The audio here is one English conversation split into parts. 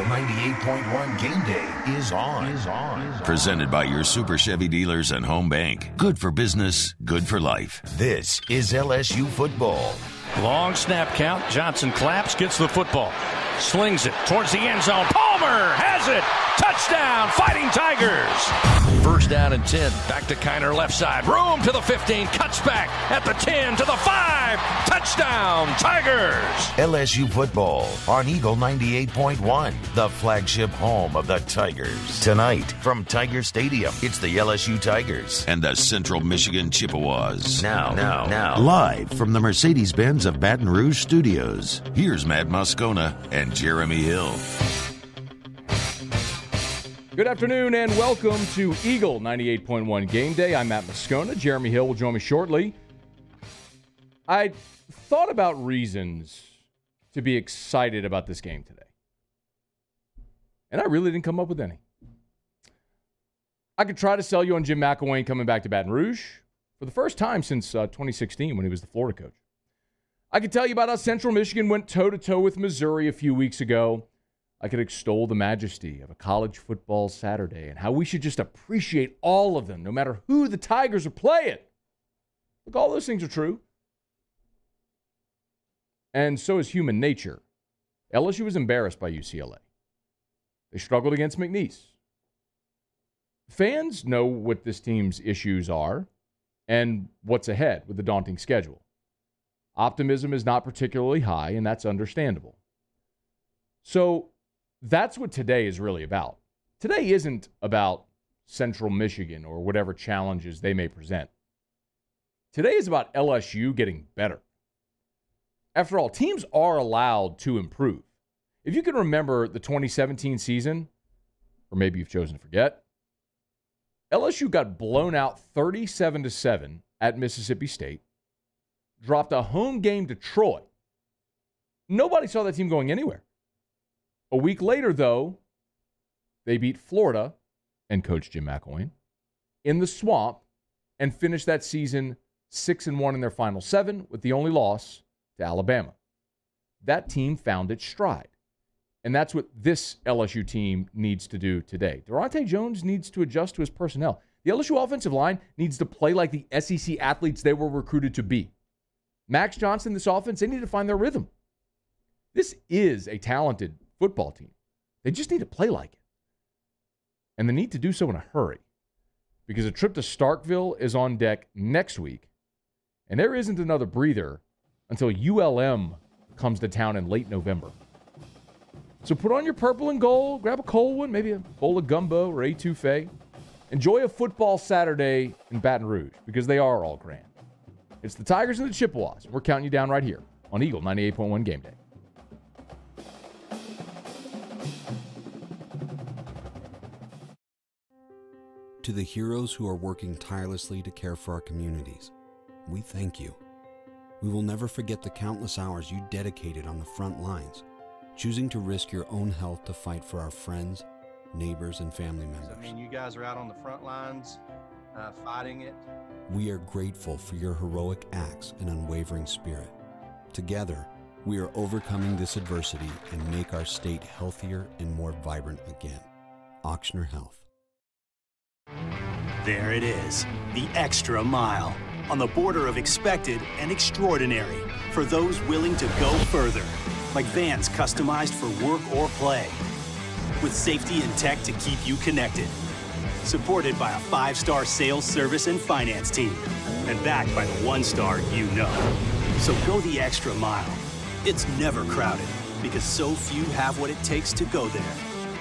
Eagle 98.1 game day is on. Is on. Presented by your Super Chevy dealers and Home Bank. Good for business, good for life. This is LSU football. Long snap count. Johnson claps, gets the football, slings it towards the end zone. Palmer has it. Touchdown, Fighting Tigers. First down and 10. Back to Kiner left side. Room to the 15. Cuts back at the 10 to the 5. Touchdown, Tigers. LSU football on Eagle 98.1, the flagship home of the Tigers. Tonight from Tiger Stadium, it's the LSU Tigers. And the Central Michigan Chippewas. Now, now, now, live from the Mercedes Benz of Baton Rouge studios. Here's Matt Moscona and Jeremy Hill. Good afternoon and welcome to Eagle 98.1 Game Day. I'm Matt Moscona. Jeremy Hill will join me shortly. I thought about reasons to be excited about this game today. And I really didn't come up with any. I could try to sell you on Jim McElwain coming back to Baton Rouge for the first time since uh, 2016 when he was the Florida coach. I could tell you about how Central Michigan went toe to toe with Missouri a few weeks ago I could extol the majesty of a college football Saturday and how we should just appreciate all of them, no matter who the Tigers are playing. Look, all those things are true. And so is human nature. LSU was embarrassed by UCLA. They struggled against McNeese. Fans know what this team's issues are and what's ahead with the daunting schedule. Optimism is not particularly high, and that's understandable. So that's what today is really about. Today isn't about Central Michigan or whatever challenges they may present. Today is about LSU getting better. After all, teams are allowed to improve. If you can remember the 2017 season, or maybe you've chosen to forget, LSU got blown out 37 to 7 at Mississippi State, dropped a home game to Troy. Nobody saw that team going anywhere. A week later, though, they beat Florida and coach Jim McElwain in the swamp and finished that season six and one in their final seven, with the only loss to Alabama. That team found its stride. And that's what this LSU team needs to do today. Daronte Jones needs to adjust to his personnel. The LSU offensive line needs to play like the SEC athletes they were recruited to be. Max Johnson, this offense, they need to find their rhythm. This is a talented football team. They just need to play like it. And they need to do so in a hurry because a trip to Starkville is on deck next week. And there isn't another breather until ULM comes to town in late November. So put on your purple and gold, grab a cold one, maybe a bowl of gumbo or etouffee. Enjoy a football Saturday in Baton Rouge because they are all grand. It's the Tigers and the Chippewas. We're counting you down right here on Eagle 98.1 Game Day. To the heroes who are working tirelessly to care for our communities, we thank you. We will never forget the countless hours you dedicated on the front lines, choosing to risk your own health to fight for our friends, neighbors, and family members. I mean, you guys are out on the front lines uh, fighting it. We are grateful for your heroic acts and unwavering spirit. Together, we are overcoming this adversity and make our state healthier and more vibrant again. Ochsner Health. There it is, the extra mile, on the border of expected and extraordinary for those willing to go further, like vans customized for work or play, with safety and tech to keep you connected. Supported by a five star sales, service, and finance team, and backed by the one star you know. So go the extra mile. It's never crowded because so few have what it takes to go there.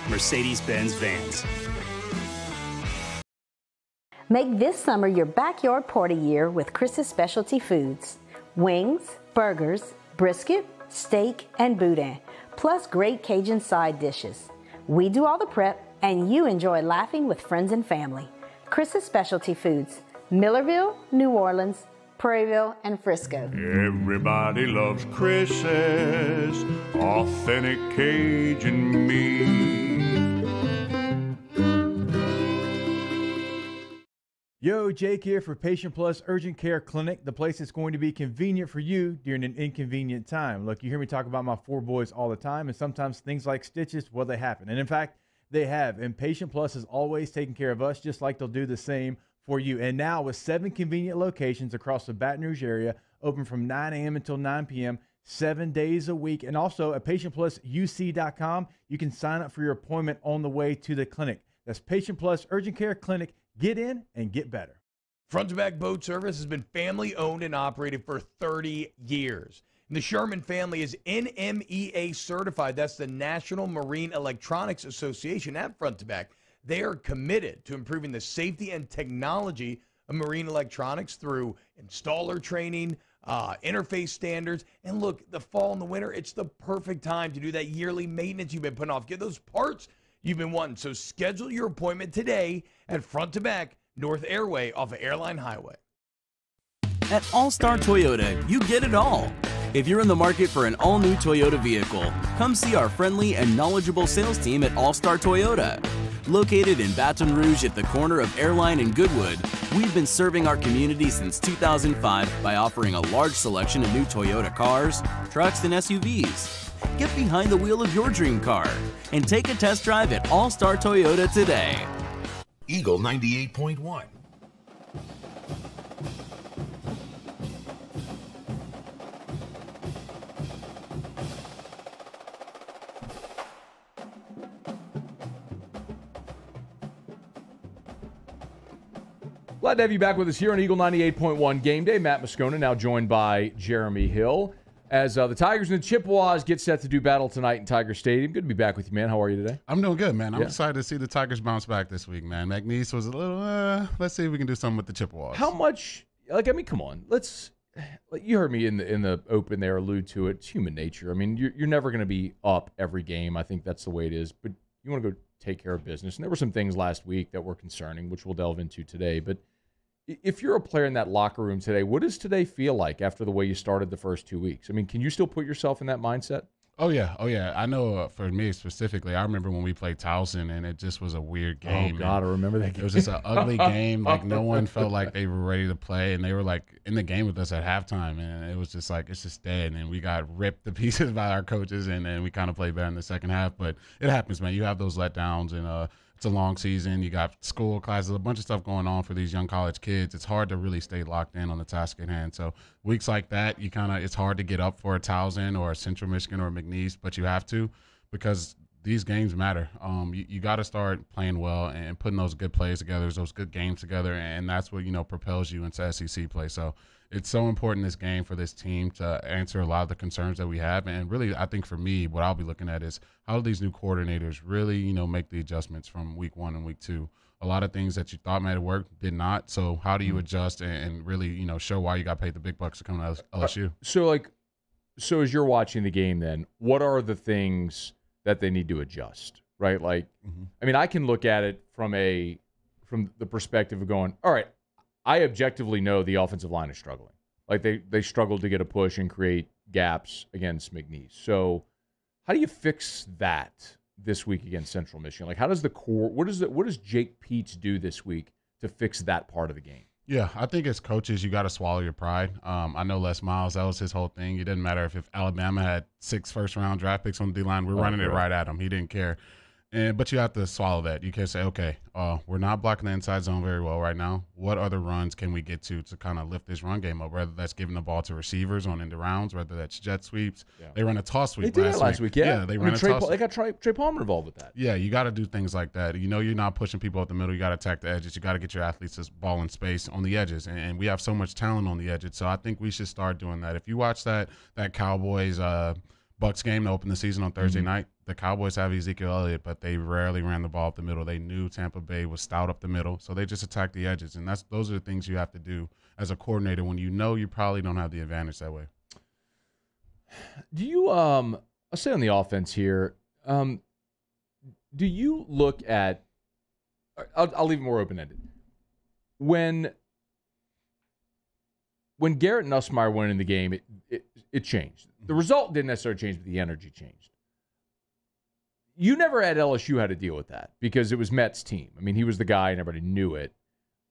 Mercedes Benz Vans. Make this summer your backyard party year with Chris's Specialty Foods. Wings, burgers, brisket, steak, and boudin, plus great Cajun side dishes. We do all the prep, and you enjoy laughing with friends and family. Chris's Specialty Foods, Millerville, New Orleans, Prairieville, and Frisco. Everybody loves Chris's authentic Cajun meat. Yo, Jake here for Patient Plus Urgent Care Clinic, the place that's going to be convenient for you during an inconvenient time. Look, you hear me talk about my four boys all the time, and sometimes things like stitches, well, they happen. And in fact, they have. And Patient Plus is always taking care of us, just like they'll do the same for you. And now, with seven convenient locations across the Baton Rouge area, open from 9 a.m. until 9 p.m., seven days a week. And also at patientplusuc.com, you can sign up for your appointment on the way to the clinic. That's Patient Plus Urgent Care Clinic Get in and get better. Front to Back Boat Service has been family owned and operated for 30 years. And the Sherman family is NMEA certified. That's the National Marine Electronics Association at Front to Back. They are committed to improving the safety and technology of marine electronics through installer training, uh, interface standards. And look, the fall and the winter, it's the perfect time to do that yearly maintenance you've been putting off. Get those parts you've been wanting. So schedule your appointment today at Front to Back North Airway off of Airline Highway. At All Star Toyota, you get it all. If you're in the market for an all new Toyota vehicle, come see our friendly and knowledgeable sales team at All Star Toyota. Located in Baton Rouge at the corner of Airline and Goodwood, we've been serving our community since 2005 by offering a large selection of new Toyota cars, trucks, and SUVs. Get behind the wheel of your dream car and take a test drive at All Star Toyota today. Eagle 98.1. Glad to have you back with us here on Eagle 98.1 Game Day. Matt Moscona now joined by Jeremy Hill as uh, the Tigers and the Chippewas get set to do battle tonight in Tiger Stadium. Good to be back with you, man. How are you today? I'm doing good, man. I'm Yeah. excited to see the Tigers bounce back this week, man. McNeese was a little, uh, let's see if we can do something with the Chippewas. How much? Like, I mean, come on. Let's. You heard me in the in the open there allude to it. It's human nature. I mean, you're you're never going to be up every game. I think that's the way it is. But you want to go take care of business. And there were some things last week that were concerning, which we'll delve into today. But if you're a player in that locker room today, what does today feel like after the way you started the first two weeks? I mean, can you still put yourself in that mindset? Oh yeah, oh yeah. I know uh, for me specifically, I remember when we played Towson, and it just was a weird game. Oh God, I remember that. Game. It was just an ugly game. Like no one felt like they were ready to play, and they were like in the game with us at halftime, and it was just like it's just dead. And we got ripped to pieces by our coaches, and then we kind of played better in the second half. But it happens, man. You have those letdowns, and uh, it's a long season. You got school classes, a bunch of stuff going on for these young college kids. It's hard to really stay locked in on the task at hand. So weeks like that, you kind of it's hard to get up for a Towson or a Central Michigan or a McNeese, but you have to because these games matter. Um, you, you got to start playing well and putting those good plays together, those good games together, and that's what you know propels you into SEC play. So it's so important this game for this team to answer a lot of the concerns that we have. And really, I think for me, what I'll be looking at is how do these new coordinators really you know make the adjustments from week one and week two. A lot of things that you thought might have worked did not. So how do you mm-hmm. adjust and, and really you know show why you got paid the big bucks to come to LSU? Uh, so like, so as you're watching the game, then what are the things that they need to adjust? Right? Like, mm-hmm. I mean, I can look at it from a from the perspective of going, all right, I objectively know the offensive line is struggling. Like they they struggled to get a push and create gaps against McNeese. So how do you fix that this week against Central Michigan? Like how does the core what does it what does Jake Peetz do this week to fix that part of the game? Yeah, I think as coaches, you got to swallow your pride. Um, I know Les Miles, that was his whole thing. It didn't matter if, if Alabama had six first round draft picks on the D line, we're Oh, running it right. right at him. He didn't care. And but you have to swallow that. You can't say, okay, uh, we're not blocking the inside zone very well right now. What other runs can we get to to kind of lift this run game up? Whether that's giving the ball to receivers on end rounds, whether that's jet sweeps. They run a toss sweep They did last, last week, yeah. they I ran mean, a Trey, toss. Paul- they got Trey, Trey Palmer involved with that. Yeah, you got to do things like that. You know, you're not pushing people up the middle. You got to attack the edges. You got to get your athletes this ball in space on the edges, and, and we have so much talent on the edges. So I think we should start doing that. If you watch that that Cowboys uh, Bucks game to open the season on Thursday Mhm. night, the Cowboys have Ezekiel Elliott, but they rarely ran the ball up the middle. They knew Tampa Bay was stout up the middle, so they just attacked the edges, and that's those are the things you have to do as a coordinator when you know you probably don't have the advantage that way. Do you um I'll say on the offense here, um do you look at I'll, I'll leave it more open ended. When when Garrett Nussmeier went in the game, it, it it changed. The result didn't necessarily change, but the energy changed. You never at LSU had to deal with that because it was Mett's team. I mean, he was the guy and everybody knew it.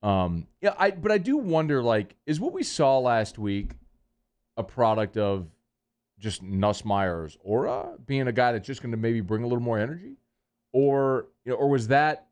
Um, yeah, I but I do wonder like is what we saw last week a product of just Nussmeier's aura being a guy that's just going to maybe bring a little more energy, or you know, or was that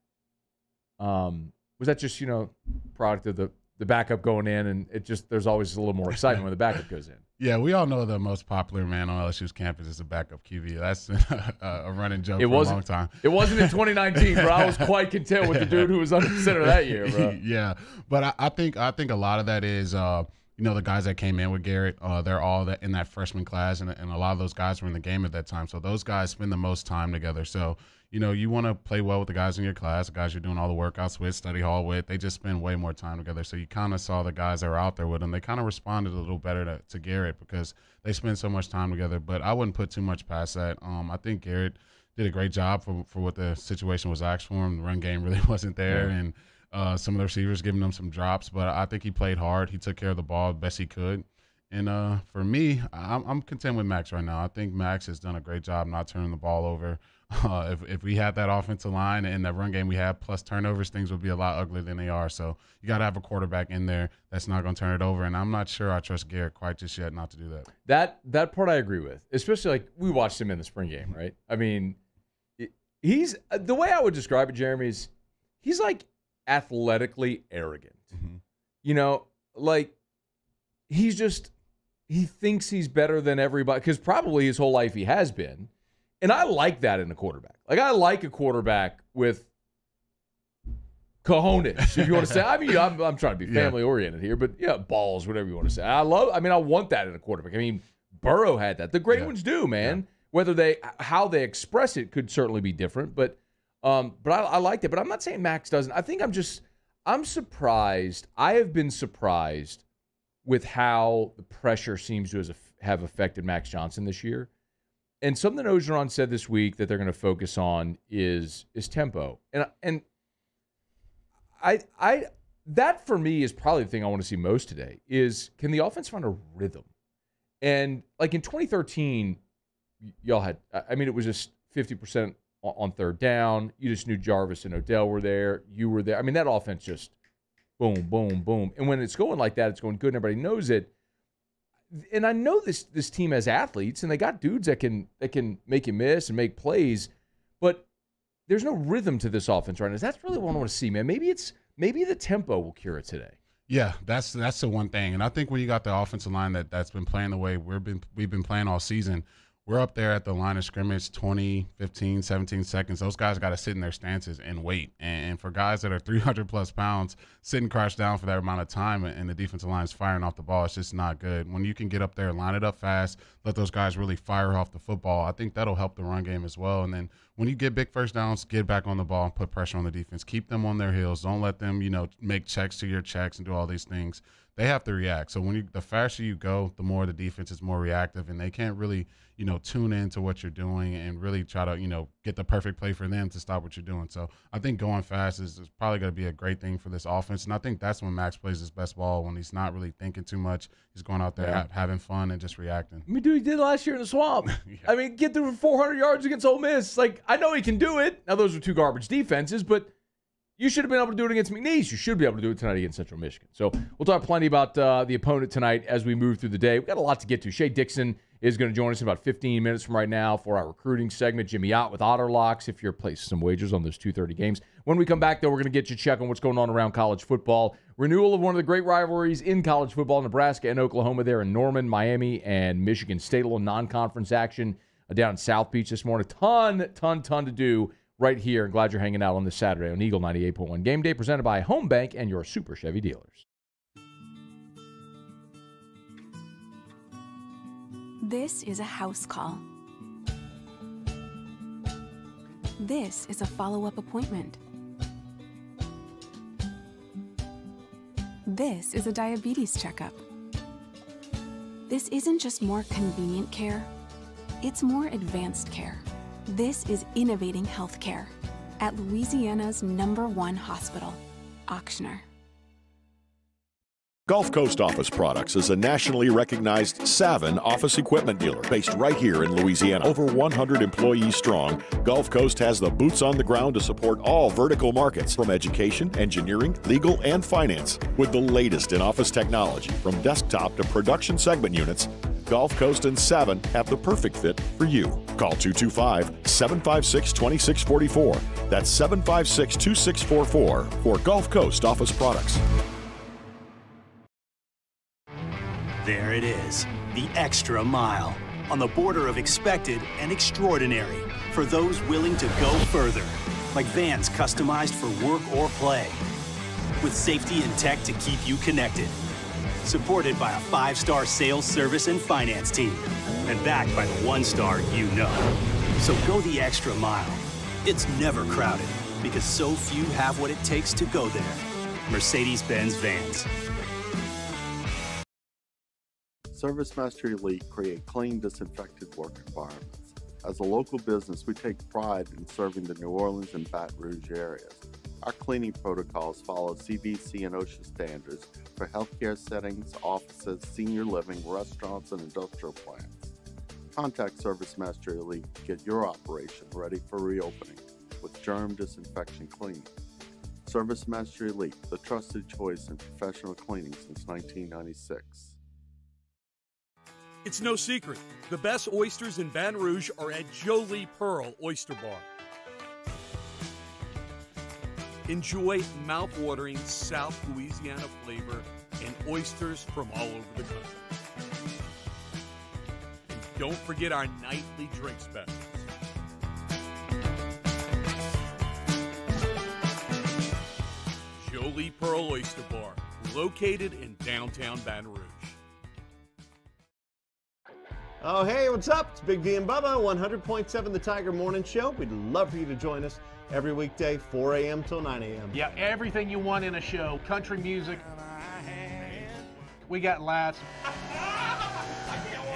um was that just you know product of the the backup going in and it just there's always a little more excitement when the backup goes in. Yeah, we all know the most popular man on LSU's campus is a backup QB. That's a, a running joke it for wasn't, a long time. It wasn't in 2019, but I was quite content with the dude who was under center that year, bro. yeah, but I, I, think I think a lot of that is uh, you know the guys that came in with Garrett. Uh, they're all that in that freshman class, and, and a lot of those guys were in the game at that time. So those guys spend the most time together. So you know, you want to play well with the guys in your class, the guys you're doing all the workouts with, study hall with. They just spend way more time together. So you kind of saw the guys that were out there with them. They kind of responded a little better to, to Garrett because they spend so much time together. But I wouldn't put too much past that. Um, I think Garrett did a great job for, for what the situation was asked for him. The run game really wasn't there. Yeah. And uh, some of the receivers giving him some drops. But I think he played hard. He took care of the ball best he could. And uh, for me, I'm, I'm content with Max right now. I think Max has done a great job not turning the ball over. Uh, if, if we had that offensive line and that run game we have plus turnovers, things would be a lot uglier than they are. So you got to have a quarterback in there that's not going to turn it over. And I'm not sure I trust Garrett quite just yet not to do that. That that part I agree with, especially like we watched him in the spring game, right? I mean, he's the way I would describe it, Jeremy is he's like athletically arrogant. Mm-hmm. You know, like he's just he thinks he's better than everybody because probably his whole life he has been and I like that in a quarterback. Like I like a quarterback with cojones, if you want to say. I mean, I'm, I'm trying to be family yeah. oriented here, but yeah, balls, whatever you want to say. I love. I mean, I want that in a quarterback. I mean, Burrow had that. The great yeah. ones do, man. Yeah. Whether they how they express it could certainly be different, but um, but I, I liked it. But I'm not saying Max doesn't. I think I'm just I'm surprised. I have been surprised with how the pressure seems to have affected Max Johnson this year. And something Orgeron said this week that they're going to focus on is is tempo. And and I I that for me is probably the thing I want to see most today is can the offense find a rhythm? And like in 2013, y'all had I mean it was just 50% on third down. You just knew Jarvis and Odell were there. You were there. I mean that offense just boom, boom, boom. And when it's going like that, it's going good and everybody knows it and I know this this team has athletes and they got dudes that can that can make you miss and make plays, but there's no rhythm to this offense right now. That's really what I want to see, man. Maybe it's maybe the tempo will cure it today. Yeah, that's that's the one thing, and I think when you got the offensive line that that's been playing the way we've been we've been playing all season, we're up there at the line of scrimmage 20 15 17 seconds. Those guys got to sit in their stances and wait. And, for guys that are 300 plus pounds sitting crouched down for that amount of time and the defensive line is firing off the ball it's just not good. When you can get up there line it up fast let those guys really fire off the football i think that'll help the run game as well. And then when you get big first downs get back on the ball and put pressure on the defense. Keep them on their heels. Don't let them you know make checks to your checks and do all these things they have to react. So when you the faster you go, the more the defense is more reactive, and they can't really you know tune into what you're doing and really try to you know get the perfect play for them to stop what you're doing. So I think going fast is, is probably going to be a great thing for this offense, and I think that's when Max plays his best ball when he's not really thinking too much. He's going out there yeah. having fun and just reacting. I mean, dude, he did last year in the swamp. yeah. I mean, get through 400 yards against Ole Miss. Like I know he can do it. Now those are two garbage defenses, but you should have been able to do it against McNeese. You should be able to do it tonight against Central Michigan. So we'll talk plenty about uh, the opponent tonight as we move through the day. We've got a lot to get to. Shea Dixon is going to join us in about 15 minutes from right now for our recruiting segment. Jimmy Ott with Otter Locks if you're placing some wagers on those 230 games. When we come back, though, we're going to get you check on what's going on around college football. Renewal of one of the great rivalries in college football, Nebraska and Oklahoma there in Norman, Miami, and Michigan State. A little non-conference action down in South Beach this morning. A Ton, ton, ton to do right here. And Glad you're hanging out on this Saturday on Eagle 98.1 Game Day, presented by Home Bank and your Super Chevy dealers. This is a house call. This is a follow up appointment. This is a diabetes checkup. This isn't just more convenient care, it's more advanced care this is innovating healthcare at Louisiana's number one hospital, Ochsner. Gulf Coast Office Products is a nationally recognized Savin office equipment dealer based right here in Louisiana. Over 100 employees strong, Gulf Coast has the boots on the ground to support all vertical markets from education, engineering, legal, and finance. With the latest in office technology, from desktop to production segment units, Gulf Coast and Savin have the perfect fit for you. Call 225 756 2644. That's 756 2644 for Gulf Coast Office Products. There it is, the extra mile. On the border of expected and extraordinary for those willing to go further. Like vans customized for work or play. With safety and tech to keep you connected. Supported by a five star sales, service, and finance team. And backed by the one star you know. So go the extra mile. It's never crowded because so few have what it takes to go there. Mercedes Benz Vans. Service Master Elite create clean, disinfected work environments. As a local business, we take pride in serving the New Orleans and Baton Rouge areas. Our cleaning protocols follow CDC and OSHA standards for healthcare settings, offices, senior living, restaurants, and industrial plants. Contact Service Master Elite to get your operation ready for reopening with germ disinfection cleaning. Service Master Elite, the trusted choice in professional cleaning since 1996. It's no secret. The best oysters in Baton Rouge are at Jolie Pearl Oyster Bar. Enjoy mouth-watering South Louisiana flavor and oysters from all over the country. And don't forget our nightly drink specials. Jolie Pearl Oyster Bar, located in downtown Baton Rouge. Oh, hey, what's up? It's Big D and Bubba, 100.7 The Tiger Morning Show. We'd love for you to join us every weekday, 4 a.m. till 9 a.m. Yeah, everything you want in a show. Country music. We got laughs.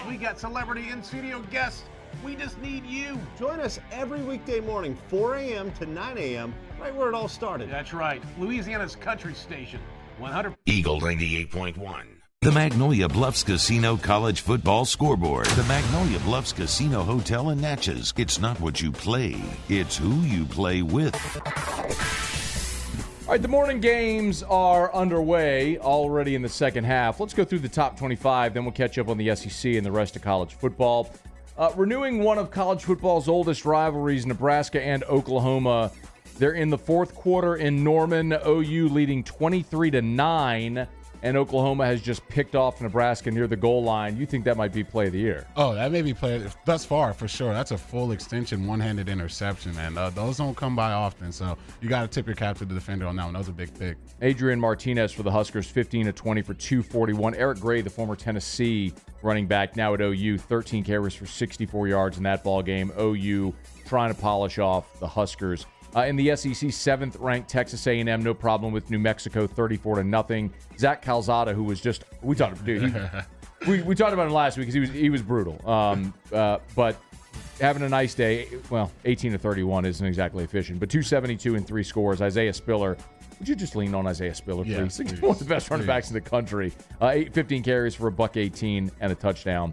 We got celebrity in studio guests. We just need you. Join us every weekday morning, 4 a.m. to 9 a.m., right where it all started. That's right. Louisiana's country station. 100. Eagle 98.1. The Magnolia Bluffs Casino College Football Scoreboard. The Magnolia Bluffs Casino Hotel in Natchez. It's not what you play, it's who you play with. All right, the morning games are underway already in the second half. Let's go through the top 25, then we'll catch up on the SEC and the rest of college football. Uh, renewing one of college football's oldest rivalries, Nebraska and Oklahoma. They're in the fourth quarter in Norman, OU leading 23 to 9 and Oklahoma has just picked off Nebraska near the goal line. You think that might be play of the year? Oh, that may be play thus far for sure. That's a full extension, one-handed interception, and uh, those don't come by often. So you got to tip your cap to the defender on that one. That was a big pick. Adrian Martinez for the Huskers, 15 to 20 for 241. Eric Gray, the former Tennessee running back, now at OU, 13 carries for 64 yards in that ball game. OU trying to polish off the Huskers. Uh, in the SEC, seventh ranked Texas A&M, no problem with New Mexico, 34 to nothing. Zach Calzada, who was just we talked dude, he, we, we talked about him last week because he was he was brutal. Um, uh, but having a nice day. Well, 18 to 31 isn't exactly efficient, but 272 and three scores. Isaiah Spiller. Would you just lean on Isaiah Spiller, please? Yeah, He's please. one of the best running backs in the country. Uh, eight, 15 carries for a buck 18 and a touchdown.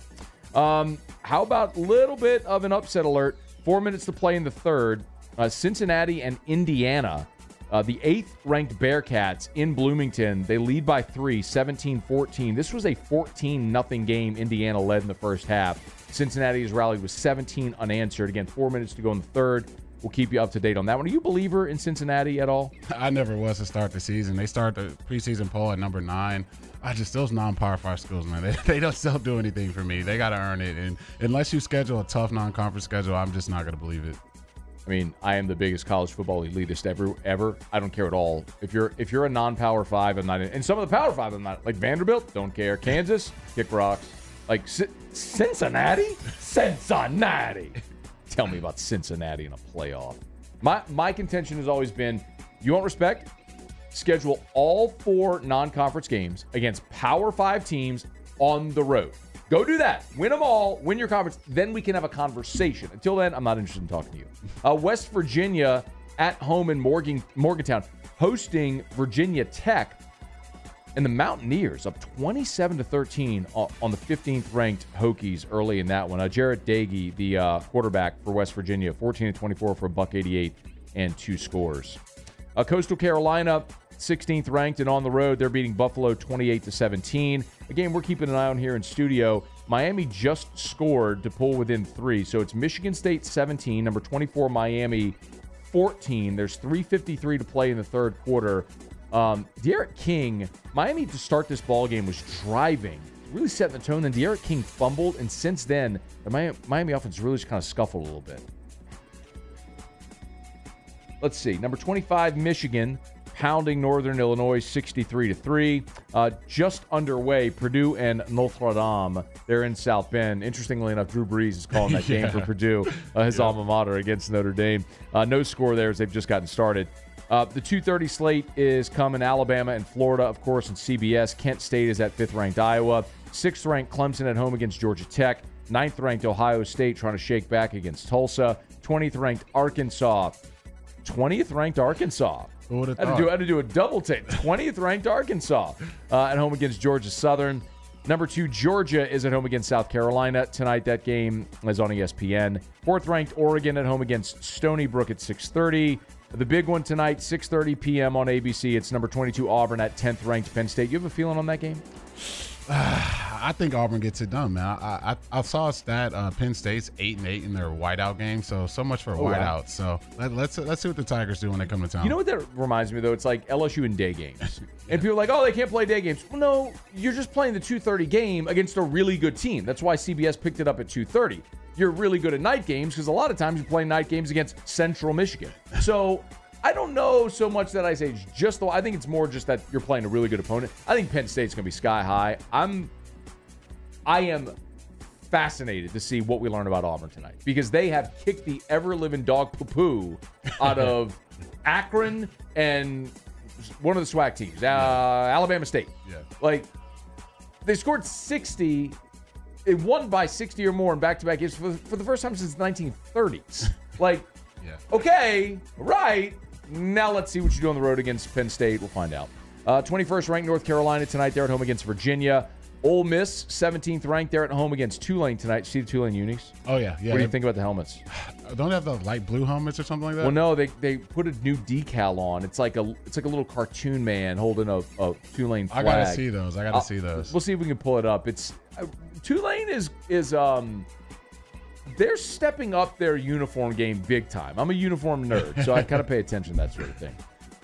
Um, how about a little bit of an upset alert? Four minutes to play in the third. Uh, Cincinnati and Indiana, uh, the eighth ranked Bearcats in Bloomington, they lead by three, 17 14. This was a 14 nothing game. Indiana led in the first half. Cincinnati has rallied with 17 unanswered. Again, four minutes to go in the third. We'll keep you up to date on that one. Are you a believer in Cincinnati at all? I never was to start the season. They start the preseason poll at number nine. I just those non-power five schools, man. They, they don't still do anything for me. They got to earn it, and unless you schedule a tough non-conference schedule, I'm just not gonna believe it. I mean, I am the biggest college football elitist ever. Ever. I don't care at all. If you're if you're a non-power five, I'm not. In, and some of the power five, I'm not. Like Vanderbilt, don't care. Kansas, kick rocks. Like C- Cincinnati, Cincinnati. Tell me about Cincinnati in a playoff. My my contention has always been, you want respect? Schedule all four non-conference games against Power Five teams on the road. Go do that. Win them all. Win your conference. Then we can have a conversation. Until then, I'm not interested in talking to you. Uh, West Virginia at home in Morgan, Morgantown, hosting Virginia Tech. And the Mountaineers up 27 to 13 on the 15th ranked Hokies early in that one. Uh, Jarret Doege, the uh, quarterback for West Virginia, 14 to 24 for a buck 88 and two scores. Uh, Coastal Carolina 16th ranked and on the road they're beating Buffalo 28 to 17. Again, we're keeping an eye on here in studio. Miami just scored to pull within 3. So it's Michigan State 17, number 24 Miami 14. There's 353 to play in the third quarter. Um, D'Eriq King, Miami to start this ball game was driving, really setting the tone. Then D'Eriq King fumbled, and since then, the Miami, Miami offense really just kind of scuffled a little bit. Let's see. Number 25, Michigan, pounding Northern Illinois 63 to 3. Uh, just underway, Purdue and Notre Dame. They're in South Bend. Interestingly enough, Drew Brees is calling that yeah. game for Purdue, uh, his yeah. alma mater against Notre Dame. Uh, no score there as they've just gotten started. Uh, the 2:30 slate is coming. Alabama and Florida, of course, and CBS. Kent State is at fifth-ranked Iowa. Sixth-ranked Clemson at home against Georgia Tech. Ninth-ranked Ohio State trying to shake back against Tulsa. 20th-ranked Arkansas. 20th-ranked Arkansas. Who would have had, to do, had to do a double take. 20th ranked Arkansas uh, at home against Georgia Southern. Number two, Georgia is at home against South Carolina tonight. That game is on ESPN. Fourth ranked Oregon at home against Stony Brook at 6:30. The big one tonight, 6:30 p.m. on ABC. It's number 22 Auburn at 10th ranked Penn State. You have a feeling on that game? I think Auburn gets it done, man. I I, I saw a stat. Uh, Penn State's eight and eight in their whiteout game, so so much for oh, whiteout. Wow. So let, us let's, let's see what the Tigers do when they come to town. You know what that reminds me though? It's like LSU in day games, yeah. and people are like, oh, they can't play day games. Well, no, you're just playing the 2:30 game against a really good team. That's why CBS picked it up at 2:30. You're really good at night games because a lot of times you play night games against Central Michigan. So I don't know so much that I say just the. I think it's more just that you're playing a really good opponent. I think Penn State's going to be sky high. I'm, I am fascinated to see what we learn about Auburn tonight because they have kicked the ever living dog poo poo out of Akron and one of the SWAC teams, uh, yeah. Alabama State. Yeah, like they scored 60. They won by 60 or more in back-to-back games for, for the first time since the 1930s. like, yeah. okay, right, now let's see what you do on the road against Penn State. We'll find out. Uh, 21st ranked North Carolina tonight. They're at home against Virginia. Ole Miss, 17th ranked. They're at home against Tulane tonight. See the Tulane unis? Oh yeah, yeah. What do you think about the helmets? Don't they have the light blue helmets or something like that? Well, no, they they put a new decal on. It's like a it's like a little cartoon man holding a, a Tulane flag. I gotta see those. I gotta uh, see those. We'll see if we can pull it up. It's uh, Tulane is is um they're stepping up their uniform game big time. I'm a uniform nerd, so I kind of pay attention to that sort of thing.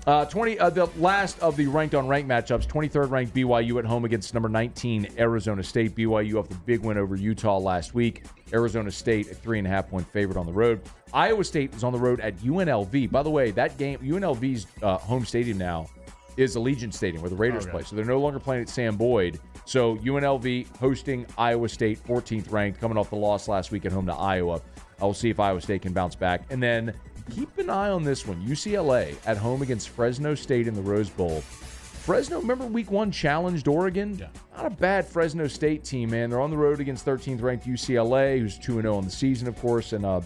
Uh, 20, uh, the last of the ranked on ranked matchups 23rd ranked BYU at home against number 19 Arizona State. BYU off the big win over Utah last week. Arizona State, a three and a half point favorite on the road. Iowa State is on the road at UNLV. By the way, that game, UNLV's uh, home stadium now is Allegiant Stadium where the Raiders okay. play. So they're no longer playing at Sam Boyd. So UNLV hosting Iowa State, 14th ranked, coming off the loss last week at home to Iowa. I will see if Iowa State can bounce back. And then keep an eye on this one UCLA at home against Fresno State in the Rose Bowl. Fresno, remember week one challenged Oregon? Yeah. Not a bad Fresno State team, man. They're on the road against 13th ranked UCLA, who's 2 0 on the season, of course. And uh,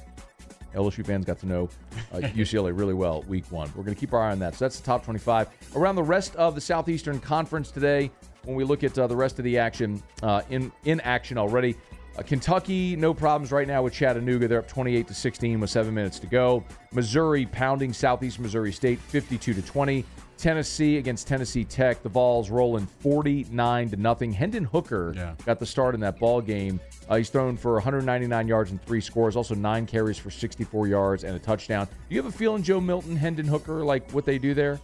LSU fans got to know uh, UCLA really well week one. We're going to keep our eye on that. So that's the top 25. Around the rest of the Southeastern Conference today, when we look at uh, the rest of the action uh, in in action already. Uh, Kentucky, no problems right now with Chattanooga. They're up 28 to 16 with seven minutes to go. Missouri pounding Southeast Missouri State 52 to 20. Tennessee against Tennessee Tech. The Vols rolling 49 to nothing. Hendon Hooker yeah. got the start in that ball game. Uh, he's thrown for 199 yards and three scores, also nine carries for 64 yards and a touchdown. Do you have a feeling, Joe Milton, Hendon Hooker, like what they do there?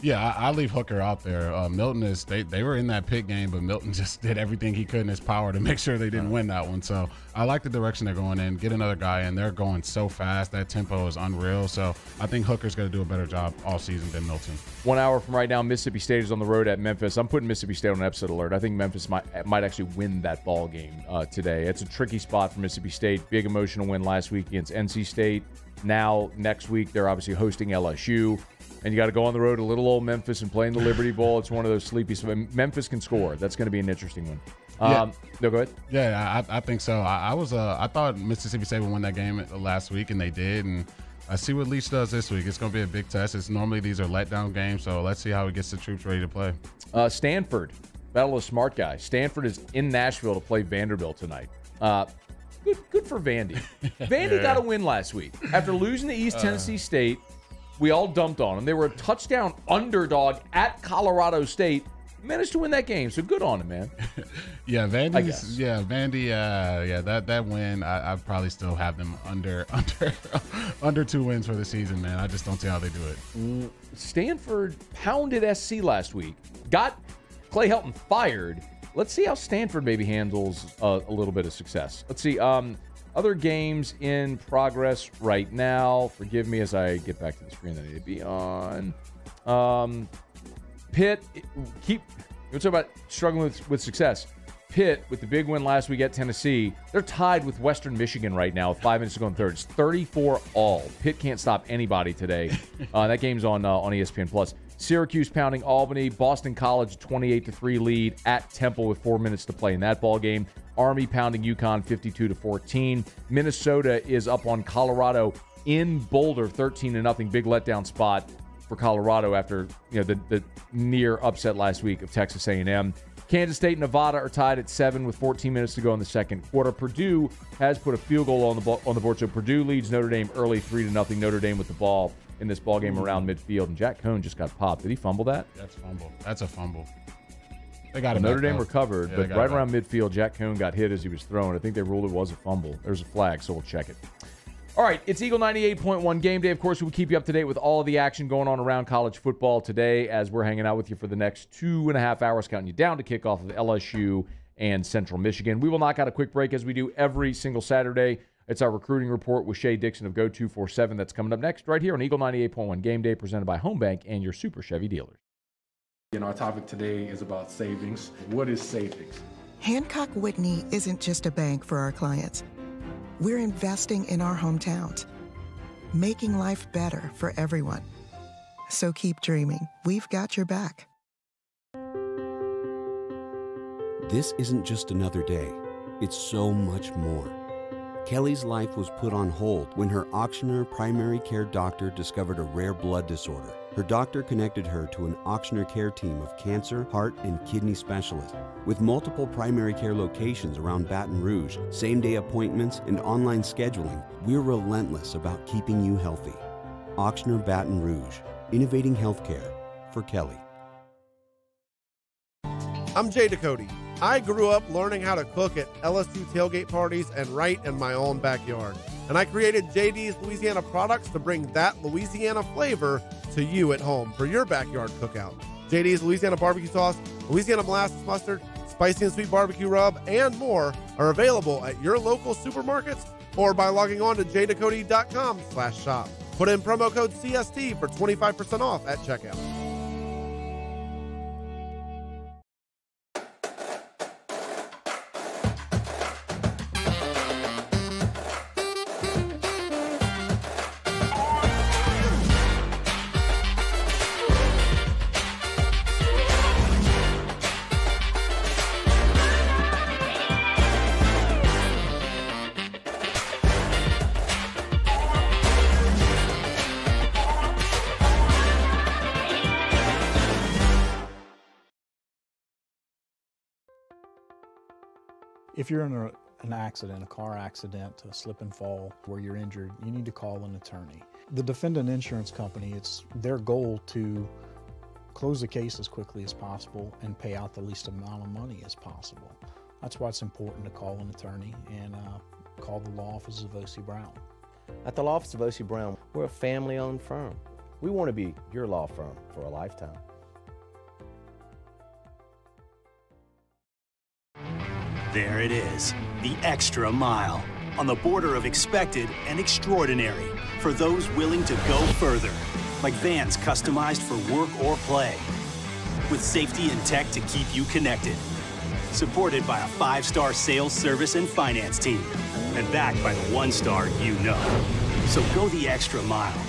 Yeah, I, I, leave Hooker out there. Uh, Milton is they, they were in that Pitt game, but Milton just did everything he could in his power to make sure they didn't win that one. So I like the direction they're going in. Get another guy in. They're going so fast. That tempo is unreal. So I think Hooker's going to do a better job all season than Milton. One hour from right now, Mississippi State is on the road at Memphis. I'm putting Mississippi State on an upset alert. I think Memphis might might actually win that ball game uh, today. It's a tricky spot for Mississippi State. Big emotional win last week against NC State. Now next week they're obviously hosting LSU and you got to go on the road to little old Memphis and play in the Liberty Bowl. It's one of those sleepy. Memphis can score. That's going to be an interesting one. Um, yeah. No, go ahead. Yeah, I, I think so. I, I was. Uh, I thought Mississippi State would win that game last week, and they did. And I see what Leach does this week. It's going to be a big test. It's normally these are letdown games, so let's see how he gets the troops ready to play. Uh, Stanford, battle of smart guys. Stanford is in Nashville to play Vanderbilt tonight. Uh, good, good for Vandy. Vandy Yeah. got a win last week after losing to East Uh. Tennessee State. We all dumped on them. They were a touchdown underdog at Colorado State. Managed to win that game, so good on them, man. Yeah, Vandy. Yeah, Vandy. Uh, yeah, that that win, I, I probably still have them under under under two wins for the season, man. I just don't see how they do it. Stanford pounded SC last week. Got Clay Helton fired. Let's see how Stanford maybe handles a, a little bit of success. Let's see. Um, other games in progress right now. Forgive me as I get back to the screen that I need to be on. Um, Pitt, keep. Let's talk about struggling with, with success. Pitt, with the big win last week at Tennessee, they're tied with Western Michigan right now with five minutes to go in third. It's 34 all. Pitt can't stop anybody today. uh, that game's on uh, on ESPN Plus. Syracuse pounding Albany. Boston College 28 to three lead at Temple with four minutes to play in that ball game. Army pounding UConn 52 to 14. Minnesota is up on Colorado in Boulder 13 to nothing. Big letdown spot for Colorado after you know the, the near upset last week of Texas A&M. Kansas State and Nevada are tied at seven with 14 minutes to go in the second quarter. Purdue has put a field goal on the on the board, so Purdue leads Notre Dame early three to nothing. Notre Dame with the ball in this ball game around midfield, and Jack Coan just got popped. Did he fumble that? That's fumble. That's a fumble. They got it. Notre Dame recovered, Yeah, but right around midfield, Jack Coan got hit as he was thrown. I think they ruled it was a fumble. There's a flag, so we'll check it. All right, it's Eagle 98.1 game day. Of course, we'll keep you up to date with all of the action going on around college football today as we're hanging out with you for the next two and a half hours, counting you down to kickoff of LSU and Central Michigan. We will knock out a quick break as we do every single Saturday. It's our recruiting report with Shea Dixon of Go247 that's coming up next right here on Eagle 98.1 Game Day presented by Home Bank and your Super Chevy dealers. And our topic today is about savings. What is savings? Hancock Whitney isn't just a bank for our clients. We're investing in our hometowns, making life better for everyone. So keep dreaming. We've got your back. This isn't just another day, it's so much more. Kelly's life was put on hold when her Ochsner primary care doctor discovered a rare blood disorder. Her doctor connected her to an Ochsner care team of cancer, heart, and kidney specialists. With multiple primary care locations around Baton Rouge, same day appointments, and online scheduling, we're relentless about keeping you healthy. Ochsner Baton Rouge, innovating healthcare for Kelly. I'm Jay Ducote. I grew up learning how to cook at LSU tailgate parties and right in my own backyard. And I created JD's Louisiana products to bring that Louisiana flavor to you at home for your backyard cookout. JD's Louisiana barbecue sauce, Louisiana molasses mustard, spicy and sweet barbecue rub, and more are available at your local supermarkets or by logging on to jducote.com slash shop. Put in promo code CST for 25% off at checkout. If you're in a, an accident, a car accident, a slip and fall where you're injured, you need to call an attorney. The defendant insurance company, it's their goal to close the case as quickly as possible and pay out the least amount of money as possible. That's why it's important to call an attorney and uh, call the law office of O.C. Brown. At the law office of O.C. Brown, we're a family owned firm. We want to be your law firm for a lifetime. There it is, the extra mile. On the border of expected and extraordinary for those willing to go further. Like vans customized for work or play. With safety and tech to keep you connected. Supported by a five star sales, service, and finance team. And backed by the one star you know. So go the extra mile.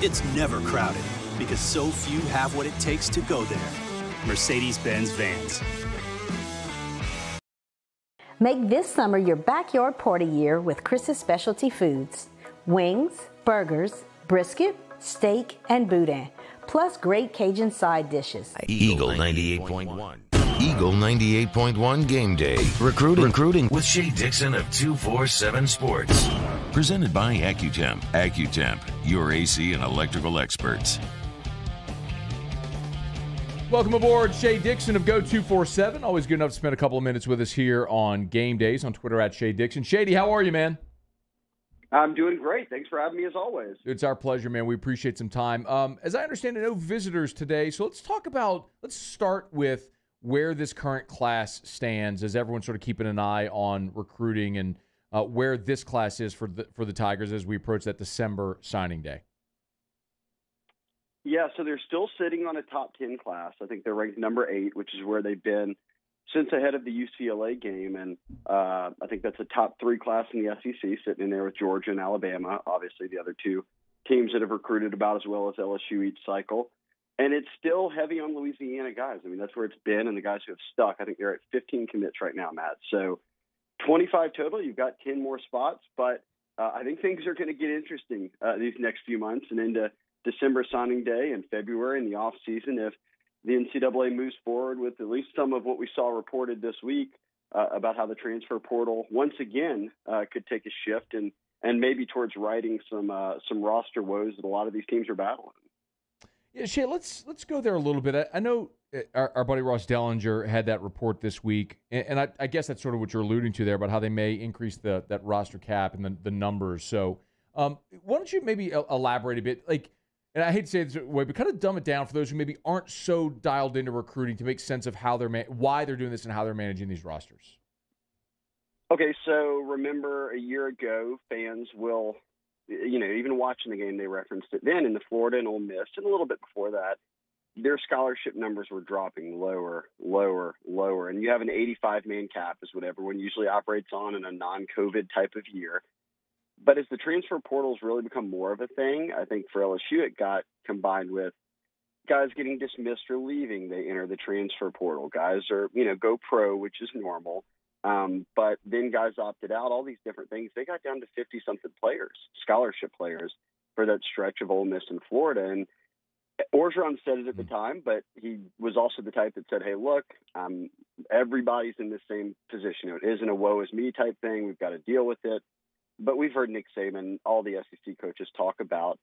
It's never crowded because so few have what it takes to go there. Mercedes Benz Vans. Make this summer your backyard party year with Chris's Specialty Foods. Wings, burgers, brisket, steak, and boudin, plus great Cajun side dishes. Eagle 98.1. Eagle 98.1 Game Day. Recruiting. Recruiting with Shea Dixon of 247 Sports. Presented by AccuTemp. AccuTemp, your AC and electrical experts. Welcome aboard, Shea Dixon of Go247. Always good enough to spend a couple of minutes with us here on game days on Twitter at Shea Dixon. Shady, how are you, man? I'm doing great. Thanks for having me as always. It's our pleasure, man. We appreciate some time. Um, as I understand it, no visitors today. So let's talk about, let's start with where this current class stands as everyone's sort of keeping an eye on recruiting and uh, where this class is for the, for the Tigers as we approach that December signing day. Yeah, so they're still sitting on a top 10 class. I think they're ranked number eight, which is where they've been since ahead of the UCLA game. And uh, I think that's a top three class in the SEC, sitting in there with Georgia and Alabama, obviously the other two teams that have recruited about as well as LSU each cycle. And it's still heavy on Louisiana guys. I mean, that's where it's been, and the guys who have stuck. I think they're at 15 commits right now, Matt. So 25 total. You've got 10 more spots, but uh, I think things are going to get interesting uh, these next few months and into December signing day and February in the off season if the NCAA moves forward with at least some of what we saw reported this week uh, about how the transfer portal once again uh, could take a shift and and maybe towards righting some uh, some roster woes that a lot of these teams are battling. Yeah, Shea, let's let's go there a little bit. I, I know uh, our, our, buddy Ross Dellenger had that report this week, and, and I, I, guess that's sort of what you're alluding to there about how they may increase the that roster cap and the, the numbers. So, um, why don't you maybe elaborate a bit, like? And I hate to say it this way, but kind of dumb it down for those who maybe aren't so dialed into recruiting to make sense of how they're man- why they're doing this and how they're managing these rosters. Okay, so remember a year ago, fans will, you know, even watching the game, they referenced it then in the Florida and Ole Miss, and a little bit before that, their scholarship numbers were dropping lower, lower, lower, and you have an 85 man cap is what everyone usually operates on in a non-COVID type of year. But as the transfer portals really become more of a thing, I think for LSU it got combined with guys getting dismissed or leaving. They enter the transfer portal. Guys are, you know, go pro, which is normal. Um, but then guys opted out. All these different things. They got down to fifty something players, scholarship players, for that stretch of Ole Miss and Florida. And Orgeron said it at the mm-hmm. time, but he was also the type that said, "Hey, look, um, everybody's in the same position. It isn't a woe is me type thing. We've got to deal with it." But we've heard Nick Saban, all the SEC coaches talk about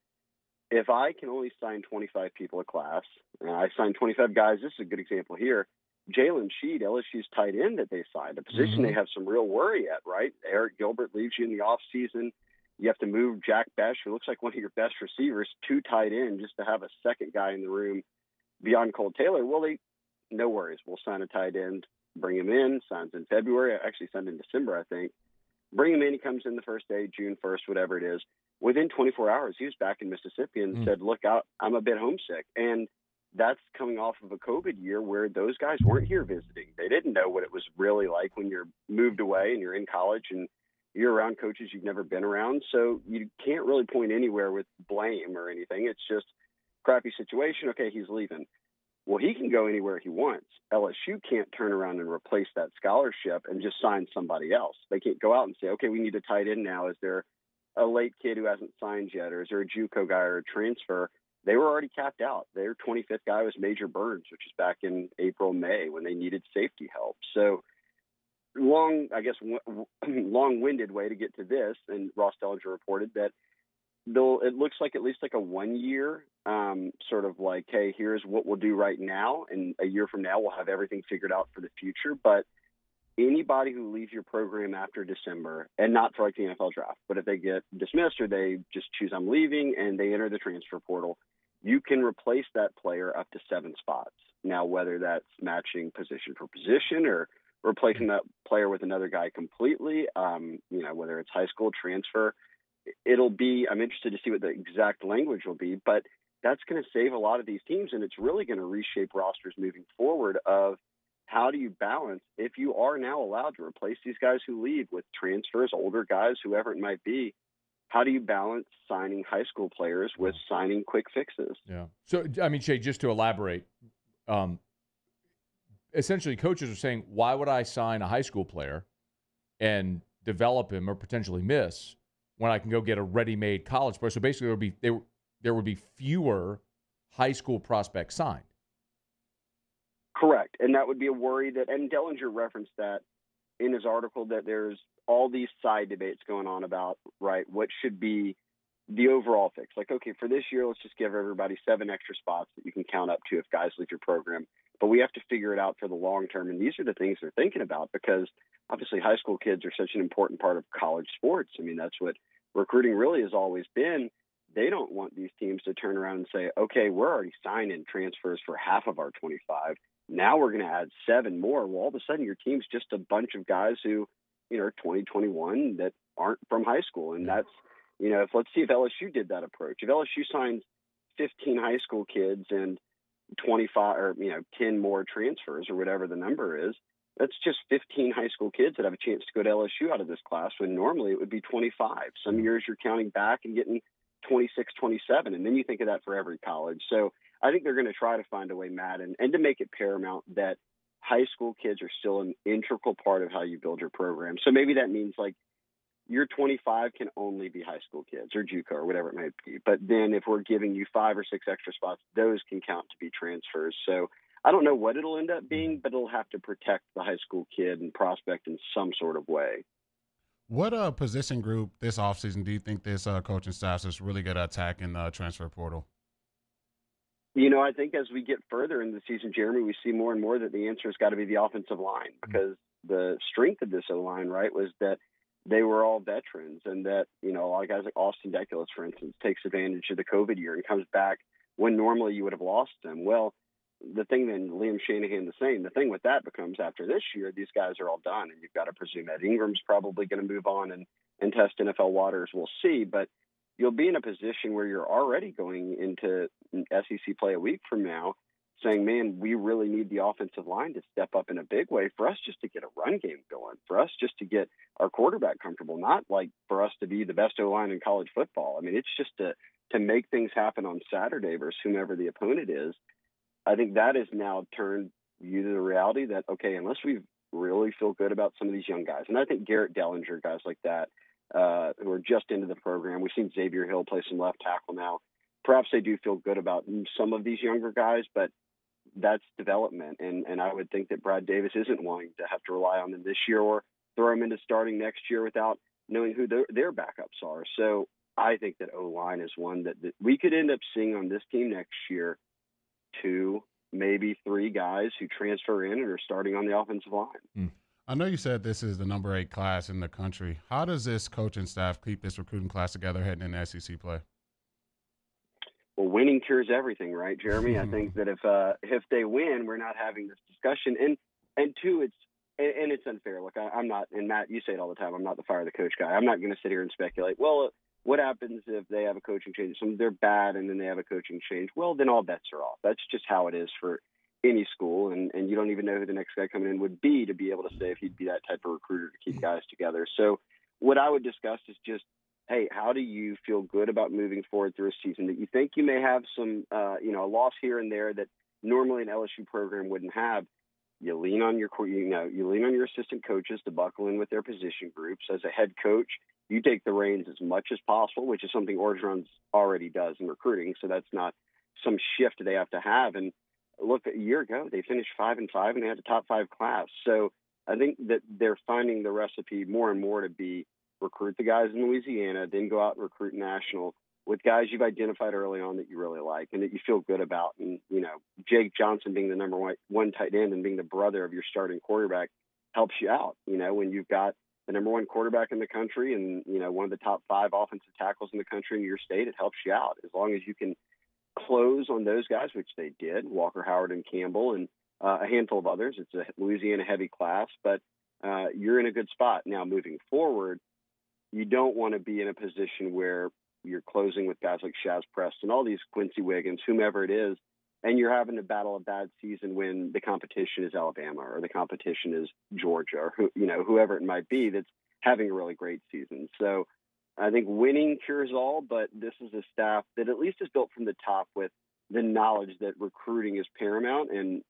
if I can only sign 25 people a class, and I signed 25 guys, this is a good example here. Jalen Sheed, LSU's tight end that they signed, a position mm-hmm. they have some real worry at, right? Arik Gilbert leaves you in the offseason. You have to move Jack Bech, who looks like one of your best receivers, to tight end just to have a second guy in the room beyond Cole Taylor. Well, they, no worries. We'll sign a tight end, bring him in, signs in February, actually signed in December, I think. Bring him in. He comes in the first day, June 1st, whatever it is. Within 24 hours, he was back in Mississippi and mm. said, Look, out, I'm a bit homesick. And that's coming off of a COVID year where those guys weren't here visiting. They didn't know what it was really like when you're moved away and you're in college and you're around coaches you've never been around. So you can't really point anywhere with blame or anything. It's just crappy situation. Okay, he's leaving. Well, he can go anywhere he wants. LSU can't turn around and replace that scholarship and just sign somebody else. They can't go out and say, okay, we need a tight end now. Is there a late kid who hasn't signed yet, or is there a JUCO guy or a transfer? They were already capped out. Their 25th guy was Major Burns, which is back in April, May when they needed safety help. So long, I guess, long-winded way to get to this. And Ross Dellenger reported that they'll it looks like at least like a one year um, sort of like hey here's what we'll do right now and a year from now we'll have everything figured out for the future. But anybody who leaves your program after december and not for like the nfl draft but if they get dismissed or they just choose i'm leaving and they enter the transfer portal you can replace that player up to seven spots. Now whether that's matching position for position or replacing that player with another guy completely um, you know whether it's high school transfer it'll be i'm interested to see what the exact language will be but that's going to save a lot of these teams and it's really going to reshape rosters moving forward of how do you balance if you are now allowed to replace these guys who leave with transfers older guys whoever it might be how do you balance signing high school players with signing quick fixes? Yeah. So i mean Shea just to elaborate um, essentially coaches are saying why would i sign a high school player and develop him or potentially miss when I can go get a ready-made college player. So basically, there would be they there would be fewer high school prospects signed. Correct, and that would be a worry that, and Dellenger referenced that in his article that there's all these side debates going on about right what should be the overall fix. Like, okay, for this year, let's just give everybody seven extra spots that you can count up to if guys leave your program. But we have to figure it out for the long term, and these are the things they're thinking about because obviously high school kids are such an important part of college sports. I mean, that's what recruiting really has always been. They don't want these teams to turn around and say, okay, we're already signing transfers for half of our 25. Now we're going to add seven more. Well, all of a sudden, your team's just a bunch of guys who, you know, are 2021 that aren't from high school. And that's, you know, if let's see if LSU did that approach. If LSU signs 15 high school kids and 25 or, you know, 10 more transfers or whatever the number is, that's just 15 high school kids that have a chance to go to LSU out of this class when normally it would be 25. Some mm-hmm. years you're counting back and getting 26, 27, and then you think of that for every college. So I think they're going to try to find a way, Matt, and, and to make it paramount that high school kids are still an integral part of how you build your program. So maybe that means like your 25 can only be high school kids or JUCO or whatever it might be. But then if we're giving you five or six extra spots, those can count to be transfers. So I don't know what it'll end up being, but it'll have to protect the high school kid and prospect in some sort of way. What uh, position group this offseason do you think this uh, coaching staff is really good at attacking the transfer portal? You know, I think as we get further in the season, Jeremy, we see more and more that the answer has got to be the offensive line because the strength of this O line, right, was that they were all veterans and that, you know, a lot of guys like Austin Deculus, for instance, takes advantage of the COVID year and comes back when normally you would have lost them. Well, the thing then Liam Shanahan the same. The thing with that becomes after this year, these guys are all done, and you've got to presume Ed Ingram's probably going to move on and and test NFL waters. We'll see, but you'll be in a position where you're already going into SEC play a week from now, saying, "Man, we really need the offensive line to step up in a big way for us just to get a run game going, for us just to get our quarterback comfortable, not like for us to be the best O line in college football. I mean, it's just to to make things happen on Saturday versus whomever the opponent is." I think that has now turned you to the reality that okay, unless we really feel good about some of these young guys, and I think Garrett Dellinger, guys like that, uh, who are just into the program. We've seen Xavier Hill play some left tackle now. Perhaps they do feel good about some of these younger guys, but that's development, and and I would think that Brad Davis isn't wanting to have to rely on them this year or throw them into starting next year without knowing who their, their backups are. So I think that O line is one that, that we could end up seeing on this team next year two, maybe three guys who transfer in and are starting on the offensive line. Mm. I know you said this is the number eight class in the country. How does this coaching staff keep this recruiting class together heading into SEC play? Well, winning cures everything, right, Jeremy? I think that if uh, if they win, we're not having this discussion. And and two, it's and, and it's unfair. Look, I, I'm not, and Matt, you say it all the time. I'm not the fire the coach guy. I'm not going to sit here and speculate. Well, what happens if they have a coaching change? Some they're bad and then they have a coaching change. Well, then all bets are off. That's just how it is for any school, and and you don't even know who the next guy coming in would be to be able to say if he'd be that type of recruiter to keep guys together. So, what I would discuss is just, hey, how do you feel good about moving forward through a season that you think you may have some, uh, you know, a loss here and there that normally an LSU program wouldn't have. You lean on your, you know, you lean on your assistant coaches to buckle in with their position groups. As a head coach, you take the reins as much as possible, which is something Orgeron's already does in recruiting. So that's not some shift they have to have. And look, a year ago they finished five and five and they had a top five class. So I think that they're finding the recipe more and more to be recruit the guys in Louisiana, then go out and recruit national with guys you've identified early on that you really like and that you feel good about. And you know, Jake Johnson being the number one, one tight end and being the brother of your starting quarterback helps you out. You know, when you've got the number one quarterback in the country and you know one of the top five offensive tackles in the country in your state, it helps you out as long as you can close on those guys, which they did. Walker Howard and Campbell and uh, a handful of others. It's a Louisiana heavy class, but uh, you're in a good spot now. Moving forward, you don't want to be in a position where you're closing with guys like Shazz Preston, all these Quincy Wiggins, whomever it is, and you're having to battle a bad season when the competition is Alabama or the competition is Georgia or who, you know whoever it might be that's having a really great season. So I think winning cures all, but this is a staff that at least is built from the top with the knowledge that recruiting is paramount and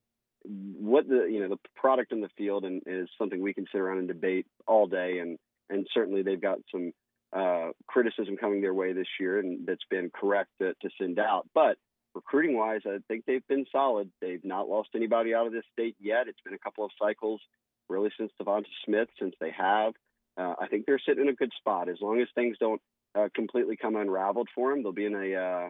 what the you know the product in the field and is something we can sit around and debate all day and and certainly they've got some uh, criticism coming their way this year, and that's been correct to, to send out. But recruiting wise, I think they've been solid. They've not lost anybody out of this state yet. It's been a couple of cycles, really, since Devonta Smith, since they have. Uh, I think they're sitting in a good spot. As long as things don't uh, completely come unraveled for them, they'll be in a uh,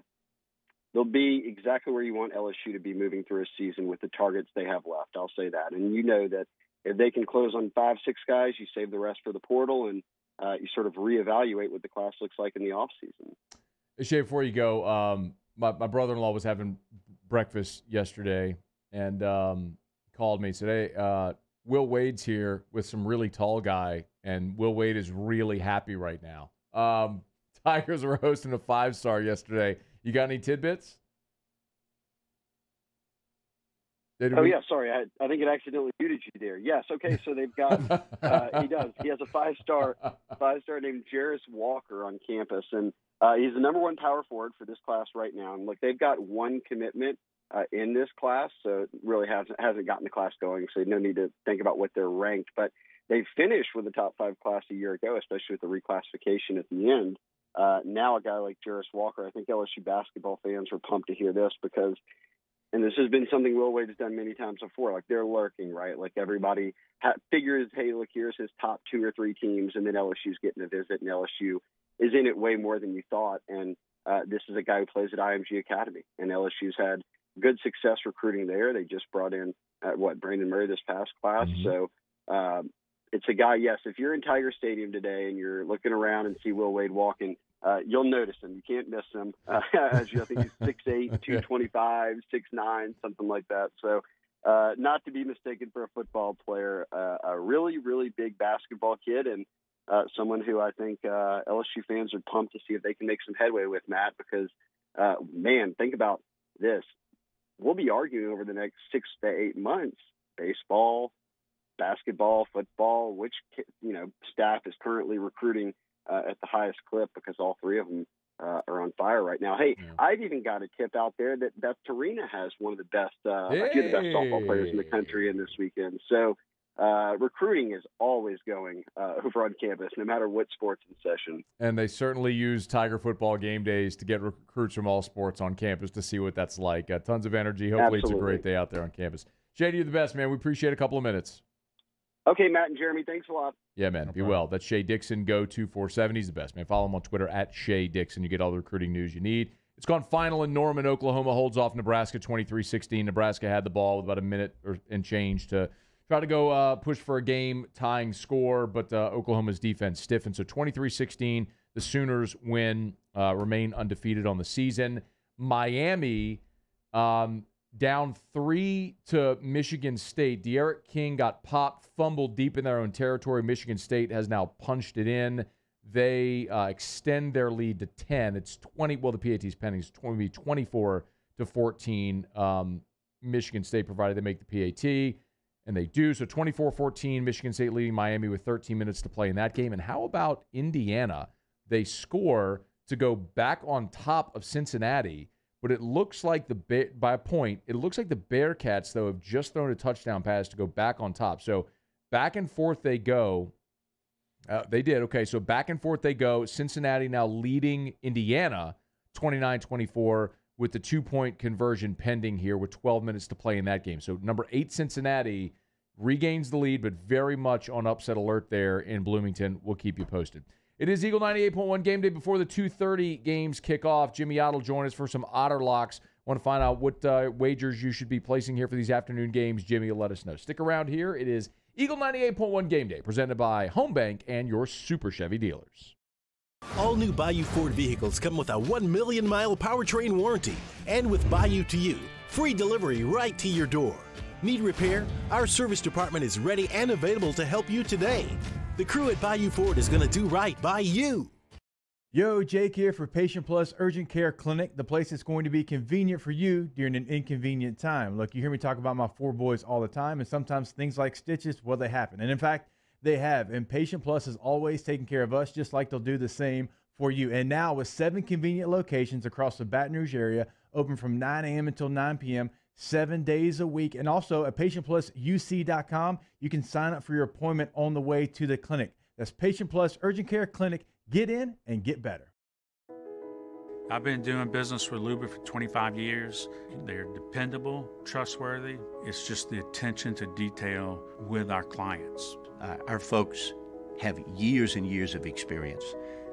they'll be exactly where you want LSU to be moving through a season with the targets they have left. I'll say that, and you know that if they can close on five, six guys, you save the rest for the portal, and uh, you sort of reevaluate what the class looks like in the off season. Shea, before you go, um, my, my brother-in-law was having breakfast yesterday and um, called me today. Uh, Will Wade's here with some really tall guy, and Will Wade is really happy right now. Um, Tigers were hosting a five star yesterday. You got any tidbits? Did oh we... yeah, sorry, I, I think it accidentally muted you there. Yes, okay, so they've got uh, he does he has a five star five star named Jarace Walker on campus, and uh, he's the number one power forward for this class right now. And look, they've got one commitment uh, in this class, so it really hasn't hasn't gotten the class going. So no need to think about what they're ranked, but they finished with the top five class a year ago, especially with the reclassification at the end. Uh, now a guy like Jarace Walker, I think LSU basketball fans were pumped to hear this because and this has been something Will Wade has done many times before. Like they're lurking, right? Like everybody ha- figures, hey, look, here's his top two or three teams, and then LSU's getting a visit, and LSU is in it way more than you thought. And uh, this is a guy who plays at IMG Academy, and LSU's had good success recruiting there. They just brought in uh, what Brandon Murray this past class, mm-hmm. so. Um, it's a guy. Yes, if you're in Tiger Stadium today and you're looking around and see Will Wade walking, uh, you'll notice him. You can't miss him. Uh, as you, I think he's 6'8", 225, 6'9", something like that. So uh, not to be mistaken for a football player, uh, a really, really big basketball kid and uh, someone who I think uh, LSU fans are pumped to see if they can make some headway with, Matt, because, uh, man, think about this. We'll be arguing over the next six to eight months, baseball, basketball, football, which, you know, staff is currently recruiting – uh, at the highest clip because all three of them uh, are on fire right now. Hey, yeah. I've even got a tip out there that Beth Torina has one of the best, uh, hey. a few of the best softball players in the country in this weekend. So uh, recruiting is always going uh, over on campus, no matter what sports in session. And they certainly use Tiger football game days to get recruits from all sports on campus to see what that's like. Uh, tons of energy. Hopefully, Absolutely. it's a great day out there on campus. Shady, you're the best, man. We appreciate a couple of minutes. Okay, Matt and Jeremy, thanks a lot. Yeah, man. No be well. That's Shea Dixon. Go two four seven. He's the best, man. Follow him on Twitter at Shea Dixon. You get all the recruiting news you need. It's gone final in Norman. Oklahoma holds off Nebraska 23-16. Nebraska had the ball with about a minute or and change to try to go uh, push for a game tying score, but uh, Oklahoma's defense stiffened. So 23-16. The Sooners win, uh, remain undefeated on the season. Miami um, down three to Michigan State. D'Eriq King got popped, fumbled deep in their own territory. Michigan State has now punched it in. They uh, extend their lead to 10. It's 20. Well, the PAT's pending. It's 20, 24 to 14. Um, Michigan State provided they make the PAT, and they do. So 24 14, Michigan State leading Miami with 13 minutes to play in that game. And how about Indiana? They score to go back on top of Cincinnati but it looks like the Bear, by a point, it looks like the Bearcats though have just thrown a touchdown pass to go back on top. So back and forth they go. Uh, they did okay. So back and forth they go. Cincinnati now leading Indiana 29-24 with the two-point conversion pending here with 12 minutes to play in that game. So number eight Cincinnati regains the lead, but very much on upset alert there in Bloomington. We'll keep you posted. It is Eagle 98.1 game day before the 2:30 games kick off. Jimmy Ott will join us for some Otter locks. Want to find out what uh, wagers you should be placing here for these afternoon games? Jimmy will let us know. Stick around here. It is Eagle 98.1 game day presented by Home Bank and your Super Chevy dealers. All new Bayou Ford vehicles come with a 1 million mile powertrain warranty and with Bayou to You, free delivery right to your door. Need repair? Our service department is ready and available to help you today. The crew at Bayou Ford is going to do right by you. Yo, Jake here for Patient Plus Urgent Care Clinic, the place that's going to be convenient for you during an inconvenient time. Look, you hear me talk about my four boys all the time, and sometimes things like stitches, well, they happen. And in fact, they have. And Patient Plus is always taking care of us, just like they'll do the same for you. And now, with seven convenient locations across the Baton Rouge area, open from 9 a.m. until 9 p.m., seven days a week. And also at patientplusuc.com, you can sign up for your appointment on the way to the clinic. That's Patient Plus Urgent Care Clinic. Get in and get better. I've been doing business with Luba for 25 years. They're dependable, trustworthy. It's just the attention to detail with our clients. Uh, our folks have years and years of experience.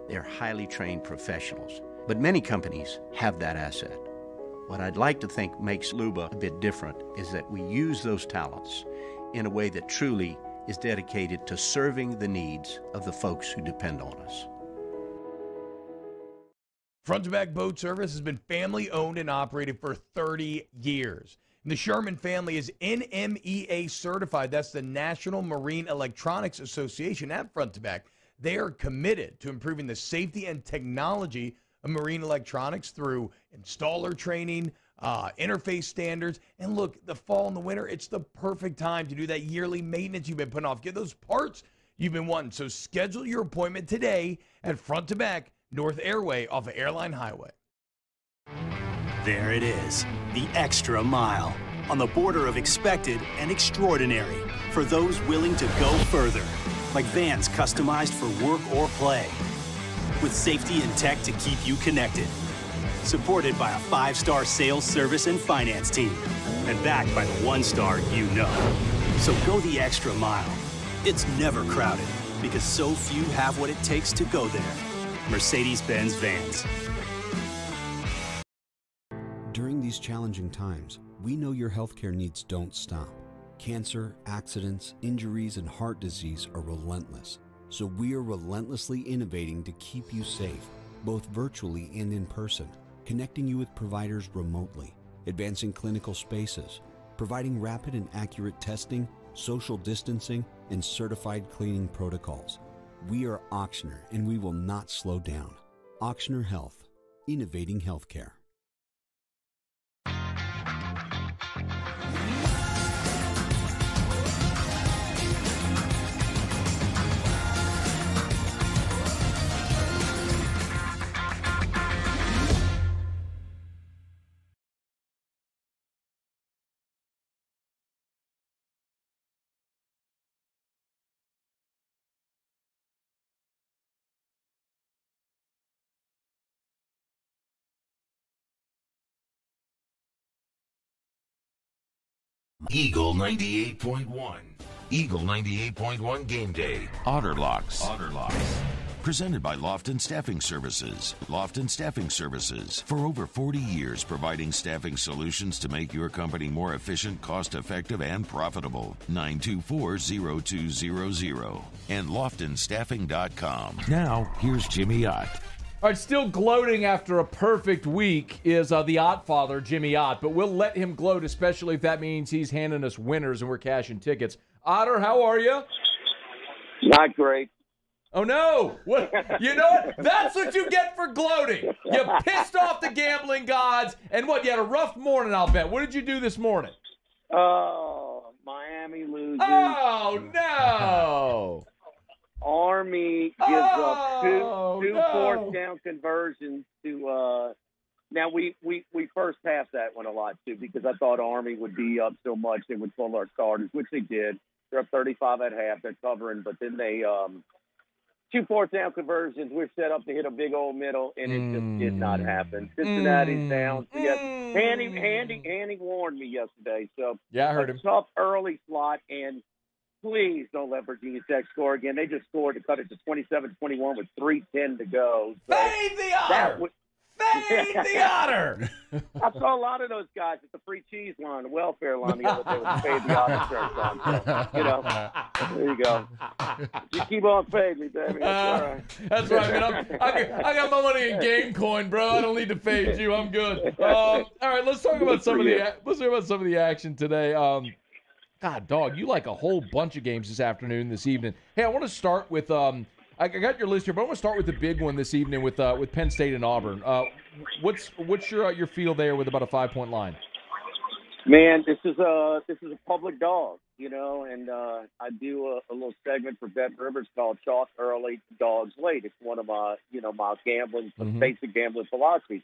They're highly trained professionals. But many companies have that asset. What I'd like to think makes Luba a bit different is that we use those talents in a way that truly is dedicated to serving the needs of the folks who depend on us. Front to Back Boat Service has been family owned and operated for 30 years. And the Sherman family is NMEA certified. That's the National Marine Electronics Association at Front to Back. They are committed to improving the safety and technology of marine electronics through installer training, uh, interface standards. And look, the fall and the winter, it's the perfect time to do that yearly maintenance you've been putting off. Get those parts you've been wanting. So schedule your appointment today at Front to Back North Airway off of Airline Highway. There it is, the extra mile on the border of expected and extraordinary for those willing to go further, like vans customized for work or play, with safety and tech to keep you connected. Supported by a five star sales, service, and finance team, and backed by the one star you know. So go the extra mile. It's never crowded because so few have what it takes to go there. Mercedes Benz Vans. During these challenging times, we know your healthcare needs don't stop. Cancer, accidents, injuries, and heart disease are relentless. So we are relentlessly innovating to keep you safe, both virtually and in person, connecting you with providers remotely, advancing clinical spaces, providing rapid and accurate testing, social distancing, and certified cleaning protocols. We are Ochsner and we will not slow down. Ochsner Health, innovating healthcare. Eagle 98.1. Eagle 98.1 Game Day. Otter Locks. Otter Locks. Presented by Lofton Staffing Services. Lofton Staffing Services. For over 40 years, providing staffing solutions to make your company more efficient, cost effective, and profitable. 924 0200 and loftonstaffing.com. Now, here's Jimmy Ott. All right, still gloating after a perfect week is uh, the Ott father, Jimmy Ott, but we'll let him gloat, especially if that means he's handing us winners and we're cashing tickets. Otter, how are you? Not great. Oh no! What? You know what? That's what you get for gloating. You pissed off the gambling gods, and what? You had a rough morning, I'll bet. What did you do this morning? Oh, Miami loses. Oh no! Army gives Oh, up two two no. fourth down conversions to. uh Now we we we first half that one a lot too because I thought Army would be up so much they would pull our starters, which they did. They're up 35 at half. They're covering, but then they um two fourth down conversions. We're set up to hit a big old middle, and it just did not happen. Cincinnati's down. So yes, Handy Handy Handy warned me yesterday. So Yeah, I heard a him. tough early slot and. Please don't let Virginia Tech score again. They just scored to cut it to 27-21 with 3.10 to go. So Fade the that otter! would- Fade the otter! I saw a lot of those guys at the free cheese line, the welfare line the other day with the fade the otter shirts on. So, you know, there you go. You keep on fading me, baby. That's all right. That's right, man. I'm, I, got, I got my money in game coin, bro. I don't need to fade you. I'm good. Um, all right, let's talk about some of the let's talk about some of the action today. Um, God, dog, you like a whole bunch of games this afternoon, this evening. Hey, I want to start with um, I got your list here, but I want to start with the big one this evening with uh, with Penn State and Auburn. Uh, what's what's your uh, your feel there with about a five point line? Man, this is a this is a public dog, you know, and uh, I do a, a little segment for Bet Rivers called "Chalk Early, Dogs Late." It's one of my you know my gambling Mhm. basic gambling philosophies.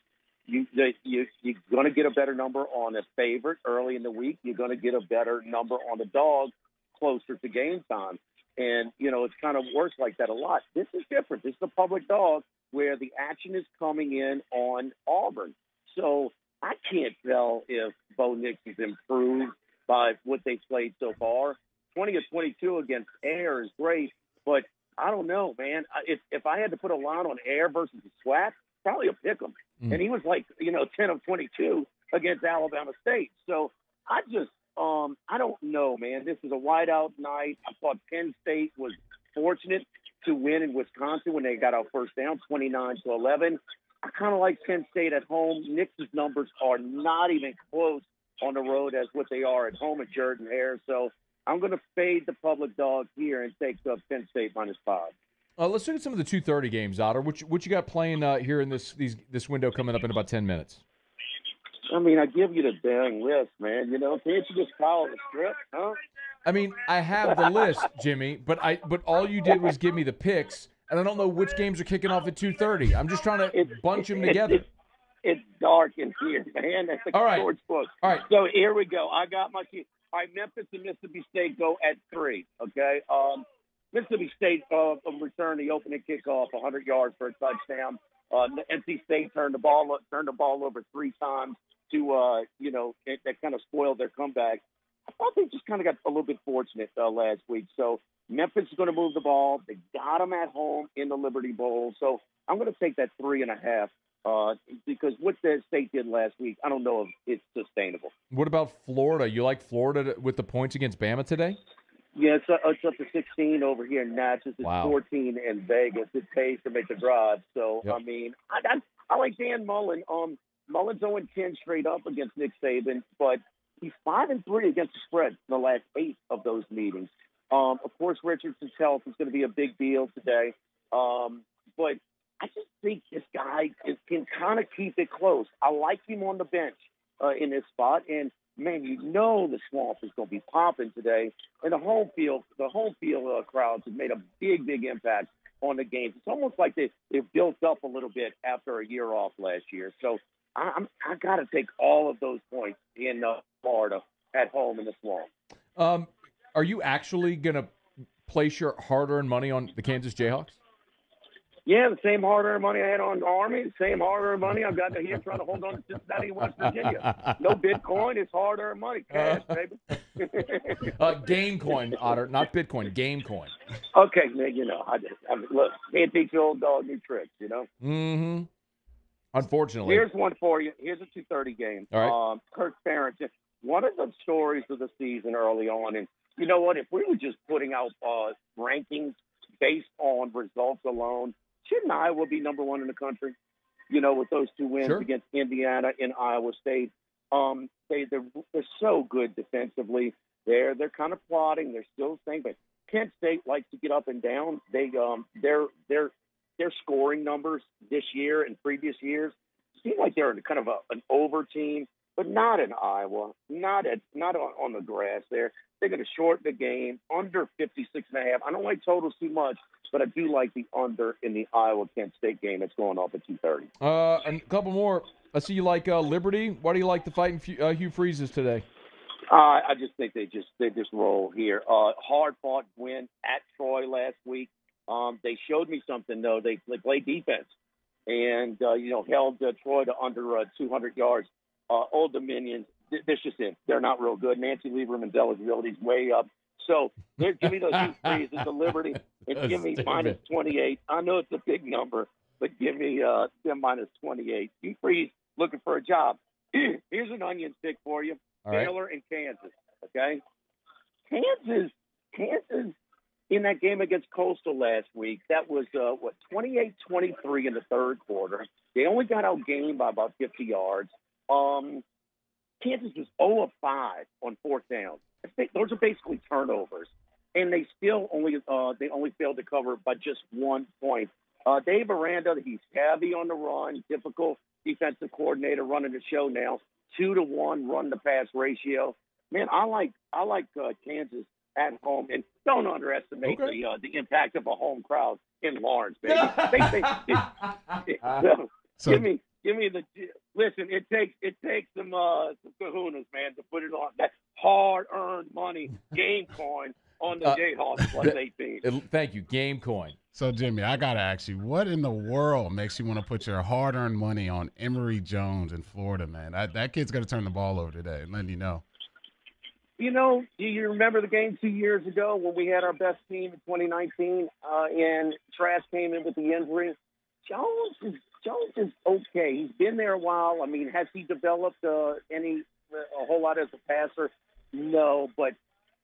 You you you're going to get a better number on a favorite early in the week. You're going to get a better number on the dog closer to game time. And, you know, it's kind of works like that a lot. This is different. This is a public dog where the action is coming in on Auburn. So I can't tell if Bo Nix has improved by what they've played so far. 20 of 22 against Air is great, but I don't know, man. If if I had to put a line on Air versus the SWAC, probably a pick 'em. Mm. And he was like, you know, 10 of 22 against Alabama State. So I just, um, I don't know, man. This is a whiteout night. I thought Penn State was fortunate to win in Wisconsin when they got out first down, 29 to 11. I kind of like Penn State at home. Nix's numbers are not even close on the road as what they are at home at Jordan Hare. So I'm going to fade the public dog here and take the Penn State minus five. Uh, let's look at some of the two thirty games, Otter. What you, what you got playing uh, here in this these this window coming up in about ten minutes? I mean, I give you the dang list, man. You know, can't you just follow the script, huh? I mean, I have the list, Jimmy, but I but all you did was give me the picks, and I don't know which games are kicking off at two thirty. I'm just trying to bunch them together. It's dark in here, man. That's a All right. sports book. All right. So here we go. I got my key. All right, Memphis and Mississippi State go at three. Okay. Um, Mississippi State uh, return the opening kickoff, 100 yards for a touchdown. Uh, NC State turned the ball turned the ball over three times to uh, you know it, that kind of spoiled their comeback. I thought they just kind of got a little bit fortunate uh, last week. So Memphis is going to move the ball. They got them at home in the Liberty Bowl. So I'm going to take that three and a half uh, because what the state did last week, I don't know if it's sustainable. What about Florida? You like Florida with the points against Bama today? Yeah, it's, it's up to 16 over here in Natchez. It's Wow. 14 in Vegas. It pays to make the drive. So, Yep. I mean, I, I, I like Dan Mullen. Um, Mullen's 0 10 straight up against Nick Saban, but he's 5 and 3 against the spread in the last eight of those meetings. Um, of course, Richardson's health is going to be a big deal today. Um, but I just think this guy is, can kind of keep it close. I like him on the bench uh, in this spot, and man, you know the swamp is going to be popping today, and the home field, the home field uh, crowds have made a big, big impact on the games. It's almost like they they've built up a little bit after a year off last year. So I, I'm I got to take all of those points in uh, Florida at home in the swamp. Um, are you actually going to place your hard-earned money on the Kansas Jayhawks? Yeah, the same hard-earned money I had on Army, same hard-earned money I've got here trying to hold on to Cincinnati, West Virginia. No Bitcoin, it's hard-earned money, cash, baby. Uh, game coin, Otter, not Bitcoin. Game coin. okay, man, you know, I just I mean, look, can't teach your old dog new tricks, you know. Mm-hmm. Unfortunately, Here's one for you. Here's a 2:30 game. All right. Um, Kirk Barrington. One of the stories of the season early on, and you know what? If we were just putting out uh, rankings based on results alone, shouldn't Iowa be number one in the country? You know, with those two wins Sure. against Indiana and Iowa State, um, they they're, they're so good defensively. They're they're kind of plotting. They're still the same, but Kent State likes to get up and down. They um their their their scoring numbers this year and previous years seem like they're kind of a, an over team, but not in Iowa, not at not on, on the grass there. They're going to shorten the game under 56 and a half. I don't like totals too much, but I do like the under in the Iowa Kent State game that's going off at 2:30. uh, and a couple more. I see you like uh, Liberty. Why do you like the fighting uh, Hugh Freezes today? Uh, I just think they just they just roll here. Uh, hard fought win at Troy last week. Um, they showed me something though. They they played defense and uh, you know held uh, Troy to under uh, 200 yards. Uh, Old Dominion, th- this just in. They're not real good. Nancy Lieberman eligibility's way up. So give me those two freezes, the Liberty, and give me minus 28. I know it's a big number, but give me uh, them minus 28. You freeze looking for a job. Here's an onion stick for you. All right. Baylor and Kansas. Okay, Kansas, Kansas in that game against Coastal last week. That was uh, what 28-23 in the third quarter. They only got outgained by about 50 yards. Um, Kansas was 0 of 5 on fourth down. Those are basically turnovers, and they still only uh, they only failed to cover by just one point. Uh, Dave Aranda, he's heavy on the run, difficult defensive coordinator running the show now. Two to one run to pass ratio. Man, I like I like uh, Kansas at home, and don't underestimate the uh, the impact of a home crowd in Lawrence, baby. they, they, it- so, So- give me give me the listen. It takes it takes some uh some kahunas, man, to put it on that hard earned money game coin on the Uh, Jayhawks plus 18. Thank you, Game Coin. So Jimmy, I gotta ask you, what in the world makes you want to put your hard-earned money on Emory Jones in Florida, man? That, that kid's gonna turn the ball over today. Letting you know. You know, do you remember the game two years ago when we had our best team in 2019 uh, and Trask came in with the injury? Jones is Jones is okay. He's been there a while. I mean, has he developed uh, any a whole lot as a passer? No, but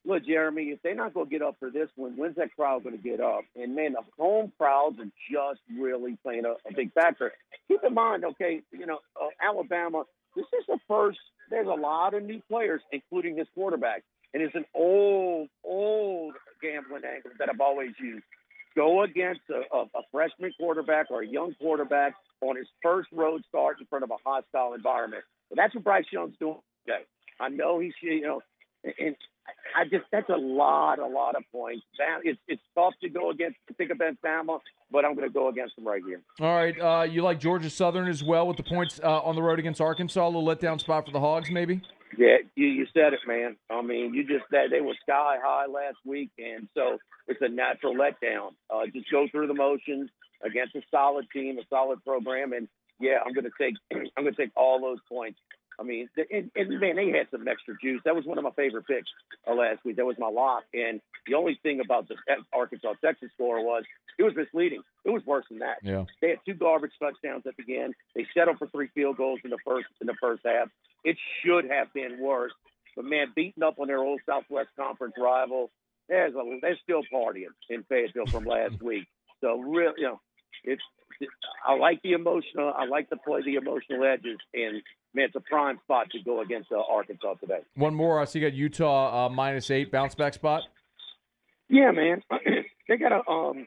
look, Jeremy, if they're not going to get up for this one, when's that crowd going to get up? And man, the home crowds are just really playing a, a big factor. Keep in mind, okay, you know, uh, Alabama. This is the first. There's a lot of new players, including this quarterback, and it's an old, old gambling angle that I've always used. Go against a, a, a freshman quarterback or a young quarterback on his first road start in front of a hostile environment. That's what Bryce Young's doing today. I know he's, you know, and I just that's a lot, a lot of points. It's it's tough to go against pick against Bama, but I'm going to go against them right here. All right, uh, you like Georgia Southern as well with the points uh, on the road against Arkansas. A little letdown spot for the Hogs, maybe. Yeah, you, you said it, man. I mean, you just that they were sky high last week, and so it's a natural letdown. Uh, just go through the motions against a solid team, a solid program, and yeah, I'm going to take I'm going to take all those points. I mean, and, and man, they had some extra juice. That was one of my favorite picks uh, last week. That was my lock. And the only thing about the Arkansas Texas score was it was misleading. It was worse than that. Yeah. They had two garbage touchdowns at the end. They settled for three field goals in the first in the first half. It should have been worse. But man, beating up on their old Southwest Conference rival, there's a they're still partying in Fayetteville from last week. So real, you know, it's I like the emotional. I like to play the emotional edges, and man, it's a prime spot to go against uh, Arkansas today. One more. I see you got Utah uh, minus eight bounce back spot. Yeah, man, they got a um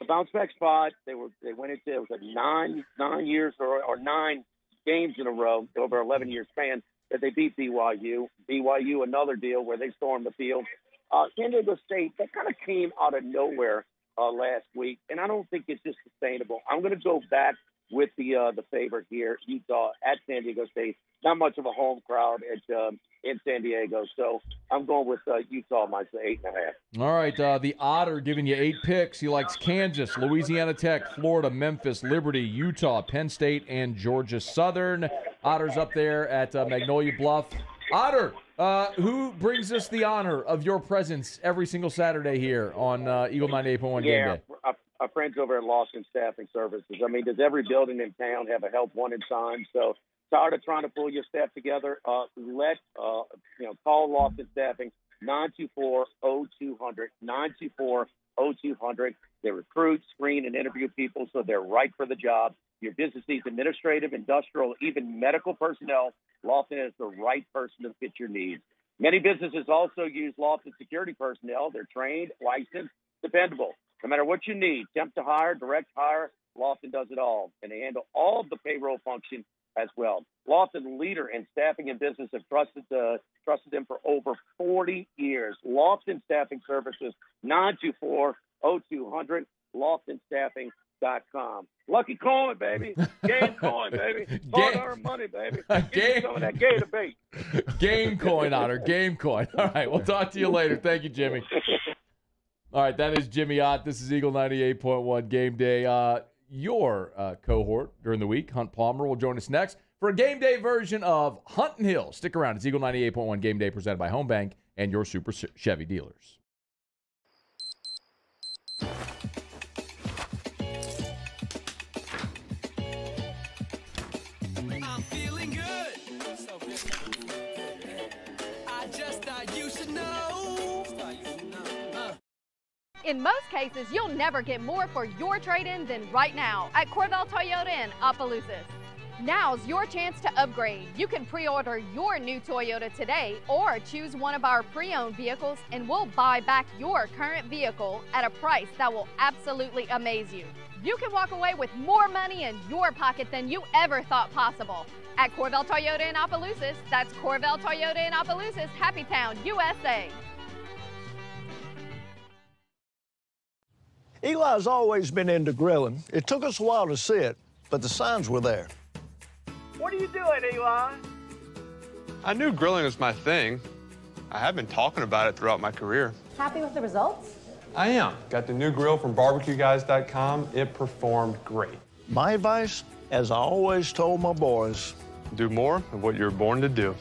a bounce back spot. They were they went into it was a nine nine years or or nine games in a row over eleven year span that they beat BYU. BYU another deal where they stormed the field. Uh, San Diego State that kind of came out of nowhere uh, last week, and I don't think it's just sustainable. I'm going to go back with the uh, the favorite here, Utah at San Diego State. Not much of a home crowd at um, in San Diego, so I'm going with uh, Utah minus eight and a half. All right, uh, the Otter giving you eight picks. He likes Kansas, Louisiana Tech, Florida, Memphis, Liberty, Utah, Penn State, and Georgia Southern. Otter's up there at uh, Magnolia Bluff. Otter, uh, who brings us the honor of your presence every single Saturday here on uh, Eagle 98.1 Game Yeah, Day? our, our friends over at Lofton Staffing Services. I mean, does every building in town have a help wanted sign? So tired of trying to pull your staff together? Uh, let uh, you know, call Lofton Staffing 924-0200, 924-0200. They recruit, screen, and interview people so they're right for the job. Your business needs administrative, industrial, even medical personnel. Lofton is the right person to fit your needs. Many businesses also use Lofton security personnel. They're trained, licensed, dependable. No matter what you need, temp to hire, direct hire, Lofton does it all. And they handle all of the payroll function as well. Lofton, leader in staffing and business, have trusted uh, trusted them for over 40 years. Lofton Staffing Services, 924-0200, loftonstaffing.com. Lucky coin, baby. Game coin, baby. Hard earned money, baby. Give me some of that gator bait. Game coin, Otter. Game coin. All right, we'll talk to you later. Thank you, Jimmy. All right, that is Jimmy Ott. This is Eagle 98.1 Game Day. Uh, your uh, cohort during the week, Hunt Palmer, will join us next for a game day version of Hunt and Hill. Stick around. It's Eagle 98.1 Game Day presented by Home Bank and your Super Chevy dealers. In most cases, you'll never get more for your trade-in than right now at Courvelle Toyota in Opelousas. Now's your chance to upgrade. You can pre-order your new Toyota today or choose one of our pre-owned vehicles and we'll buy back your current vehicle at a price that will absolutely amaze you. You can walk away with more money in your pocket than you ever thought possible. At Courvelle Toyota in Opelousas, that's Courvelle Toyota in Opelousas, Happy Town, USA. Eli's always been into grilling. It took us a while to see it, but the signs were there. What are you doing, Eli? I knew grilling was my thing. I have been talking about it throughout my career. Happy with the results? I am. Got the new grill from barbecueguys.com. It performed great. My advice, as I always told my boys, do more of what you're born to do.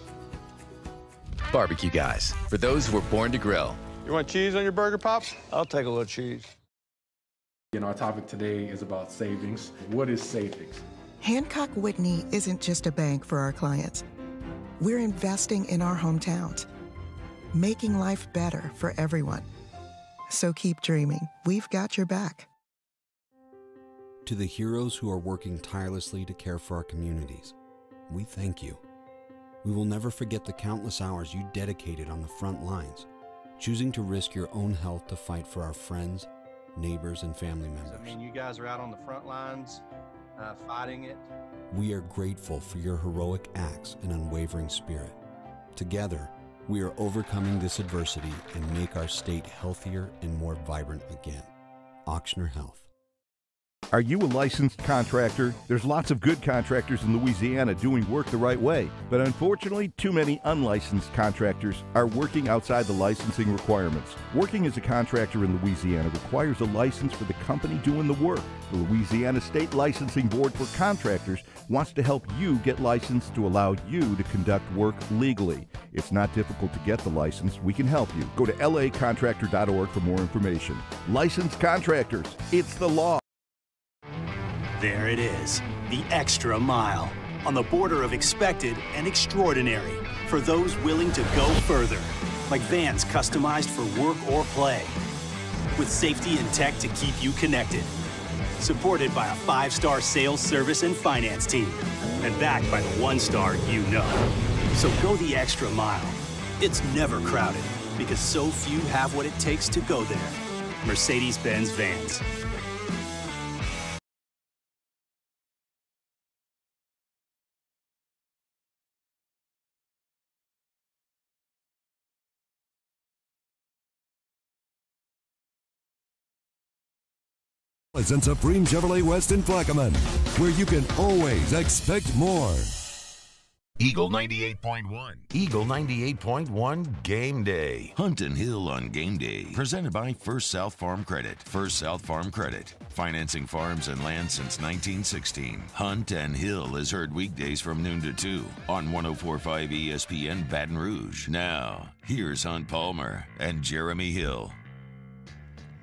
Barbecue Guys, for those who were born to grill. You want cheese on your burger, Pops? I'll take a little cheese. You know, our topic today is about savings. What is savings? Hancock Whitney isn't just a bank for our clients. We're investing in our hometowns, making life better for everyone. So keep dreaming. We've got your back. To the heroes who are working tirelessly to care for our communities, we thank you. We will never forget the countless hours you dedicated on the front lines, choosing to risk your own health to fight for our friends, neighbors, and family members. I mean, you guys are out on the front lines uh, fighting it. We are grateful for your heroic acts and unwavering spirit. Together, we are overcoming this adversity and make our state healthier and more vibrant again. Ochsner Health. Are you a licensed contractor? There's lots of good contractors in Louisiana doing work the right way, but unfortunately, too many unlicensed contractors are working outside the licensing requirements. Working as a contractor in Louisiana requires a license for the company doing the work. The Louisiana State Licensing Board for Contractors wants to help you get licensed to allow you to conduct work legally. It's not difficult to get the license. We can help you. Go to lacontractor.org for more information. Licensed contractors, it's the law. There it is, the extra mile, on the border of expected and extraordinary for those willing to go further, like vans customized for work or play, with safety and tech to keep you connected. Supported by a five star sales, service, and finance team, and backed by the one star you know. So go the extra mile. It's never crowded because so few have what it takes to go there. Mercedes Benz Vans. It's Supreme Chevrolet West in Plaquemine, where you can always expect more. Eagle 98.1. Eagle 98.1 Game Day. Hunt and Hill on Game Day. Presented by First South Farm Credit. First South Farm Credit. Financing farms and land since 1916. Hunt and Hill is heard weekdays from noon to 2 on 1045 ESPN Baton Rouge. Now, here's Hunt Palmer and Jeremy Hill.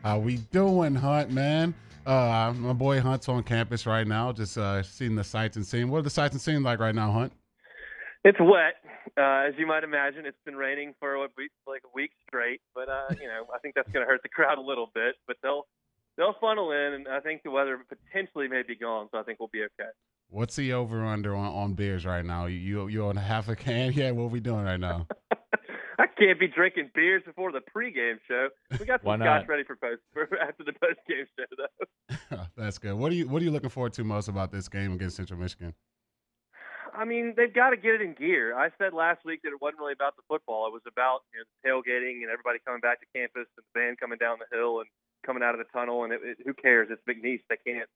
How we doing, Hunt, man? Uh, my boy Hunt's on campus right now, just uh, seeing the sights and seeing. What are the sights and scene like right now, Hunt? It's wet, uh, as you might imagine. It's been raining for what like a week straight, but uh, you know, I think that's going to hurt the crowd a little bit. But they'll they'll funnel in, and I think the weather potentially may be gone, so I think we'll be okay. What's the over under on, on beers right now? You you on half a can? Yeah, what are we doing right now? I can't be drinking beers before the pregame show. We got Why some not? scotch ready for post for after the postgame show, though. Oh, that's good. What are you What are you looking forward to most about this game against Central Michigan? I mean, they've got to get it in gear. I said last week that it wasn't really about the football. It was about you know, tailgating and everybody coming back to campus and the band coming down the hill and coming out of the tunnel. And it, it, who cares? It's McNeese. They can't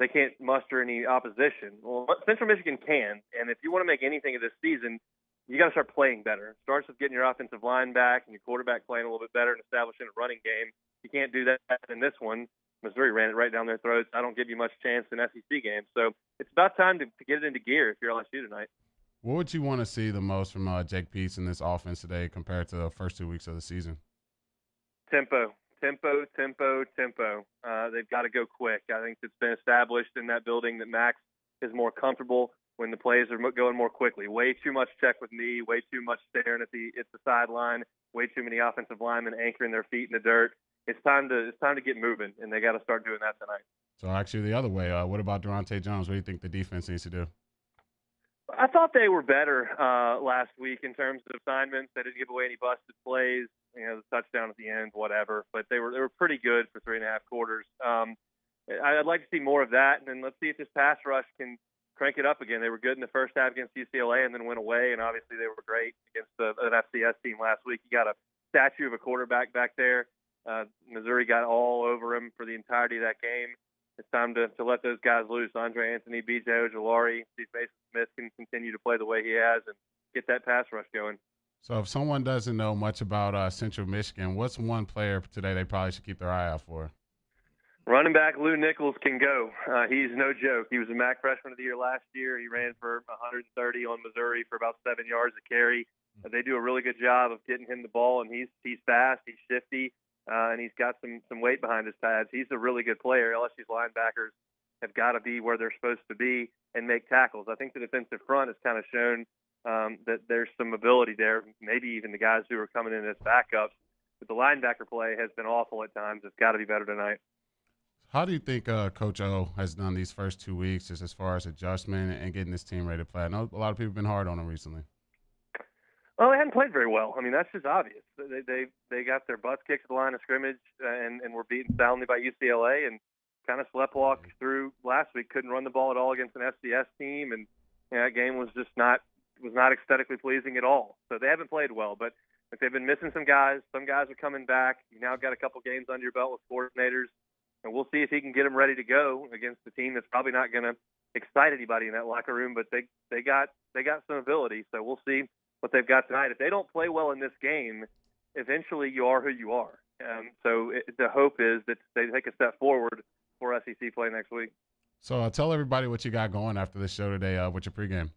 they can't muster any opposition. Well, Central Michigan can. And if you want to make anything of this season, you got to start playing better. It starts with getting your offensive line back and your quarterback playing a little bit better and establishing a running game. You can't do that in this one. Missouri ran it right down their throats. I don't give you much chance in SEC games. So it's about time to, to get it into gear if you're LSU tonight. What would you want to see the most from uh, Jake Peetz in this offense today compared to the first two weeks of the season? Tempo, tempo, tempo, tempo. Uh, they've got to go quick. I think it's been established in that building that Max is more comfortable when the plays are going more quickly. Way too much check with me. Way too much staring at the at the sideline. Way too many offensive linemen anchoring their feet in the dirt. It's time to it's time to get moving, and they got to start doing that tonight. So actually, the other way. Uh, what about Daronte Jones? What do you think the defense needs to do? I thought they were better uh, last week in terms of assignments. They didn't give away any busted plays. You know, the touchdown at the end, whatever. But they were they were pretty good for three and a half quarters. Um, I'd like to see more of that, and then let's see if this pass rush can crank it up again. They were good in the first half against UCLA, and then went away. And obviously, they were great against the, an FCS team last week. You got a statue of a quarterback back there. Uh, Missouri got all over him for the entirety of that game. It's time to, to let those guys loose. Andre Anthony, B.J. Ojulari, see Maason Smith can continue to play the way he has and get that pass rush going. So if someone doesn't know much about uh, Central Michigan, what's one player today they probably should keep their eye out for? Running back Lew Nichols can go. Uh, he's no joke. He was a MAC freshman of the year last year. He ran for 130 on Missouri for about seven yards a carry. Uh, they do a really good job of getting him the ball, and he's he's fast, he's shifty, uh, and he's got some some weight behind his pads. He's a really good player. LSU's linebackers have got to be where they're supposed to be and make tackles. I think the defensive front has kind of shown um, that there's some ability there. Maybe even the guys who are coming in as backups. But the linebacker play has been awful at times. It's got to be better tonight. How do you think uh, Coach O has done these first two weeks, just as far as adjustment and getting this team ready to play? I know a lot of people have been hard on him recently. Well, they hadn't played very well. I mean, that's just obvious. They they they got their butts kicked at the line of scrimmage and and were beaten soundly by UCLA and kind of sleptwalk through last week. Couldn't run the ball at all against an FCS team, and you know, that game was just not was not aesthetically pleasing at all. So they haven't played well, but if they've been missing some guys. Some guys are coming back. You now got a couple games under your belt with coordinators and we'll see if he can get them ready to go against a team that's probably not going to excite anybody in that locker room. But they they got they got some ability, so we'll see what they've got tonight. If they don't play well in this game, eventually you are who you are. Um, so it, the hope is that they take a step forward for SEC play next week. So uh, tell everybody what you got going after this show today uh, with your pregame.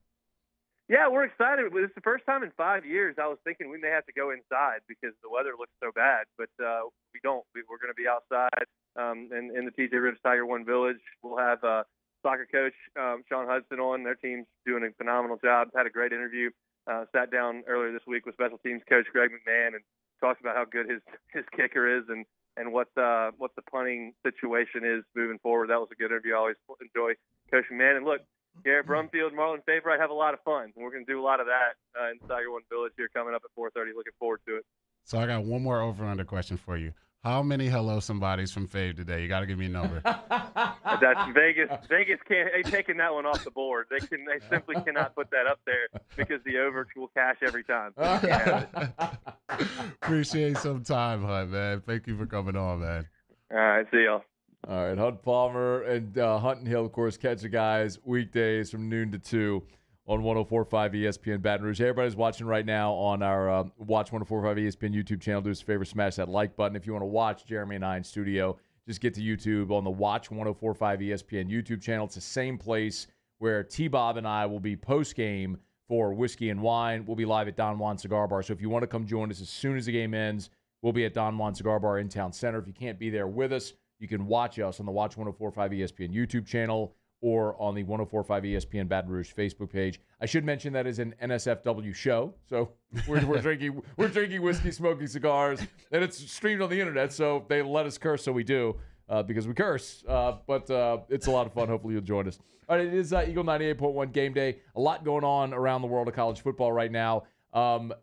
Yeah, we're excited. It's the first time in five years I was thinking we may have to go inside because the weather looks so bad, but uh, we don't. We're going to be outside um, in, in the TJ Ribs Tiger One Village. We'll have uh, soccer coach um, Sian Hudson on. Their team's doing a phenomenal job. Had a great interview. Uh, sat down earlier this week with special teams coach Greg McMahon and talked about how good his his kicker is and and what uh, what the punting situation is moving forward. That was a good interview. I always enjoy Coach McMahon. And look, Garrett Brumfield, Marlon Favorite have a lot of fun. We're going to do a lot of that uh, in Tiger One Village here coming up at 4:30. Looking forward to it. So I got one more over under question for you. How many hello somebodies from Fave today? You got to give me a number. That's Vegas. Vegas can't. They taking that one off the board. They can. They simply cannot put that up there because the over will cash every time. Appreciate some time, Hunt man. Thank you for coming on, man. All right, see y'all. All right, Hunt Palmer and uh, Hunt and Hill, of course, catch the guys weekdays from noon to two on 104.5 ESPN Baton Rouge. Everybody's watching right now on our uh, Watch 104.5 ESPN YouTube channel. Do us a favor, smash that like button. If you want to watch Jeremy and I in studio, just get to YouTube on the Watch 104.5 ESPN YouTube channel. It's the same place where T Bob and I will be post game for Whiskey and Wine. We'll be live at Don Juan Cigar Bar. So if you want to come join us as soon as the game ends, we'll be at Don Juan Cigar Bar in Town Center. If you can't be there with us, you can watch us on the Watch 104.5 ESPN YouTube channel or on the 1045 ESPN Baton Rouge Facebook page. I should mention that is an NSFW show, so we're, we're drinking we're drinking whiskey, smoking cigars, and it's streamed on the internet. So they let us curse, so we do uh, because we curse. Uh, but uh, it's a lot of fun. Hopefully you'll join us. All right, it is uh, Eagle 98.1 game day. A lot going on around the world of college football right now. Um,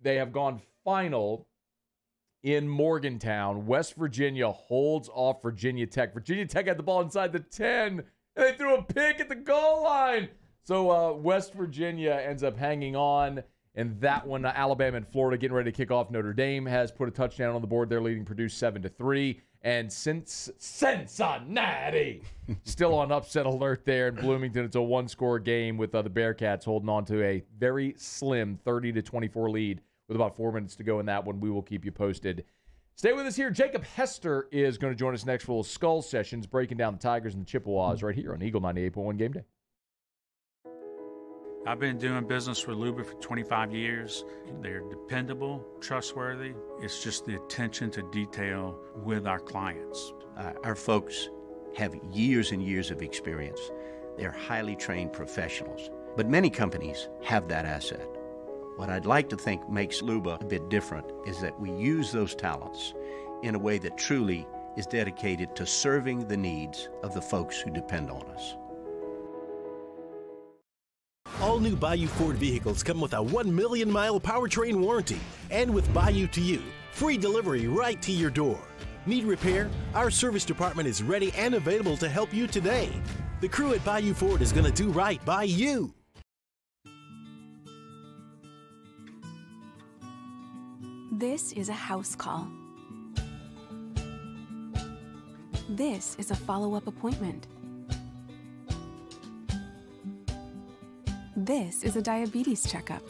they have gone final in Morgantown. West Virginia holds off Virginia Tech. Virginia Tech had the ball inside the 10 they threw a pick at the goal line. So uh, West Virginia ends up hanging on. And that one, uh, Alabama and Florida getting ready to kick off. Notre Dame has put a touchdown on the board. They're leading Purdue seven to three. And since Cincinnati still on upset alert there in Bloomington, it's a one-score game with uh, the Bearcats holding on to a very slim 30 to 24 lead with about four minutes to go in that one. We will keep you posted Stay with us here. Jacob Hester is going to join us next for Skull Sessions, breaking down the Tigers and the Chippewas right here on Eagle 98.1 Game Day. I've been doing business with Luba for 25 years. They're dependable, trustworthy. It's just the attention to detail with our clients. Uh, our folks have years and years of experience. They're highly trained professionals. But many companies have that asset. What I'd like to think makes Luba a bit different is that we use those talents in a way that truly is dedicated to serving the needs of the folks who depend on us. All new Bayou Ford vehicles come with a 1 million mile powertrain warranty and with Bayou to You, free delivery right to your door. Need repair? Our service department is ready and available to help you today. The crew at Bayou Ford is going to do right by you. This is a house call. This is a follow up appointment. This is a diabetes checkup.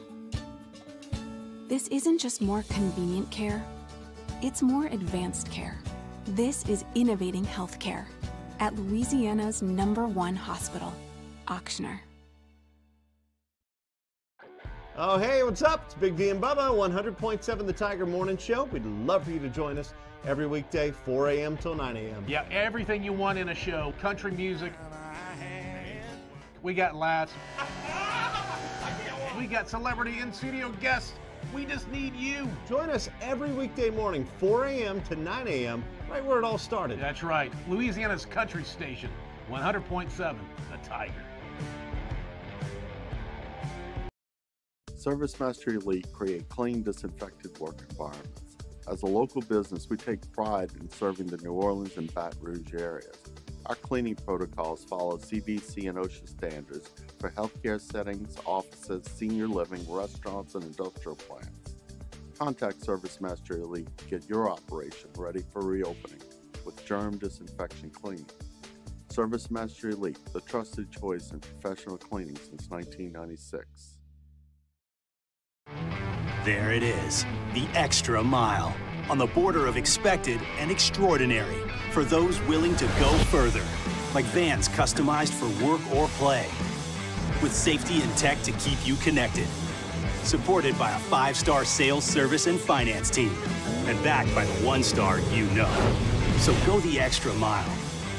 This isn't just more convenient care, it's more advanced care. This is innovating healthcare at Louisiana's number one hospital, Ochsner. Oh, hey, what's up? It's Big V and Bubba, 100.7 The Tiger Morning Show. We'd love for you to join us every weekday, 4 a.m. till 9 a.m. Yeah, everything you want in a show. Country music. We got laughs. We got celebrity in studio guests. We just need you. Join us every weekday morning, 4 a.m. to 9 a.m., right where it all started. That's right. Louisiana's country station, 100.7 The Tiger. ServiceMaster Elite create clean, disinfected work environments. As a local business, we take pride in serving the New Orleans and Baton Rouge areas. Our cleaning protocols follow CDC and OSHA standards for healthcare settings, offices, senior living, restaurants, and industrial plants. Contact ServiceMaster Elite to get your operation ready for reopening with germ disinfection cleaning. ServiceMaster Elite, the trusted choice in professional cleaning since 1996. There it is, the extra mile, on the border of expected and extraordinary for those willing to go further, like vans customized for work or play, with safety and tech to keep you connected. Supported by a five star sales, service, and finance team, and backed by the one star you know. So go the extra mile.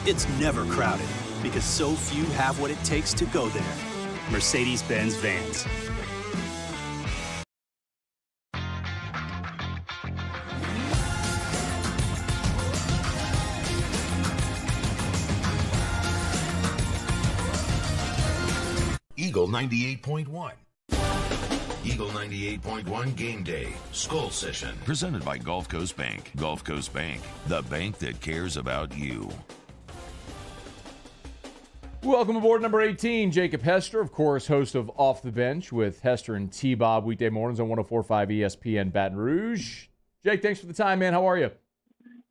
It's never crowded because so few have what it takes to go there. Mercedes Benz Vans. 98.1. Eagle 98.1 Game Day Skull Session. Presented by Gulf Coast Bank. Gulf Coast Bank, the bank that cares about you. Welcome aboard number 18, Jacob Hester, of course, host of Off the Bench with Hester and T Bob weekday mornings on 1045 ESPN Baton Rouge. Jake, thanks for the time, man. How are you?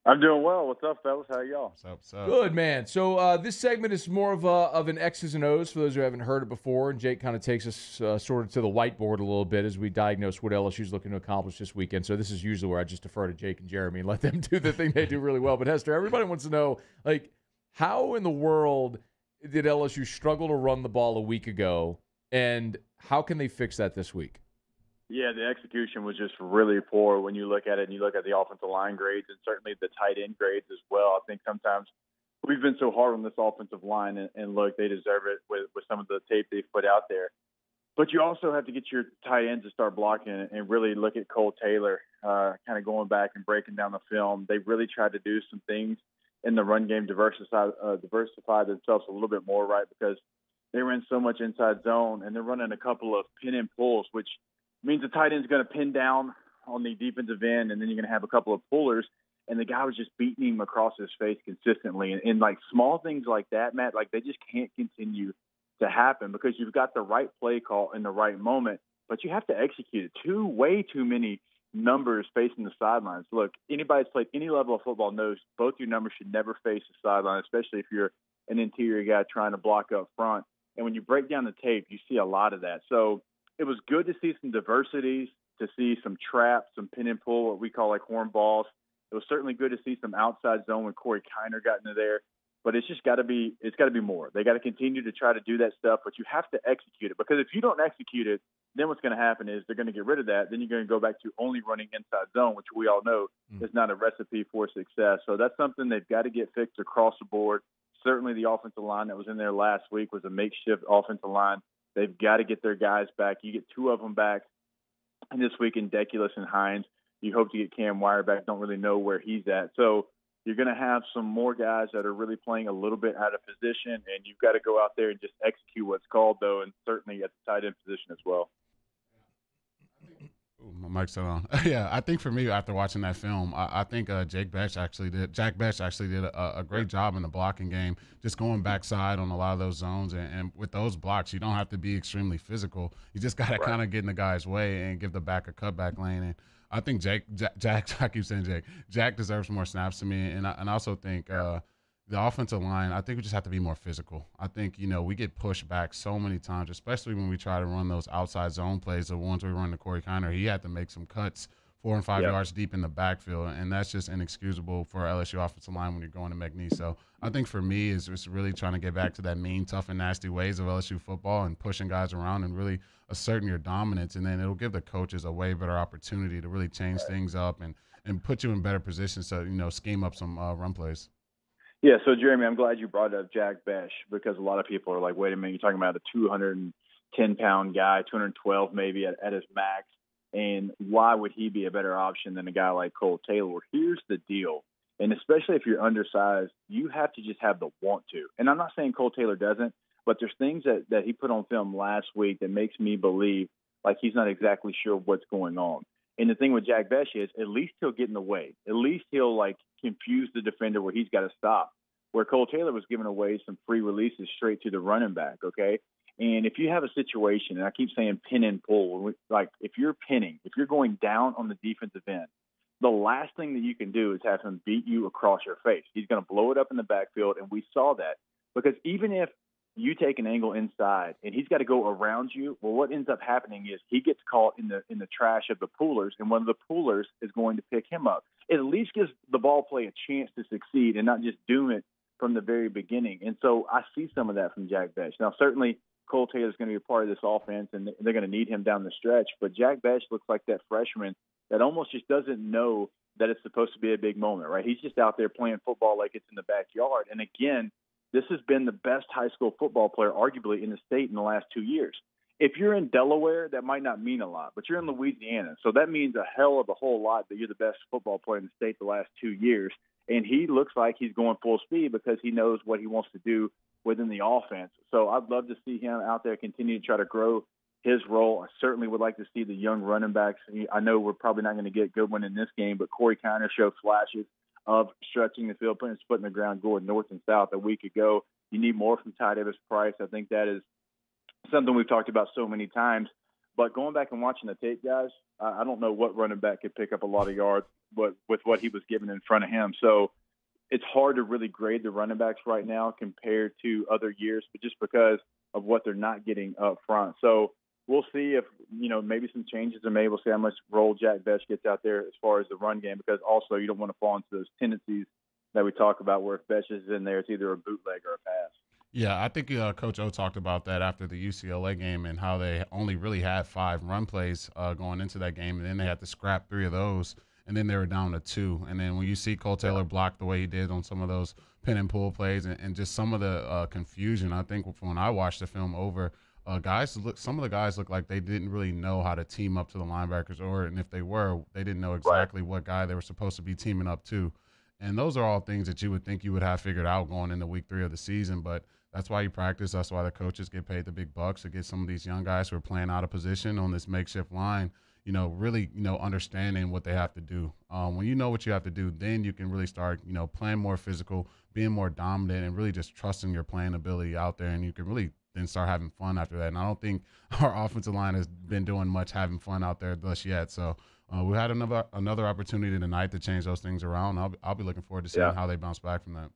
I'm doing well. What's up, fellas? How y'all? What's up? What's up? Good, man. So uh, this segment is more of a, of an X's and O's for those who haven't heard it before. And Jake kind of takes us uh, sort of to the whiteboard a little bit as we diagnose what LSU's looking to accomplish this weekend. So this is usually where I just defer to Jake and Jeremy and let them do the thing they do really well. But Hester, everybody wants to know, like, how in the world did LSU struggle to run the ball a week ago, and how can they fix that this week? Yeah, the execution was just really poor when you look at it and you look at the offensive line grades and certainly the tight end grades as well. I think sometimes we've been so hard on this offensive line, and, and look, they deserve it with, with some of the tape they've put out there. But you also have to get your tight ends to start blocking and really look at Cole Taylor, uh, kind of going back and breaking down the film. They really tried to do some things in the run game, diversify, uh, diversify themselves a little bit more, right? Because they ran so much inside zone, and they're running a couple of pin and pulls, which means the tight end's going to pin down on the defensive end, and then you're going to have a couple of pullers. And the guy was just beating him across his face consistently. And, and like small things like that, Matt, like they just can't continue to happen because you've got the right play call in the right moment, but you have to execute it. Too way too many numbers facing the sidelines. Look, anybody that's played any level of football knows both your numbers should never face the sideline, especially if you're an interior guy trying to block up front. And when you break down the tape, you see a lot of that. So it was good to see some diversities, to see some traps, some pin and pull, what we call like horn balls. It was certainly good to see some outside zone when Corey Kiner got into there. But it's just got to be it's got to be more. They got to continue to try to do that stuff, but you have to execute it because if you don't execute it, then what's going to happen is they're going to get rid of that. Then you're going to go back to only running inside zone, which we all know mm. is not a recipe for success. So that's something they've got to get fixed across the board. Certainly, the offensive line that was in there last week was a makeshift offensive line. They've got to get their guys back. You get two of them back and this week in Deculus and Hines. You hope to get Cam Wire back. Don't really know where he's at. So you're going to have some more guys that are really playing a little bit out of position, and you've got to go out there and just execute what's called, though, and certainly at the tight end position as well. My mic's still on. yeah, I think for me, after watching that film, I, I think uh, Jake Bech actually did. Jack Bech actually did a, a, great job in the blocking game, just going backside on a lot of those zones. And, and with those blocks, you don't have to be extremely physical. You just got to right. kind of get in the guy's way and give the back a cutback lane. And I think Jake, Jack, Jack, I keep saying Jake, Jack deserves more snaps to me. And I, and I also think uh, the offensive line, I think we just have to be more physical. I think, you know, we get pushed back so many times, especially when we try to run those outside zone plays, the ones we run to Corey Kiner. He had to make some cuts four and five yep. yards deep in the backfield, and that's just inexcusable for LSU offensive line when you're going to McNeese. So I think for me is just really trying to get back to that mean, tough, and nasty ways of LSU football and pushing guys around and really asserting your dominance, and then it'll give the coaches a way better opportunity to really change right. things up and and put you in better positions to you know scheme up some uh, run plays. Yeah, so Jeremy, I'm glad you brought up Jack Bech because a lot of people are like, wait a minute, you're talking about a 210 pound guy, 212 maybe at, at his max and why would he be a better option than a guy like Cole Taylor? Here's the deal. And especially if you're undersized, you have to just have the want to. And I'm not saying Cole Taylor doesn't, but there's things that, that he put on film last week that makes me believe like he's not exactly sure what's going on. And the thing with Jack Bech is at least he'll get in the way. At least he'll like confuse the defender where he's got to stop. Where Cole Taylor was giving away some free releases straight to the running back, okay? And if you have a situation, and I keep saying pin and pull, like if you're pinning, if you're going down on the defensive end, the last thing that you can do is have him beat you across your face. He's going to blow it up in the backfield, and we saw that because even if you take an angle inside and he's got to go around you, well, what ends up happening is he gets caught in the in the trash of the poolers, and one of the poolers is going to pick him up. It at least gives the ball play a chance to succeed and not just doom it from the very beginning. And so I see some of that from Jack Bech. Now, certainly Cole Taylor is going to be a part of this offense, and they're going to need him down the stretch. But Jack Bech looks like that freshman that almost just doesn't know that it's supposed to be a big moment, right? He's just out there playing football like it's in the backyard. And again, this has been the best high school football player, arguably, in the state in the last two years. If you're in Delaware, that might not mean a lot, but you're in Louisiana, so that means a hell of a whole lot that you're the best football player in the state the last two years. And he looks like he's going full speed because he knows what he wants to do within the offense. So I'd love to see him out there continue to try to grow his role. I certainly would like to see the young running backs. I know we're probably not going to get Goodwin in this game, but Corey Kiner showed flashes of stretching the field, putting his foot in the ground, going north and south a week ago. You need more from Ty Davis Price. I think that is something we've talked about so many times. But going back and watching the tape, guys, I don't know what running back could pick up a lot of yards, but with what he was given in front of him. So it's hard to really grade the running backs right now compared to other years, but just because of what they're not getting up front. So we'll see if you know maybe some changes are made. We'll see how much role Jack Bech gets out there as far as the run game, because also you don't want to fall into those tendencies that we talk about where if Bech is in there, it's either a bootleg or a pass. Yeah, I think uh, Coach O talked about that after the UCLA game and how they only really had five run plays uh, going into that game, and then they had to scrap three of those and then they were down to two. And then when you see Cole Taylor block the way he did on some of those pin and pull plays, and, and just some of the uh, confusion, I think when I watched the film over, uh, guys look. Some of the guys look like they didn't really know how to team up to the linebackers, or and if they were, they didn't know exactly right. what guy they were supposed to be teaming up to. And those are all things that you would think you would have figured out going into week three of the season, but. That's why you practice. That's why the coaches get paid the big bucks to get some of these young guys who are playing out of position on this makeshift line you know, really, you know, understanding what they have to do. Um, when you know what you have to do, then you can really start, you know, playing more physical, being more dominant, and really just trusting your playing ability out there. And you can really then start having fun after that. And I don't think our offensive line has been doing much having fun out there thus yet. So uh, we had another another opportunity tonight to change those things around. I'll, I'll be looking forward to seeing yeah. how they bounce back from that.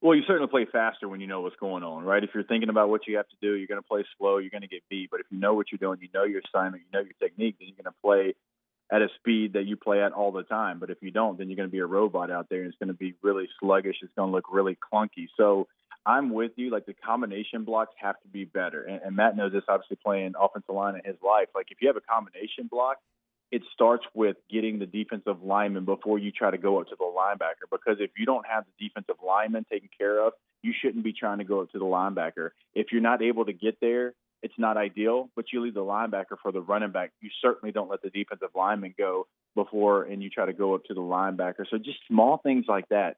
Well, you certainly play faster when you know what's going on, right? If you're thinking about what you have to do, you're going to play slow. You're going to get beat. But if you know what you're doing, you know your assignment, you know your technique, then you're going to play at a speed that you play at all the time. But if you don't, then you're going to be a robot out there, and it's going to be really sluggish. It's going to look really clunky. So I'm with you. Like the combination blocks have to be better, and, and Matt knows this. Obviously, playing offensive line in his life, like if you have a combination block, it starts with getting the defensive lineman before you try to go up to the linebacker. Because if you don't have the defensive lineman taken care of, you shouldn't be trying to go up to the linebacker. If you're not able to get there, it's not ideal, but you leave the linebacker for the running back. You certainly don't let the defensive lineman go before and you try to go up to the linebacker. So just small things like that.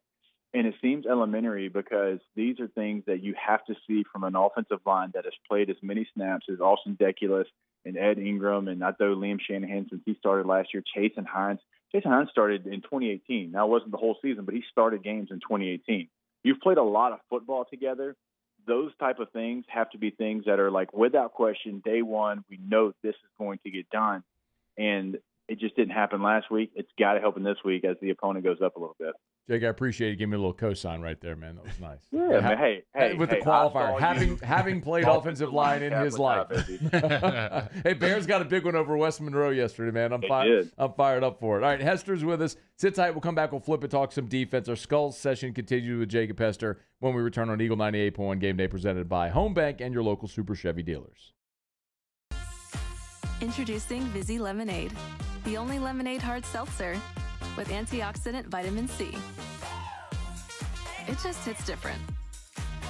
And it seems elementary because these are things that you have to see from an offensive line that has played as many snaps as Austin Deculus and Ed Ingram and I know Liam Shanahan since he started last year, Chasen Hines. Chasen Hines started in 2018. Now it wasn't the whole season, but he started games in 2018. You've played a lot of football together those type of things have to be things that are like without question day one we know this is going to get done and it just didn't happen last week. It's got to happen this week as the opponent goes up a little bit. Jake, I appreciate you giving me a little cosign right there, man. That was nice. Yeah, man. Hey, hey, with hey, the qualifier, having you. having played Offensive offensive line in his life. not busy. hey, Bears got a big one over West Monroe yesterday, man. I'm fired. I'm fired up for it. All right, Hester's with us. Sit tight. We'll come back. We'll flip it, talk some defense. Our Skulls session continues with Jacob Hester when we return on Eagle 98.1 Game Day, presented by Home Bank and your local Super Chevy dealers. Introducing Vizzy Lemonade, the only lemonade hard seltzer with antioxidant vitamin C. It just hits different.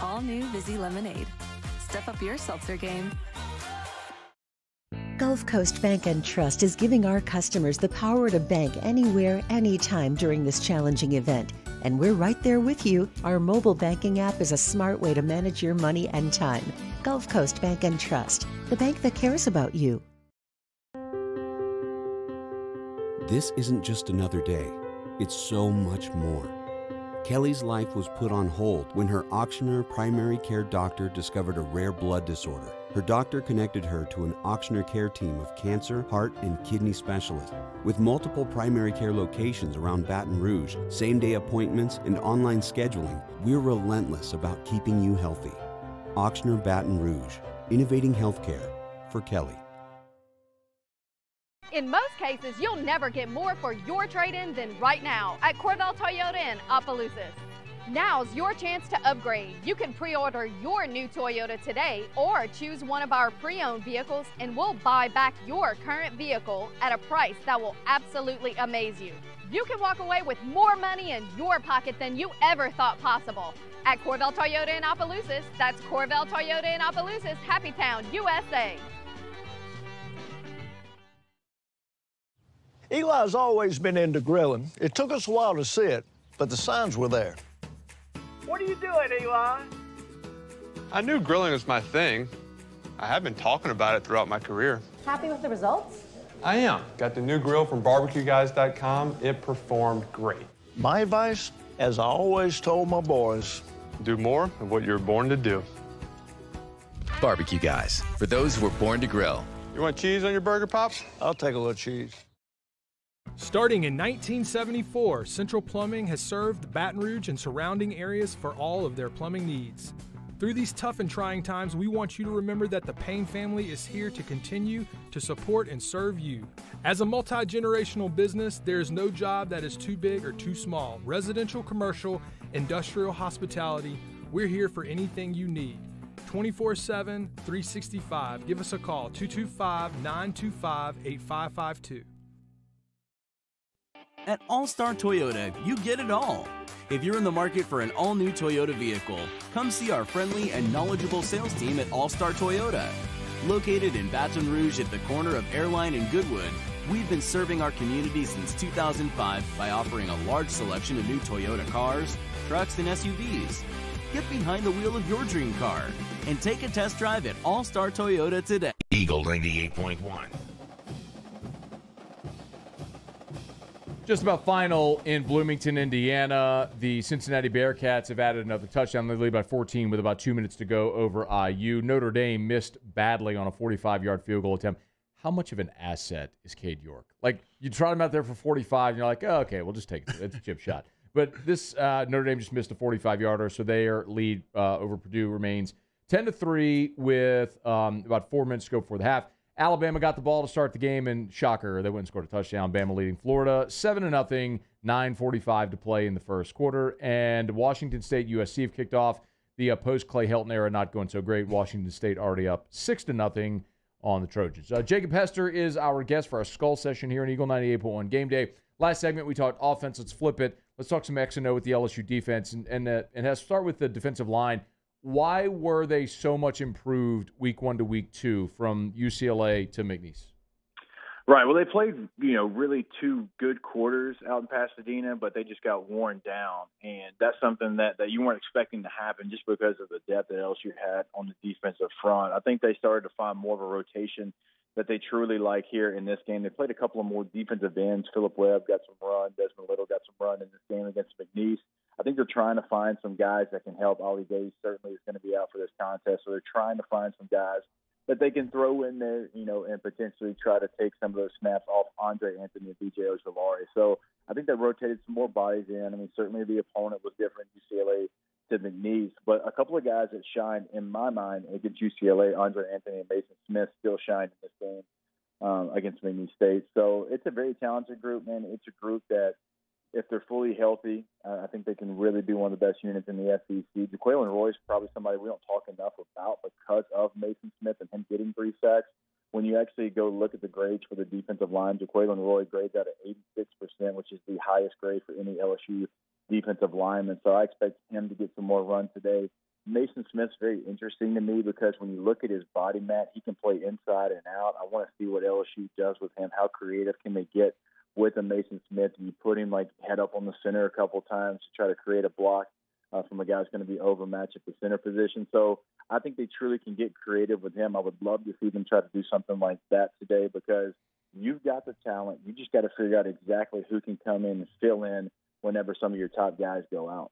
All new Vizzy Lemonade. Step up your seltzer game. Gulf Coast Bank and Trust is giving our customers the power to bank anywhere, anytime during this challenging event. And we're right there with you. Our mobile banking app is a smart way to manage your money and time. Gulf Coast Bank and Trust, the bank that cares about you. This isn't just another day, it's so much more. Kelly's life was put on hold when her Ochsner primary care doctor discovered a rare blood disorder. Her doctor connected her to an Ochsner care team of cancer, heart, and kidney specialists. With multiple primary care locations around Baton Rouge, same day appointments, and online scheduling, we're relentless about keeping you healthy. Ochsner Baton Rouge, innovating healthcare for Kelly. In most cases, you'll never get more for your trade-in than right now at Courvelle Toyota in Opelousas. Now's your chance to upgrade. You can pre-order your new Toyota today or choose one of our pre-owned vehicles and we'll buy back your current vehicle at a price that will absolutely amaze you. You can walk away with more money in your pocket than you ever thought possible. At Courvelle Toyota in Opelousas, that's Courvelle Toyota in Opelousas, Happy Town, USA. Eli's always been into grilling. It took us a while to see it, but the signs were there. What are you doing, Eli? I knew grilling was my thing. I have been talking about it throughout my career. Happy with the results? I am. Got the new grill from barbecueguys.com. It performed great. My advice, as I always told my boys, Do more of what you're born to do. Barbecue Guys, for those who were born to grill. You want cheese on your burger, Pops? I'll take a little cheese. Starting in 1974, Central Plumbing has served Baton Rouge and surrounding areas for all of their plumbing needs. Through these tough and trying times, we want you to remember that the Payne family is here to continue to support and serve you. As a multi generational business, there is no job that is too big or too small. Residential, commercial, industrial, hospitality, we're here for anything you need. 24 7, 365. Give us a call 225 925 8552. At All Star Toyota, you get it all. If you're in the market for an all new Toyota vehicle, come see our friendly and knowledgeable sales team at All Star Toyota. Located in Baton Rouge at the corner of Airline and Goodwood, we've been serving our community since 2005 by offering a large selection of new Toyota cars, trucks, and SUVs. Get behind the wheel of your dream car and take a test drive at All Star Toyota today. Eagle 98.1. Just about final in Bloomington, Indiana. The Cincinnati Bearcats have added another touchdown. They lead by 14 with about two minutes to go over IU. Notre Dame missed badly on a 45 yard field goal attempt. How much of an asset is Cade York? Like, you trot him out there for 45, and you're like, oh, okay, we'll just take it. It's a chip shot. But this uh, Notre Dame just missed a 45 yarder, so their lead uh, over Purdue remains 10 to 3 with um, about four minutes to go before the half. Alabama got the ball to start the game, and shocker, they went and scored a touchdown. Bama leading Florida seven to nothing. 9:45 to play in the first quarter, and Washington State USC have kicked off the uh, post Clay Helton era. Not going so great. Washington State already up six to nothing on the Trojans. Uh, Jacob Hester is our guest for our skull session here in Eagle 98.1 Game Day. Last segment we talked offense. Let's flip it. Let's talk some X and O with the LSU defense, and and uh, and let's start with the defensive line why were they so much improved week one to week two from UCLA to McNeese? Right. Well, they played, you know, really two good quarters out in Pasadena, but they just got worn down, and that's something that that you weren't expecting to happen just because of the depth that LSU had on the defensive front. I think they started to find more of a rotation that they truly like here in this game. They played a couple of more defensive ends. Philip Webb got some run. Desmond Little got some run in this game against McNeese. I think they're trying to find some guys that can help. Ali Gaye certainly is going to be out for this contest, so they're trying to find some guys that they can throw in there, you know, and potentially try to take some of those snaps off Andre Anthony and BJ Ojulari. So I think they rotated some more bodies in. I mean, certainly the opponent was different, UCLA to McNeese, but a couple of guys that shined in my mind against UCLA, Andre Anthony and Maason Smith, still shined in this game um, against McNeese State. So it's a very talented group, man. It's a group that, if they're fully healthy, uh, I think they can really be one of the best units in the SEC. Jaquelin Roy is probably somebody we don't talk enough about because of Maason Smith and him getting three sacks. When you actually go look at the grades for the defensive line, Jaquelin Roy grades out at 86%, which is the highest grade for any LSU defensive lineman. So I expect him to get some more run today. Maason Smith's very interesting to me because when you look at his body mat, he can play inside and out. I want to see what LSU does with him. How creative can they get with a Maason Smith? You put him like head up on the center a couple times to try to create a block uh, from a guy who's going to be overmatched at the center position. So I think they truly can get creative with him. I would love to see them try to do something like that today because you've got the talent. You just got to figure out exactly who can come in and fill in whenever some of your top guys go out.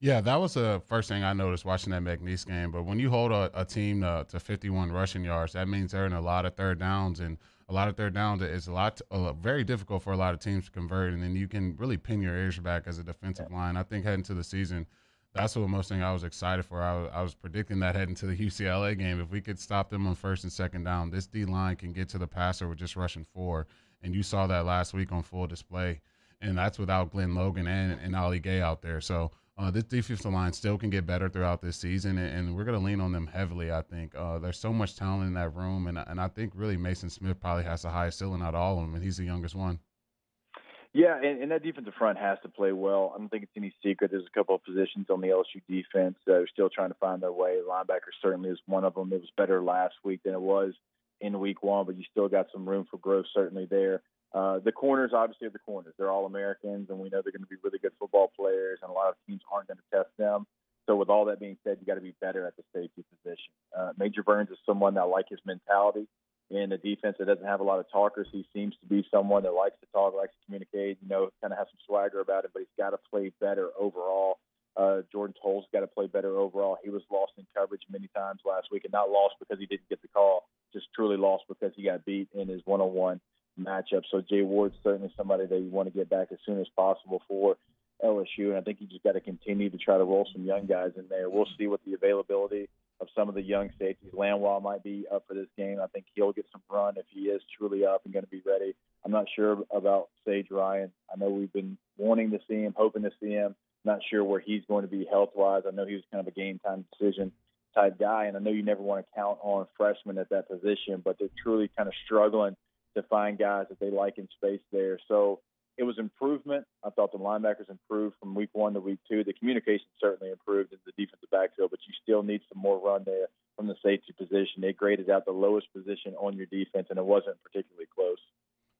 Yeah, that was the first thing I noticed watching that McNeese game. But when you hold a, a team to, to 51 rushing yards, that means they're in a lot of third downs, and a lot of third downs is a lot uh, very difficult for a lot of teams to convert. And then you can really pin your ears back as a defensive line. I think heading to the season, that's what most thing I was excited for. I was, I was predicting that heading to the UCLA game, if we could stop them on first and second down, this D line can get to the passer with just rushing four. And you saw that last week on full display and that's without Glenn Logan and, and Ali Gaye out there. So uh, this defensive line still can get better throughout this season, and, and we're going to lean on them heavily. I think uh, there's so much talent in that room, and and I think really Maason Smith probably has the highest ceiling out of all of them, and he's the youngest one. Yeah, and, and that defensive front has to play well. I don't think it's any secret. There's a couple of positions on the LSU defense that are still trying to find their way. Linebacker certainly is one of them. It was better last week than it was in week one, but you still got some room for growth certainly there. Uh, the corners obviously are the corners. They're all Americans, and we know they're going to be really good football players, and a lot of teams aren't going to test them. So, with all that being said, you got to be better at the safety position. Uh, Major Burns is someone that I like his mentality in a defense that doesn't have a lot of talkers. He seems to be someone that likes to talk, likes to communicate, you know, kind of have some swagger about it, but he's got to play better overall. Uh, Jordan Toll's got to play better overall. He was lost in coverage many times last week, and not lost because he didn't get the call, just truly lost because he got beat in his one on one matchup. So Jay Ward's certainly somebody that you want to get back as soon as possible for LSU, and I think you just got to continue to try to roll some young guys in there. We'll see what the availability of some of the young safeties. Landwall might be up for this game. I think he'll get some run if he is truly up and going to be ready. I'm not sure about Sage Ryan. I know we've been wanting to see him, hoping to see him. Not sure where he's going to be health wise. I know he was kind of a game time decision type guy, and I know you never want to count on freshmen at that position, but they're truly kind of struggling to find guys that they like in space there. So it was improvement. I thought the linebackers improved from week one to week two. The communication certainly improved in the defensive backfield, but you still need some more run there from the safety position. They graded out the lowest position on your defense, and it wasn't particularly close.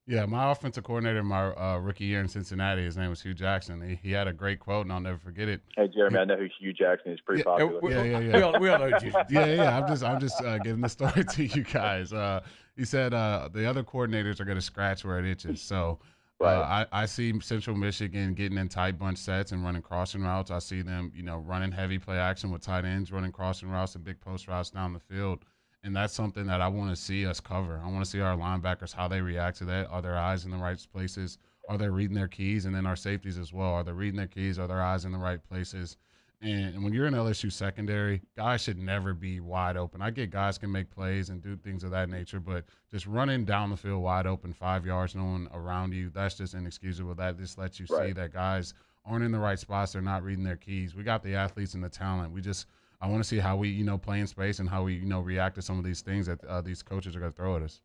Yeah, my offensive coordinator, my uh, rookie year in Cincinnati, his name was Hue Jackson. He, he had a great quote, and I'll never forget it. Hey, Jeremy, he, I know who Hue Jackson is. Pretty yeah, popular. Yeah, yeah, yeah. we, all, we all know Hue. yeah, yeah. I'm just, I'm just uh, giving the story to you guys. Uh, he said uh, the other coordinators are going to scratch where it itches. So uh, right. I, I see Central Michigan getting in tight bunch sets and running crossing routes. I see them, you know, running heavy play action with tight ends, running crossing routes and big post routes down the field and that's something that I want to see us cover. I want to see our linebackers how they react to that. Are their eyes in the right places? Are they reading their keys? And then our safeties as well. Are they reading their keys? Are their eyes in the right places? And when you're in LSU secondary, guys should never be wide open. I get guys can make plays and do things of that nature, but just running down the field wide open, five yards, no one around you, that's just inexcusable. That just lets you right. see that guys aren't in the right spots. They're not reading their keys. We got the athletes and the talent. We just I want to see how we, you know, play in space and how we, you know, react to some of these things that uh, these coaches are going to throw at us.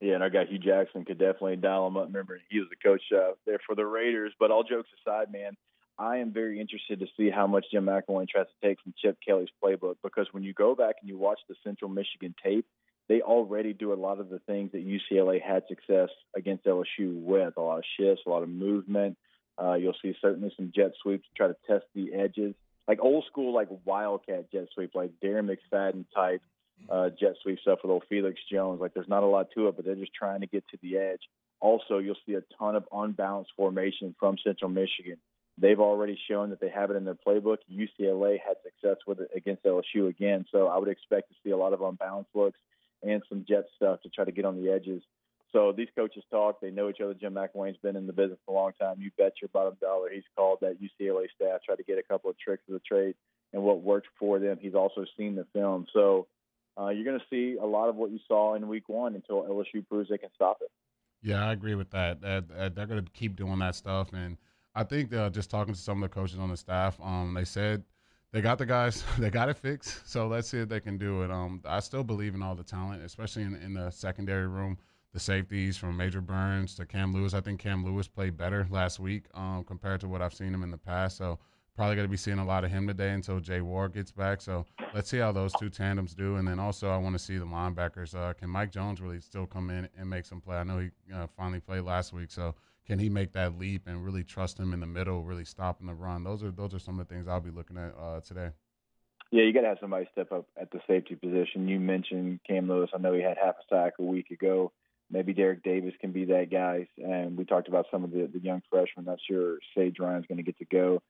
Yeah, and our guy Hue Jackson could definitely dial him up. Remember, he was the coach uh, there for the Raiders. But all jokes aside, man, I am very interested to see how much Jim McElwain tries to take from Chip Kelly's playbook because when you go back and you watch the Central Michigan tape, they already do a lot of the things that UCLA had success against LSU with a lot of shifts, a lot of movement. Uh, you'll see certainly some jet sweeps to try to test the edges like old school like wildcat jet sweep, like Darren McFadden type uh, jet sweep stuff with old Felix Jones. Like there's not a lot to it, but they're just trying to get to the edge. Also, you'll see a ton of unbalanced formation from Central Michigan. They've already shown that they have it in their playbook. UCLA had success with it against LSU again, so I would expect to see a lot of unbalanced looks and some jet stuff to try to get on the edges. So these coaches talk. They know each other. Jim McElwain's been in the business a long time. You bet your bottom dollar he's called that UCLA staff, tried to get a couple of tricks of the trade and what worked for them. He's also seen the film. So uh, you're going to see a lot of what you saw in week one until LSU proves they can stop it. Yeah, I agree with that. That, they're going to keep doing that stuff, and I think uh, just talking to some of the coaches on the staff, um, they said they got the guys, they got it fixed. So let's see if they can do it. Um, I still believe in all the talent, especially in, in the secondary room. The safeties from Major Burns to Cam Lewis. I think Cam Lewis played better last week um, compared to what I've seen him in the past. So probably going to be seeing a lot of him today until Jay Ward gets back. So let's see how those two tandems do. And then also, I want to see the linebackers. Uh, can Mike Jones really still come in and make some play? I know he uh, finally played last week, so can he make that leap and really trust him in the middle, really stopping the run? Those are those are some of the things I'll be looking at uh, today. Yeah, you got to have somebody step up at the safety position. You mentioned Cam Lewis. I know he had half a sack a week ago. Maybe Derek Davis can be that guy. And we talked about some of the, the young freshmen. I'm not sure Sage Ryan's going to get to go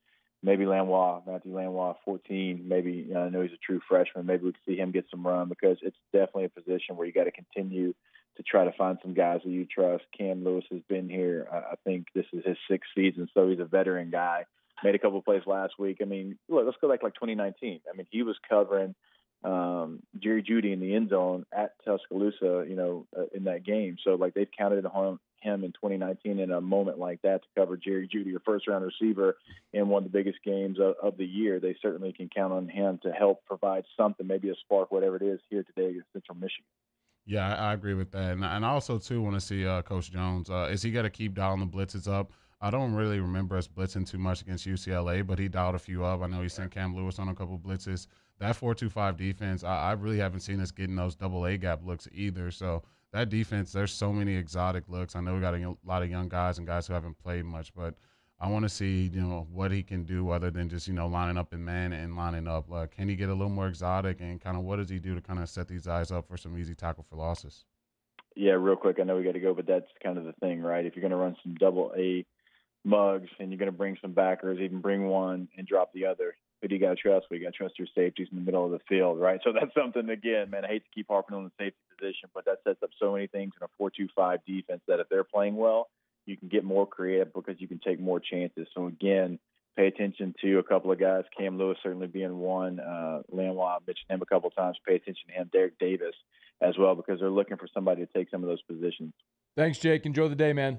maybe Lanois, Matthew Lanois, 14. Maybe you know, I know he's a true freshman. Maybe we could see him get some run because it's definitely a position where you got to continue to try to find some guys that you trust. Cam Lewis has been here. I think this is his sixth season, so he's a veteran guy. Made a couple plays last week. I mean, look, let's go back like 2019. I mean, he was covering um, Jerry Jeudy in the end zone at Tuscaloosa, you know, uh, in that game. So like they've counted on him in 2019 in a moment like that to cover Jerry Jeudy, your first round receiver in one of the biggest games of, of the year. They certainly can count on him to help provide something, maybe a spark, whatever it is, here today against Central Michigan. Yeah, I, I agree with that, and, and I also too want to see uh, Coach Jones. Uh, is he going to keep dialing the blitzes up? I don't really remember us blitzing too much against UCLA, but he dialed a few up. I know he sent Cam Lewis on a couple blitzes. That four-two-five defense, I, I really haven't seen us getting those double A gap looks either. So that defense, there's so many exotic looks. I know we got a lot of young guys and guys who haven't played much, but I want to see, you know, what he can do other than just, you know, lining up in man and lining up. Uh, can he get a little more exotic and kind of what does he do to kind of set these guys up for some easy tackle for losses? Yeah, real quick. I know we got to go, but that's kind of the thing, right? If you're going to run some double A mugs and you're going to bring some backers, even bring one and drop the other, who do you got to trust? We got to trust your safeties in the middle of the field, right? So that's something again, man. I hate to keep harping on the safety position, but that sets up so many things in a four-two-five defense that if they're playing well, you can get more creative because you can take more chances. So again, pay attention to a couple of guys. Cam Lewis certainly being one. Uh, mentioned him a couple of times. Pay attention to him. Derek Davis as well because they're looking for somebody to take some of those positions. Thanks, Jake. Enjoy the day, man.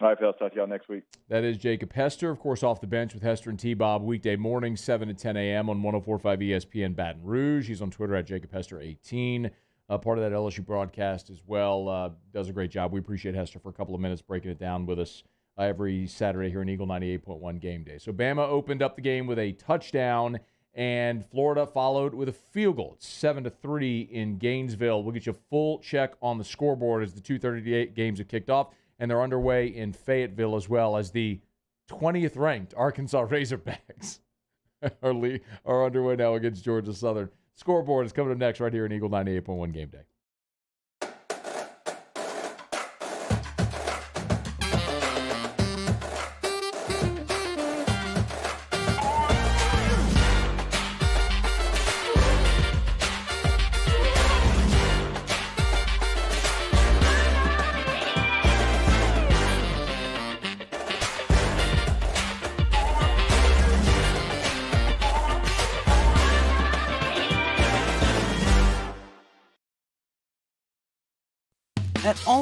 All right, fellas. Talk to y'all next week. That is Jacob Hester, of course, off the bench with Hester and T Bob, weekday morning, 7 to 10 a.m. on 1045 ESPN Baton Rouge. He's on Twitter at Jacob Hester18, uh, part of that LSU broadcast as well. Uh, does a great job. We appreciate Hester for a couple of minutes breaking it down with us uh, every Saturday here in Eagle 98.1 game day. So Bama opened up the game with a touchdown, and Florida followed with a field goal. It's 7 to 3 in Gainesville. We'll get you a full check on the scoreboard as the 238 games have kicked off and they're underway in Fayetteville as well as the 20th ranked Arkansas Razorbacks are, are underway now against Georgia Southern. Scoreboard is coming up next right here in Eagle 98.1 Game Day.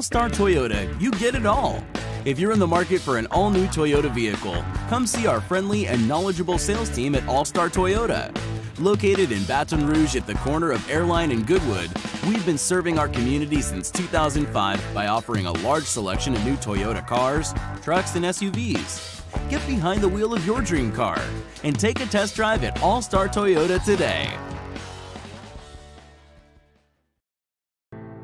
Star Toyota, you get it all. If you're in the market for an all new Toyota vehicle, come see our friendly and knowledgeable sales team at All Star Toyota. Located in Baton Rouge at the corner of Airline and Goodwood, we've been serving our community since 2005 by offering a large selection of new Toyota cars, trucks, and SUVs. Get behind the wheel of your dream car and take a test drive at All Star Toyota today.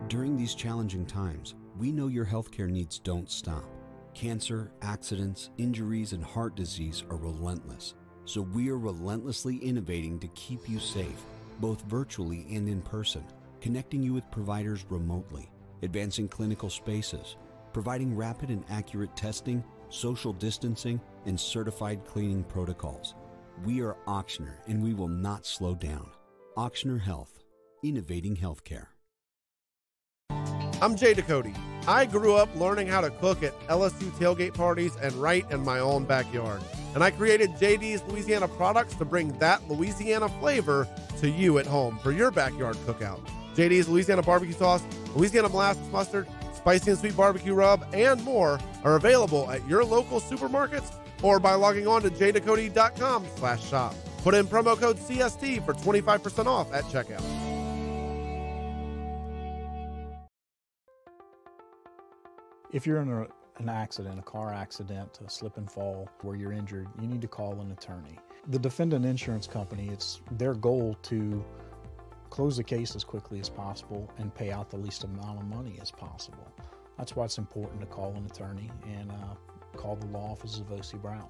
During these challenging times, we know your healthcare needs don't stop. Cancer, accidents, injuries, and heart disease are relentless. So we are relentlessly innovating to keep you safe, both virtually and in person, connecting you with providers remotely, advancing clinical spaces, providing rapid and accurate testing, social distancing, and certified cleaning protocols. We are Ochsner and we will not slow down. Ochsner Health, innovating healthcare. I'm Jay Ducote. I grew up learning how to cook at LSU tailgate parties and right in my own backyard. And I created JD's Louisiana products to bring that Louisiana flavor to you at home for your backyard cookout. JD's Louisiana barbecue sauce, Louisiana molasses mustard, spicy and sweet barbecue rub, and more are available at your local supermarkets or by logging on to jducote.com slash shop. Put in promo code CST for 25% off at checkout. If you're in a, an accident, a car accident, a slip and fall where you're injured, you need to call an attorney. The defendant insurance company, it's their goal to close the case as quickly as possible and pay out the least amount of money as possible. That's why it's important to call an attorney and uh, call the law offices of O.C. Brown.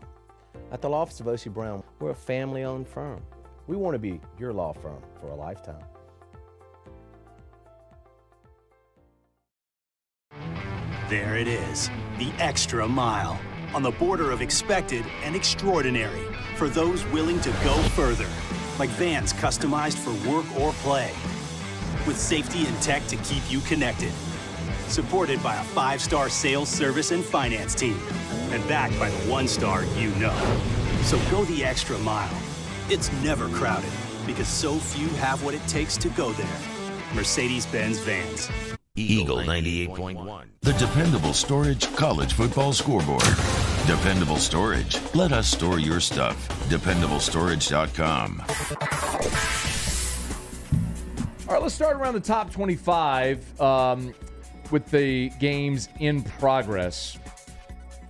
At the law office of O.C. Brown, we're a family owned firm. We want to be your law firm for a lifetime. There it is, the extra mile, on the border of expected and extraordinary for those willing to go further, like vans customized for work or play, with safety and tech to keep you connected. Supported by a five star sales, service, and finance team, and backed by the one star you know. So go the extra mile. It's never crowded because so few have what it takes to go there. Mercedes Benz Vans. Eagle 98.1. The dependable storage college football scoreboard. Dependable storage. Let us store your stuff. DependableStorage.com. All right, let's start around the top 25 um, with the games in progress.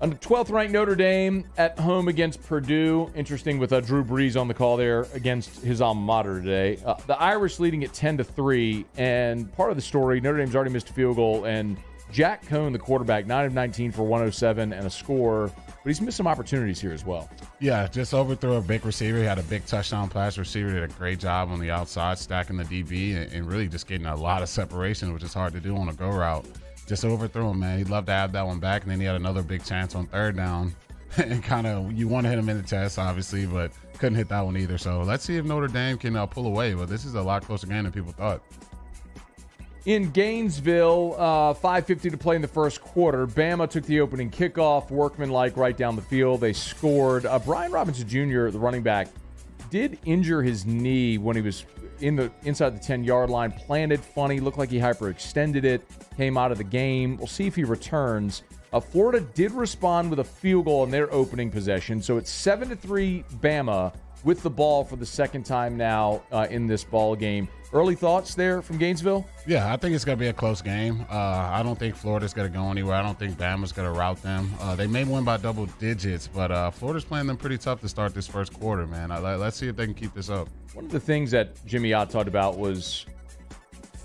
The 12th ranked Notre Dame at home against Purdue. Interesting with uh, Drew Brees on the call there against his alma mater today. Uh, the Irish leading at 10 to 3. And part of the story, Notre Dame's already missed a field goal. And Jack Coan, the quarterback, 9 of 19 for 107 and a score. But he's missed some opportunities here as well. Yeah, just overthrew a big receiver. He had a big touchdown pass. Receiver did a great job on the outside, stacking the DB and, and really just getting a lot of separation, which is hard to do on a go route just overthrew him, man. He'd love to have that one back. And then he had another big chance on third down. and kind of, you want to hit him in the chest, obviously, but couldn't hit that one either. So let's see if Notre Dame can uh, pull away. But this is a lot closer game than people thought. In Gainesville, uh, 5.50 to play in the first quarter. Bama took the opening kickoff, workmanlike right down the field. They scored. Uh, Brian Robinson Jr., the running back, did injure his knee when he was in the inside the 10 yard line, planted funny, looked like he hyperextended it, came out of the game. We'll see if he returns. Uh, Florida did respond with a field goal in their opening possession, so it's seven to three Bama with the ball for the second time now uh, in this ball game. Early thoughts there from Gainesville? Yeah, I think it's going to be a close game. Uh, I don't think Florida's going to go anywhere. I don't think Bama's going to rout them. Uh, they may win by double digits, but uh, Florida's playing them pretty tough to start this first quarter, man. let's see if they can keep this up. One of the things that Jimmy Ott talked about was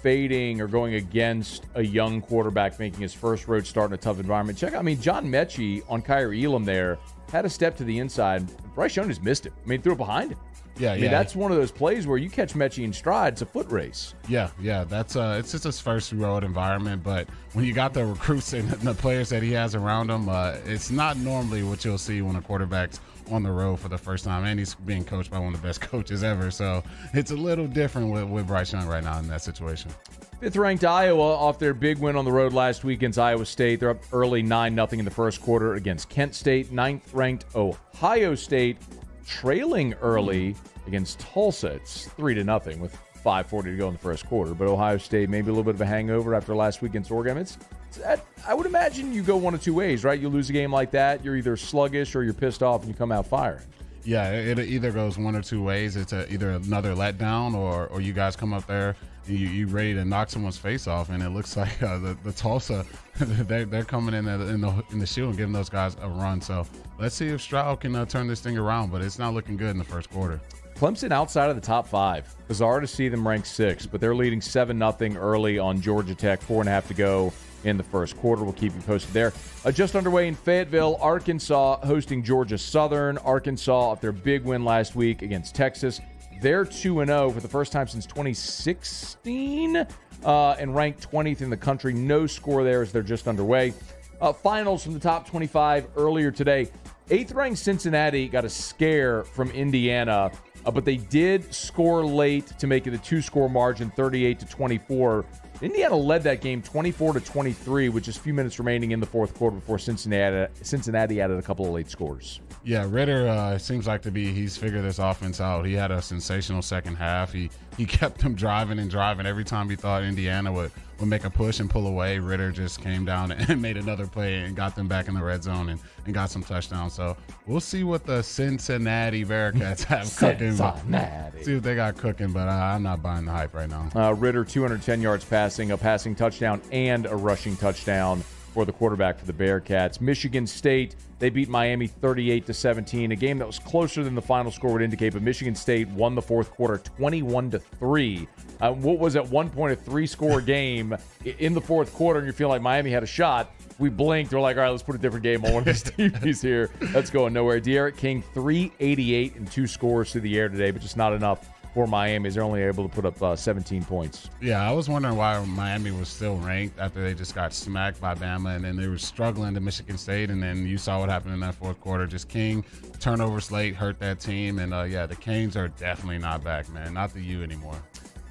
fading or going against a young quarterback making his first road start in a tough environment. Check out, I mean, John Metchie on Kaiir Elam there had a step to the inside. Bryce Young just missed it. I mean, threw it behind him. Yeah, I mean, yeah. that's one of those plays where you catch Metchie in stride. It's a foot race. Yeah, yeah. That's uh, it's just his first road environment, but when you got the recruits and the players that he has around him, uh, it's not normally what you'll see when a quarterback's on the road for the first time, and he's being coached by one of the best coaches ever. So it's a little different with, with Bryce Young right now in that situation. Fifth ranked Iowa off their big win on the road last week against Iowa State. They're up early 9 0 in the first quarter against Kent State. Ninth ranked Ohio State trailing early against Tulsa. It's 3 to nothing with 5.40 to go in the first quarter. But Ohio State, maybe a little bit of a hangover after last week against Oregon. It's, it's I would imagine you go one of two ways, right? You lose a game like that, you're either sluggish or you're pissed off and you come out firing. Yeah, it either goes one or two ways. It's a, either another letdown or, or you guys come up there and you, you ready to knock someone's face off, and it looks like uh, the, the Tulsa they're, they're coming in the, in the in the shoe and giving those guys a run. So let's see if Stroud can uh, turn this thing around, but it's not looking good in the first quarter. Clemson outside of the top five. Bizarre to see them ranked six, but they're leading seven nothing early on Georgia Tech. Four and a half to go in the first quarter. We'll keep you posted there. Uh, just underway in Fayetteville, Arkansas hosting Georgia Southern. Arkansas off their big win last week against Texas. They're 2 0 for the first time since 2016 uh, and ranked 20th in the country. No score there as they're just underway. Uh, finals from the top 25 earlier today. Eighth ranked Cincinnati got a scare from Indiana, uh, but they did score late to make it a two score margin, 38 to 24. Indiana led that game 24 to 23 with just a few minutes remaining in the fourth quarter before Cincinnati Cincinnati added a couple of late scores. Yeah, Ridder uh, seems like to be he's figured this offense out. He had a sensational second half. He he kept them driving and driving every time he thought Indiana would would make a push and pull away. Ridder just came down and made another play and got them back in the red zone and, and got some touchdowns. So we'll see what the Cincinnati Bearcats have cooking. Cincinnati. See what they got cooking, but uh, I'm not buying the hype right now. Uh, Ridder 210 yards passing, a passing touchdown, and a rushing touchdown for the quarterback for the Bearcats. Michigan State they beat Miami 38 to 17, a game that was closer than the final score would indicate. But Michigan State won the fourth quarter 21 to three. Uh, what was at one point a three-score game in the fourth quarter, and you feel like Miami had a shot. We blinked. We're like, all right, let's put a different game on one of these TVs here. That's going nowhere. D'Eriq King 388 and two scores to the air today, but just not enough for Miami they're only able to put up uh, 17 points. Yeah, I was wondering why Miami was still ranked after they just got smacked by Bama, and then they were struggling to Michigan State, and then you saw what happened in that fourth quarter. Just King turnovers late hurt that team, and uh, yeah, the Canes are definitely not back, man. Not the U anymore.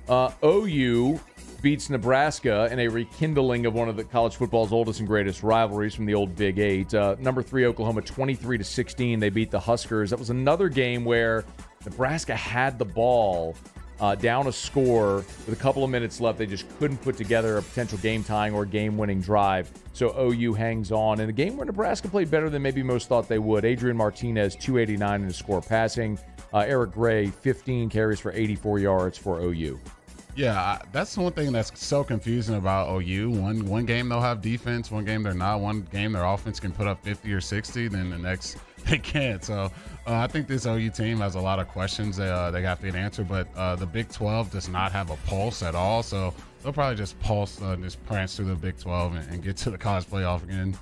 Uh, OU beats Nebraska in a rekindling of one of the college football's oldest and greatest rivalries from the old Big Eight. Uh, number three Oklahoma, 23 to 16. They beat the Huskers. That was another game where Nebraska had the ball uh, down a score with a couple of minutes left. They just couldn't put together a potential game tying or game winning drive. So OU hangs on in a game where Nebraska played better than maybe most thought they would. Adrian Martinez, 289 in the score passing. Uh, Eric Gray, 15 carries for 84 yards for OU. Yeah, that's the one thing that's so confusing about OU. One one game they'll have defense, one game they're not. One game their offense can put up 50 or 60, then the next they can't. So uh, I think this OU team has a lot of questions they, uh, they have to get answered, but uh, the Big 12 does not have a pulse at all. So they'll probably just pulse uh, and just prance through the Big 12 and, and get to the college playoff again.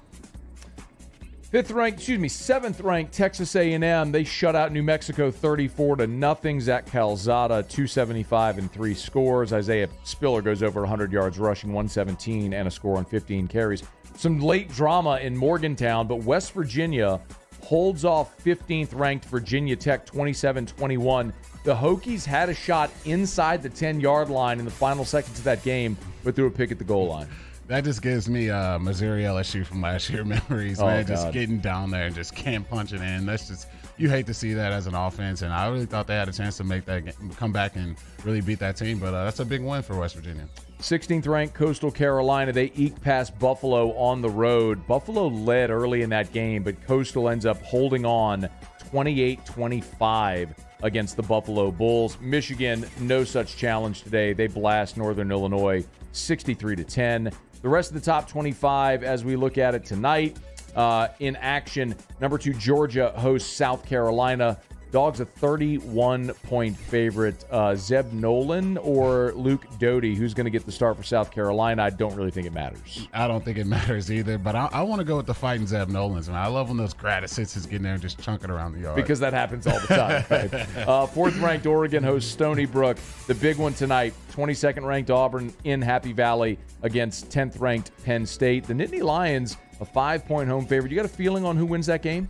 Fifth ranked, excuse me, seventh ranked Texas A&M. They shut out New Mexico 34 to nothing. Zach Calzada 275 and three scores. Isaiah Spiller goes over 100 yards rushing, 117 and a score on 15 carries. Some late drama in Morgantown, but West Virginia holds off 15th ranked Virginia Tech 27 21. The Hokies had a shot inside the 10 yard line in the final seconds of that game, but threw a pick at the goal line. That just gives me uh, Missouri LSU from last year memories, Oh, man. God. Just getting down there and just can't punch it in. That's just you hate to see that as an offense. And I really thought they had a chance to make that game, come back and really beat that team. But uh, that's a big win for West Virginia. 16th ranked Coastal Carolina. They eke past Buffalo on the road. Buffalo led early in that game, but Coastal ends up holding on 28 25 against the Buffalo Bulls. Michigan, no such challenge today. They blast Northern Illinois 63 to 10. The rest of the top 25 as we look at it tonight uh, in action. Number two, Georgia hosts South Carolina. Dogs a 31 point favorite. Uh, Zeb Noland or Luke Doty, who's going to get the start for South Carolina? I don't really think it matters. I don't think it matters either. But I, I want to go with the fighting Zeb Nolands. Man, I love when those gratis hits is getting there and just chunking around the yard. Because that happens all the time. Right? uh, fourth ranked Oregon hosts Stony Brook. The big one tonight, 22nd ranked Auburn in Happy Valley against 10th ranked Penn State. The Nittany Lions, a five point home favorite. You got a feeling on who wins that game?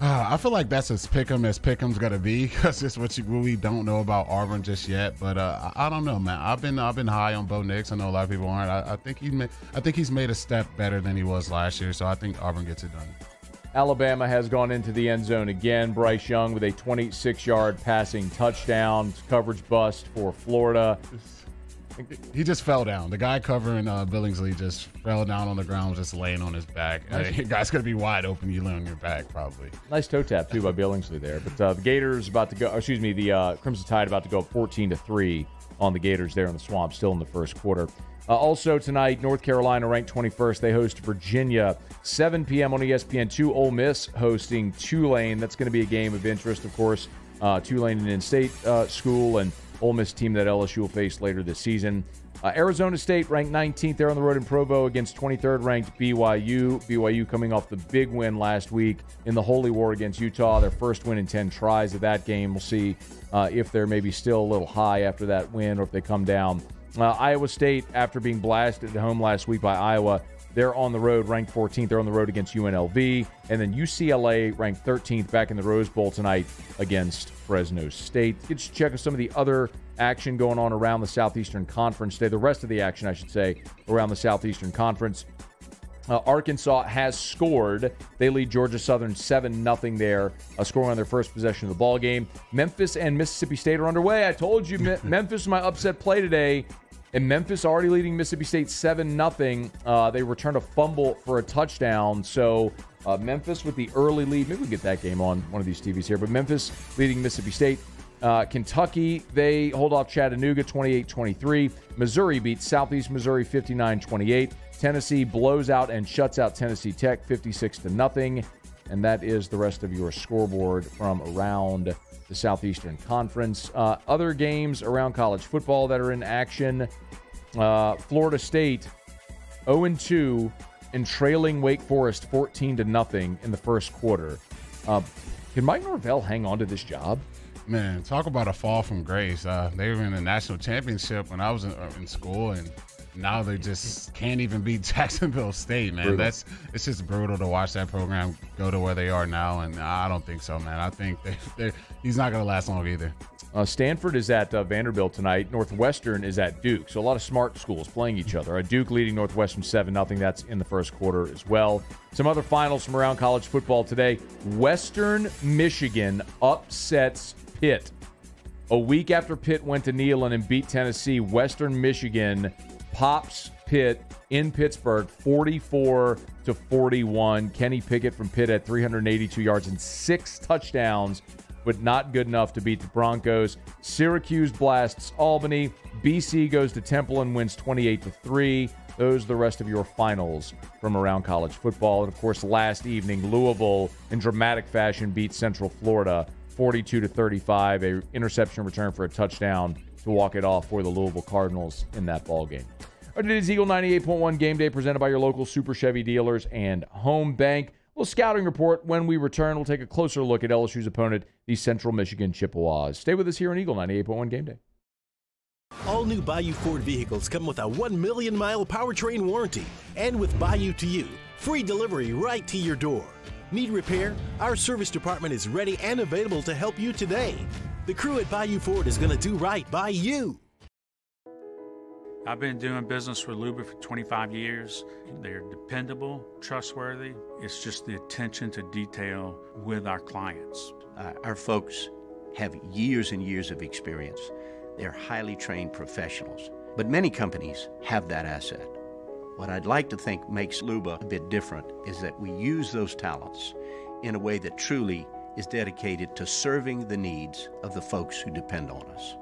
Uh, I feel like that's as pick'em as pick'em's gonna be because it's what you really don't know about Auburn just yet. But uh, I, I don't know, man. I've been I've been high on Bo Nix. I know a lot of people aren't. I, I think he ma- I think he's made a step better than he was last year. So I think Auburn gets it done. Alabama has gone into the end zone again. Bryce Young with a 26 yard passing touchdown. Coverage bust for Florida. He just fell down. The guy covering uh, Billingsley just fell down on the ground, just laying on his back. Uh, guy's gonna be wide open. You lay on your back probably. Nice toe tap too by Billingsley there. But uh, the Gators about to go. Excuse me, the uh, Crimson Tide about to go up 14 to three on the Gators there in the swamp, still in the first quarter. Uh, also tonight, North Carolina ranked 21st. They host Virginia. 7 p.m. on E ESPN2. Ole Miss hosting Tulane. That's going to be a game of interest, of course. Uh, Tulane, and in-state uh, school, and Ole Miss team that LSU will face later this season. Uh, Arizona State ranked 19th there on the road in Provo against 23rd ranked BYU. BYU coming off the big win last week in the Holy War against Utah, their first win in 10 tries of that game. We'll see uh, if they're maybe still a little high after that win or if they come down. Uh, Iowa State, after being blasted at home last week by Iowa, they're on the road, ranked 14th. They're on the road against UNLV. And then UCLA ranked 13th back in the Rose Bowl tonight against Fresno State. Get you check out some of the other action going on around the Southeastern Conference today. The rest of the action, I should say, around the Southeastern Conference. Uh, Arkansas has scored. They lead Georgia Southern 7 0 there, uh, scoring on their first possession of the ball game. Memphis and Mississippi State are underway. I told you, Me- Memphis my upset play today. And Memphis already leading Mississippi State 7 0. Uh, they returned a fumble for a touchdown. So uh, Memphis with the early lead. Maybe we get that game on one of these TVs here. But Memphis leading Mississippi State. Uh, Kentucky, they hold off Chattanooga 28 23. Missouri beats Southeast Missouri 59 28. Tennessee blows out and shuts out Tennessee Tech 56 to nothing. And that is the rest of your scoreboard from around the Southeastern Conference. Uh, other games around college football that are in action uh, Florida State 0 2 and trailing Wake Forest 14 to nothing in the first quarter. Uh, can Mike Norvell hang on to this job? Man, talk about a fall from grace. Uh, they were in the national championship when I was in, uh, in school, and now they just can't even beat Jacksonville State, man. Brutal. That's it's just brutal to watch that program go to where they are now, and I don't think so, man. I think they, they, he's not going to last long either. Uh, Stanford is at uh, Vanderbilt tonight. Northwestern is at Duke. So a lot of smart schools playing each other. Uh, Duke leading Northwestern 7 0. That's in the first quarter as well. Some other finals from around college football today. Western Michigan upsets Pitt. A week after Pitt went to Neyland and beat Tennessee, Western Michigan pops Pitt in Pittsburgh 44 to 41. Kenny Pickett from Pitt at 382 yards and six touchdowns, but not good enough to beat the Broncos. Syracuse blasts Albany. BC goes to Temple and wins 28 to 3. Those are the rest of your finals from around college football. And of course, last evening, Louisville in dramatic fashion beat Central Florida 42 to 35. A interception return for a touchdown to walk it off for the Louisville Cardinals in that ball game. Right, Today's Eagle 98.1 game day presented by your local Super Chevy dealers and Home Bank. Little scouting report. When we return, we'll take a closer look at LSU's opponent, the Central Michigan Chippewas. Stay with us here on Eagle 98.1 game day. All new Bayou Ford vehicles come with a 1 million mile powertrain warranty. And with Bayou to You, free delivery right to your door. Need repair? Our service department is ready and available to help you today. The crew at Bayou Ford is going to do right by you. I've been doing business with Luba for 25 years. They're dependable, trustworthy. It's just the attention to detail with our clients. Uh, our folks have years and years of experience. They're highly trained professionals. But many companies have that asset. What I'd like to think makes Luba a bit different is that we use those talents in a way that truly is dedicated to serving the needs of the folks who depend on us.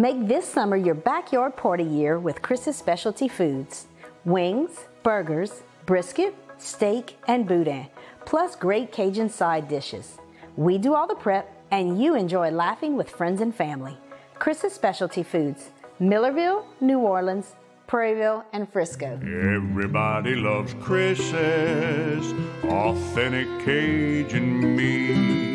Make this summer your backyard party year with Chris's Specialty Foods. Wings, burgers, brisket, steak, and boudin, plus great Cajun side dishes. We do all the prep, and you enjoy laughing with friends and family. Chris's Specialty Foods, Millerville, New Orleans, Prairieville, and Frisco. Everybody loves Chris's authentic Cajun meat.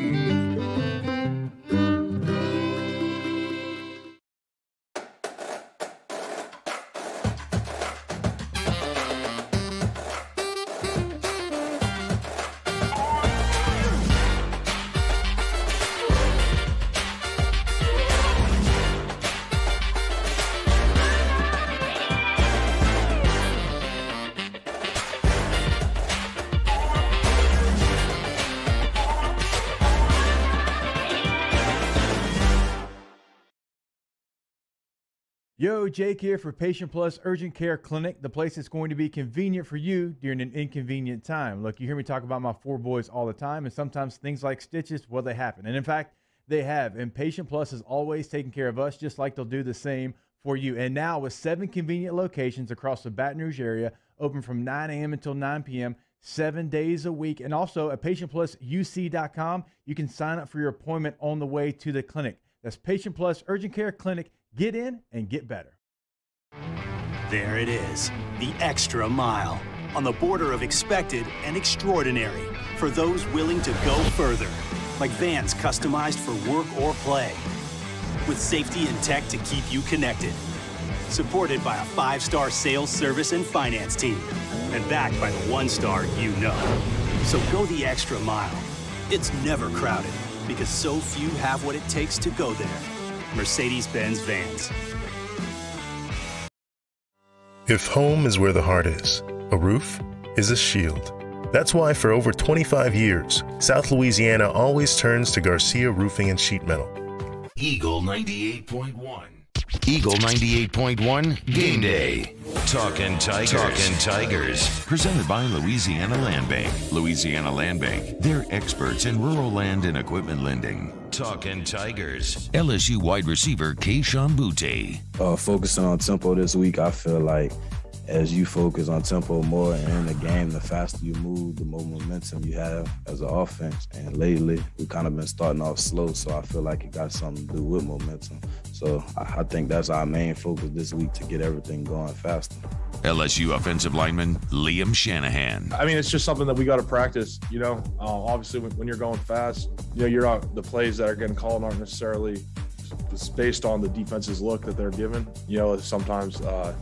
Jake here for Patient Plus Urgent Care Clinic, the place that's going to be convenient for you during an inconvenient time. Look, you hear me talk about my four boys all the time, and sometimes things like stitches, well, they happen. And in fact, they have. And Patient Plus is always taking care of us, just like they'll do the same for you. And now, with seven convenient locations across the Baton Rouge area, open from 9 a.m. until 9 p.m., seven days a week. And also at patientplusuc.com, you can sign up for your appointment on the way to the clinic. That's Patient Plus Urgent Care Clinic. Get in and get better. There it is, the extra mile. On the border of expected and extraordinary for those willing to go further. Like vans customized for work or play. With safety and tech to keep you connected. Supported by a five star sales, service, and finance team. And backed by the one star you know. So go the extra mile. It's never crowded, because so few have what it takes to go there. Mercedes Benz Vans. If home is where the heart is, a roof is a shield. That's why for over 25 years, South Louisiana always turns to Garcia Roofing and Sheet Metal. Eagle 98.1. Eagle 98.1 Game Day. Talking Tigers. Talking Tigers. Presented by Louisiana Land Bank. Louisiana Land Bank. They're experts in rural land and equipment lending. Talking Tigers. LSU wide receiver Kayshon Boutte. Uh, focusing on tempo this week, I feel like as you focus on tempo more in the game, the faster you move, the more momentum you have as an offense. And lately, we've kind of been starting off slow, so I feel like it got something to do with momentum. So I, I think that's our main focus this week to get everything going faster. LSU offensive lineman Liam Shanahan. I mean, it's just something that we got to practice. You know, uh, obviously when, when, you're going fast, you know, you're not the plays that are getting called aren't necessarily based on the defense's look that they're given. You know, sometimes. Uh,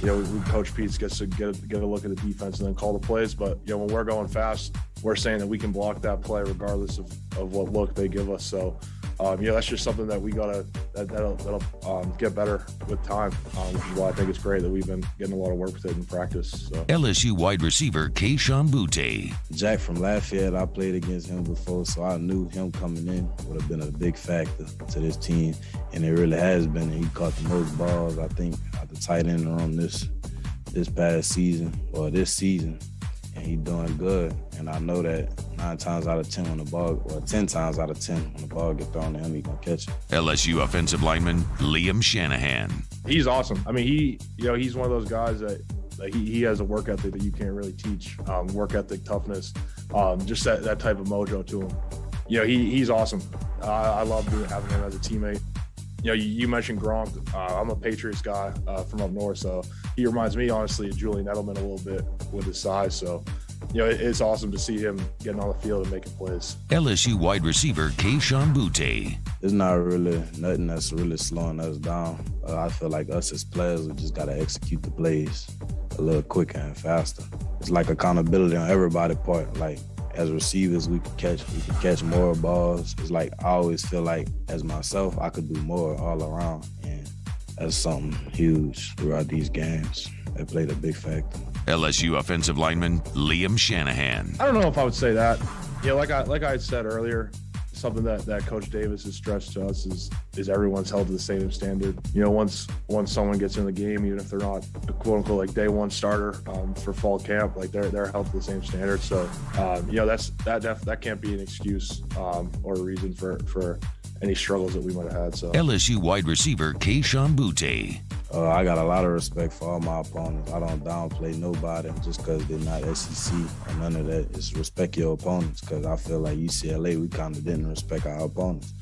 you know, we, Coach Peetz gets to get a, get a look at the defense and then call the plays. But you know, when we're going fast, we're saying that we can block that play regardless of, of what look they give us. So, um, you know, that's just something that we gotta that, that'll, that'll um, get better with time, um, which is why I think it's great that we've been getting a lot of work with it in practice. So. LSU wide receiver Kayshon Boutte. Jack from Lafayette, I played against him before, so I knew him coming in would have been a big factor to this team, and it really has been. He caught the most balls, I think, at the tight end on this this past season or this season and he's doing good. And I know that nine times out of ten when the ball, or ten times out of ten when the ball get thrown to him, he gonna catch it. LSU offensive lineman Liam Shanahan. He's awesome. I mean, he, you know, he's one of those guys that. Like he, he has a work ethic that you can't really teach. Um, work ethic, toughness, um, just that, that type of mojo to him. You know, he, he's awesome. Uh, I love having him as a teammate you know, you, you mentioned Gronk. Uh, I'm a Patriots guy uh, from up north, so he reminds me honestly of Julian Edelman a little bit with his size. So, you know, it, it's awesome to see him getting on the field and making plays. LSU wide receiver Kayshon Boutte. It's not really nothing that's really slowing us down. Uh, I feel like us as players, we just got to execute the plays a little quicker and faster. It's like accountability on everybody part. Like as receivers, we can catch we can catch more balls. It's like I always feel like as myself, I could do more all around, and that's something huge throughout these games. It played a big factor. LSU offensive lineman Liam Shanahan. I don't know if I would say that. Yeah, like I like I said earlier, something that, that Coach Davis has stressed to us is is everyone's held to the same standard. You know, once once someone gets in the game, even if they're not a quote unquote like day one starter um, for fall camp, like they're they're held to the same standard. So um, you know that's that def- that can't be an excuse um, or a reason for for any struggles that we might have had. So LSU wide receiver Kayshon Boutte. Uh, I got a lot of respect for all my opponents. I don't downplay nobody just because they're not SEC or none of that. It's respect your opponents because I feel like UCLA, we kind of didn't respect our opponents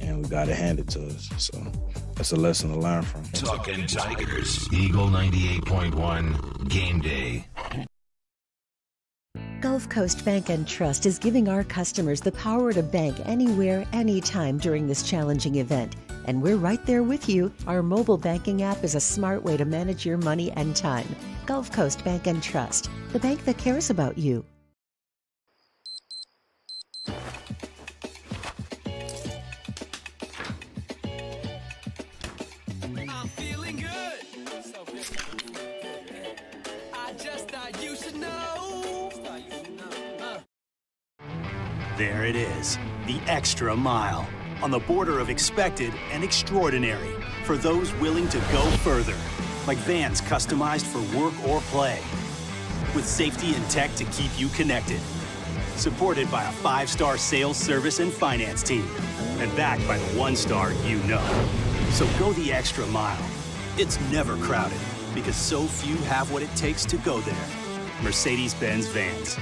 and we got to hand it to us. So that's a lesson to learn from. Talking Tigers, Eagle 98.1, game day. Gulf Coast Bank and Trust is giving our customers the power to bank anywhere, anytime during this challenging event. And we're right there with you. Our mobile banking app is a smart way to manage your money and time. Gulf Coast Bank and Trust, the bank that cares about you. There it is, the extra mile, on the border of expected and extraordinary for those willing to go further, like vans customized for work or play, with safety and tech to keep you connected. Supported by a five-star sales service and finance team, and backed by the one-star you know. So go the extra mile. It's never crowded, because so few have what it takes to go there. Mercedes-Benz Vans.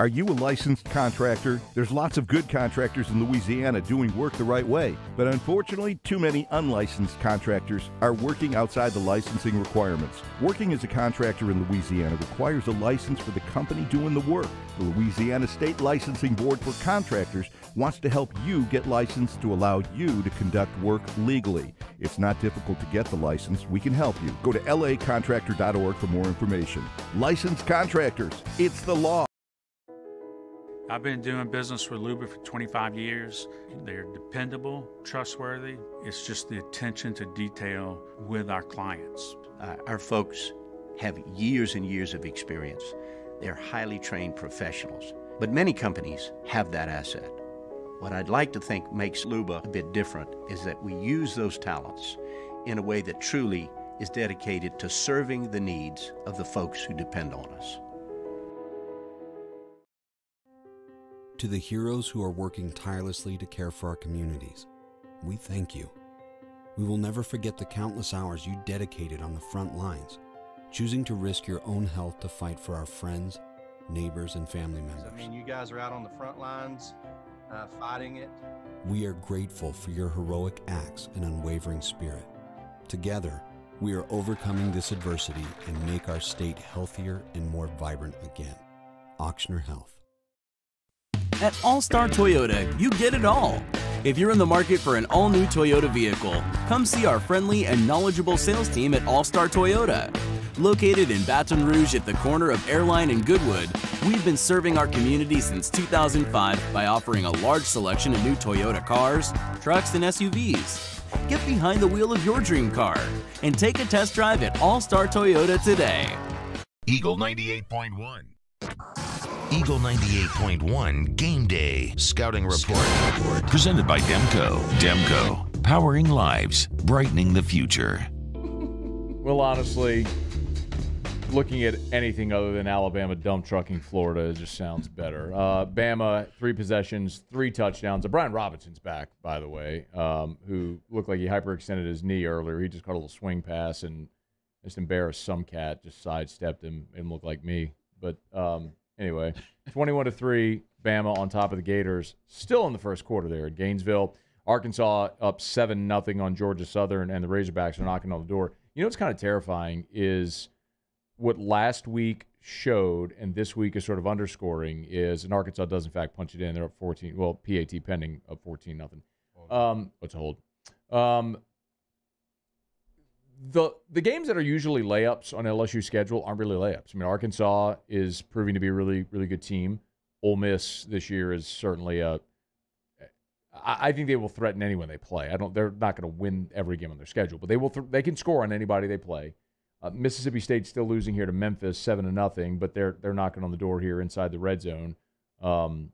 Are you a licensed contractor? There's lots of good contractors in Louisiana doing work the right way, but unfortunately, too many unlicensed contractors are working outside the licensing requirements. Working as a contractor in Louisiana requires a license for the company doing the work. The Louisiana State Licensing Board for Contractors wants to help you get licensed to allow you to conduct work legally. It's not difficult to get the license. We can help you. Go to lacontractor.org for more information. Licensed contractors, it's the law. I've been doing business with Luba for 25 years. They're dependable, trustworthy. It's just the attention to detail with our clients. Uh, our folks have years and years of experience. They're highly trained professionals. But many companies have that asset. What I'd like to think makes Luba a bit different is that we use those talents in a way that truly is dedicated to serving the needs of the folks who depend on us. To the heroes who are working tirelessly to care for our communities, we thank you. We will never forget the countless hours you dedicated on the front lines, choosing to risk your own health to fight for our friends, neighbors, and family members. I mean, you guys are out on the front lines uh, fighting it. We are grateful for your heroic acts and unwavering spirit. Together, we are overcoming this adversity and make our state healthier and more vibrant again. Ochsner Health. At All Star Toyota, you get it all. If you're in the market for an all new Toyota vehicle, come see our friendly and knowledgeable sales team at All Star Toyota. Located in Baton Rouge at the corner of Airline and Goodwood, we've been serving our community since 2005 by offering a large selection of new Toyota cars, trucks, and SUVs. Get behind the wheel of your dream car and take a test drive at All Star Toyota today. Eagle 98.1. Eagle 98.1 Game Day Scouting Report. Presented by Demco. Demco. Powering lives, brightening the future. Well, honestly, looking at anything other than Alabama dump trucking Florida it just sounds better. Uh, Bama, three possessions, three touchdowns. Uh, Brian Robinson's back, by the way, um, who looked like he hyperextended his knee earlier. He just caught a little swing pass and just embarrassed some cat, just sidestepped him and looked like me. But um, anyway, 21 to 3, Bama on top of the Gators, still in the first quarter there at Gainesville. Arkansas up 7 nothing on Georgia Southern, and the Razorbacks are knocking on the door. You know what's kind of terrifying is what last week showed, and this week is sort of underscoring, is and Arkansas does in fact punch it in. They're up 14. Well, PAT pending up 14 nothing. Um, what's a hold? Um, the the games that are usually layups on LSU schedule aren't really layups. I mean, Arkansas is proving to be a really really good team. Ole Miss this year is certainly a. I I think they will threaten anyone they play. I don't. They're not going to win every game on their schedule, but they will. Th- they can score on anybody they play. Uh, Mississippi State's still losing here to Memphis, seven to nothing, but they're they're knocking on the door here inside the red zone. Um,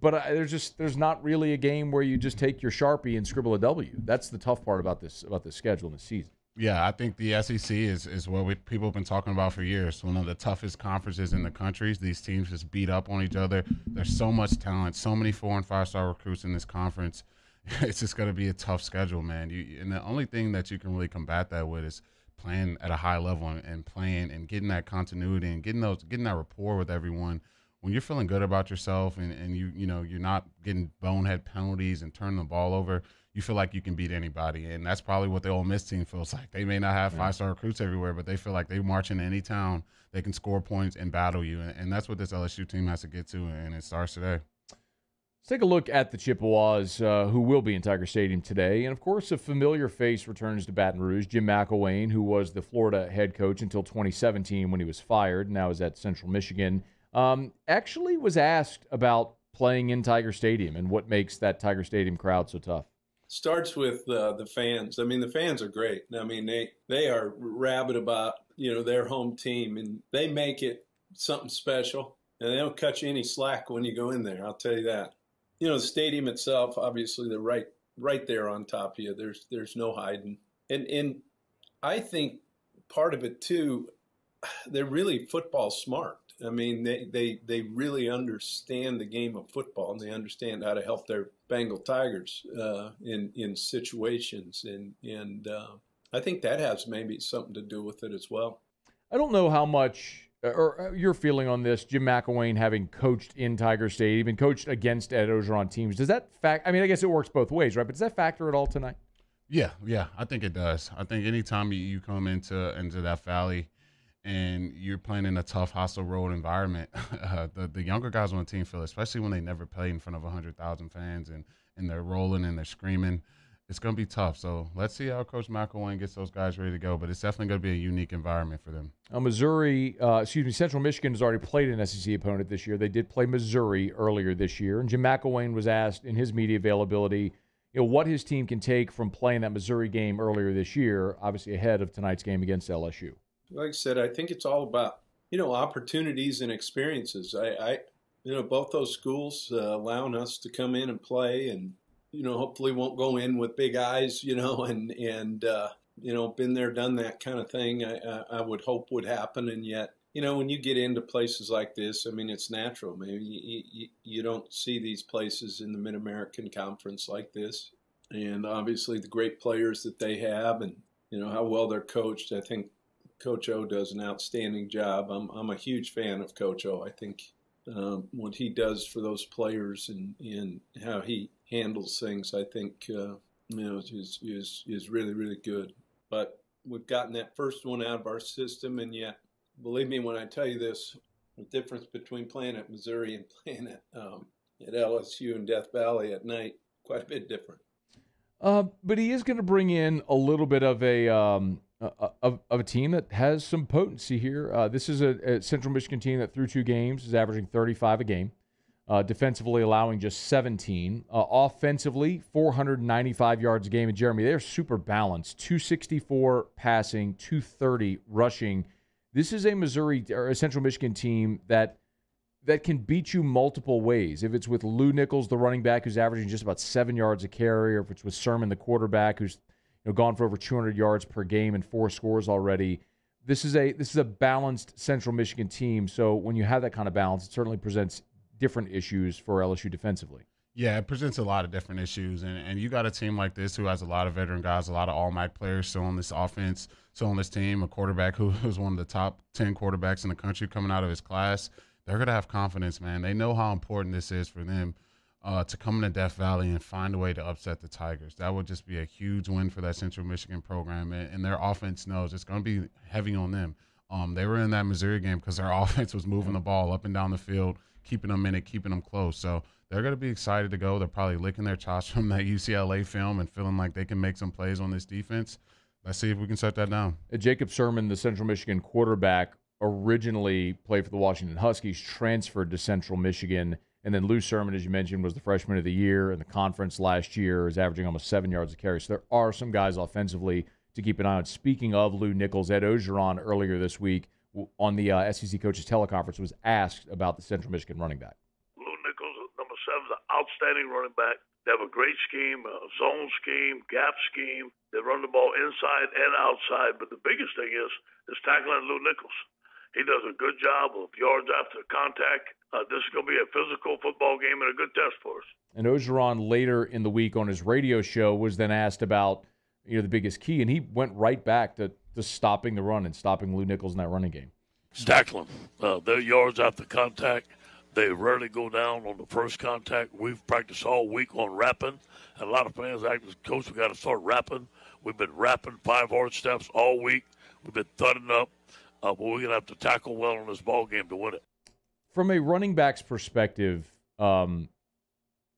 but I, there's just there's not really a game where you just take your sharpie and scribble a W. That's the tough part about this about this schedule in the season. Yeah, I think the SEC is is what we, people have been talking about for years. One of the toughest conferences in the country. These teams just beat up on each other. There's so much talent, so many four and five star recruits in this conference. It's just going to be a tough schedule, man. You, and the only thing that you can really combat that with is playing at a high level and, and playing and getting that continuity and getting those getting that rapport with everyone when you're feeling good about yourself and, and you you know you're not getting bonehead penalties and turning the ball over, you feel like you can beat anybody, and that's probably what the Ole Miss team feels like. They may not have five star recruits everywhere, but they feel like they march into any town, they can score points and battle you, and, and that's what this LSU team has to get to, and it starts today. Let's take a look at the Chippewas, uh, who will be in Tiger Stadium today. And of course, a familiar face returns to Baton Rouge. Jim McElwain, who was the Florida head coach until 2017 when he was fired, now is at Central Michigan, um, actually was asked about playing in Tiger Stadium and what makes that Tiger Stadium crowd so tough. starts with uh, the fans. I mean, the fans are great. I mean, they they are rabid about you know their home team, and they make it something special. And they don't cut you any slack when you go in there. I'll tell you that. You know, the stadium itself, obviously, they're right right there on top of you. There's there's no hiding. And and I think part of it too, they're really football smart. I mean, they, they, they really understand the game of football and they understand how to help their Bengal Tigers uh, in in situations, and and uh, I think that has maybe something to do with it as well. I don't know how much or your feeling on this, Jim McElwain having coached in Tiger Stadium and coached against Ed Orgeron teams. Does that fact? I mean, I guess it works both ways, right? But does that factor at all tonight? Yeah, yeah, I think it does. I think anytime you, you come into into that valley and you're playing in a tough, hostile road environment, uh, the the younger guys on the team feel, especially when they never played in front of hundred thousand fans and and they're rolling and they're screaming. it's going to be tough. So let's see how Coach McElwain gets those guys ready to go. But it's definitely going to be a unique environment for them. Uh, Missouri, uh, excuse me, Central Michigan has already played an SEC opponent this year. They did play Missouri earlier this year, and Jim McElwain was asked in his media availability, you know, what his team can take from playing that Missouri game earlier this year, obviously ahead of tonight's game against LSU. Like I said, I think it's all about you know opportunities and experiences. I, I you know, both those schools uh, allowing us to come in and play and you know, hopefully won't go in with big eyes, you know, and and uh, you know, been there, done that kind of thing. I, I, I would hope would happen, and yet, you know, when you get into places like this, I mean, it's natural. Maybe you, you, you don't see these places in the Mid American Conference like this, and obviously the great players that they have, and you know how well they're coached. I think Coach O does an outstanding job. I'm I'm a huge fan of Coach O. I think um, what he does for those players and and how he handles things, I think, uh, you know, is, is, is really, really good. But we've gotten that first one out of our system, and yet, believe me when I tell you this, the difference between playing at Missouri and playing at, um, at LSU and Death Valley at night, quite a bit different. Uh, but he is going to bring in a little bit of a um, of, of a team that has some potency here. Uh, this is a, a, Central Michigan team that through two games is averaging 35 a game uh, defensively allowing just 17. Uh, offensively, 495 yards a game. And Jeremy, they're super balanced 264 passing, 230 rushing. This is a Missouri or a Central Michigan team that that can beat you multiple ways. If it's with Lew Nichols, the running back, who's averaging just about seven yards a carry, or if it's with Sirmon, the quarterback, who's you know, gone for over 200 yards per game and four scores already. This is a this is a balanced Central Michigan team. So when you have that kind of balance, it certainly presents different issues for LSU defensively. Yeah, it presents a lot of different issues, and and you got a team like this who has a lot of veteran guys, a lot of all MAC players still on this offense, still on this team, a quarterback who is one of the top ten quarterbacks in the country coming out of his class. They're gonna have confidence, man. They know how important this is for them uh, to come into Death Valley and find a way to upset the Tigers. That would just be a huge win for that Central Michigan program, and, and their offense knows it's gonna be heavy on them. Um, they were in that Missouri game because their offense was moving the ball up and down the field keeping them in it, keeping them close. So they're going to be excited to go. They're probably licking their chops from that UCLA film and feeling like they can make some plays on this defense. Let's see if we can shut that down. Uh, Jacob Sirmon, the Central Michigan quarterback, originally played for the Washington Huskies, transferred to Central Michigan. And then Lew Sirmon, as you mentioned, was the freshman of the year in the conference last year, is averaging almost seven yards a carry. So there are some guys offensively to keep an eye on. Speaking of Lew Nichols, Ed Orgeron earlier this week on the uh, SEC coaches teleconference was asked about the Central Michigan running back. Lew Nichols, number seven, an outstanding running back. They have a great scheme, a zone scheme, gap scheme. They run the ball inside and outside. But the biggest thing is is tackling Lew Nichols. He does a good job of yards after contact. Uh, this is going to be a physical football game and a good test for us. And Orgeron later in the week on his radio show was then asked about you know the biggest key, and he went right back to just stopping the run and stopping Lew Nichols in that running game. Tackling. Uh, their yards after contact, they rarely go down on the first contact. We've practiced all week on wrapping. And a lot of fans ask, Coach, we got to start wrapping. We've been wrapping five hard steps all week. We've been thudding up. Uh, but we're going to have to tackle well in this ball game to win it. From a running back's perspective, um,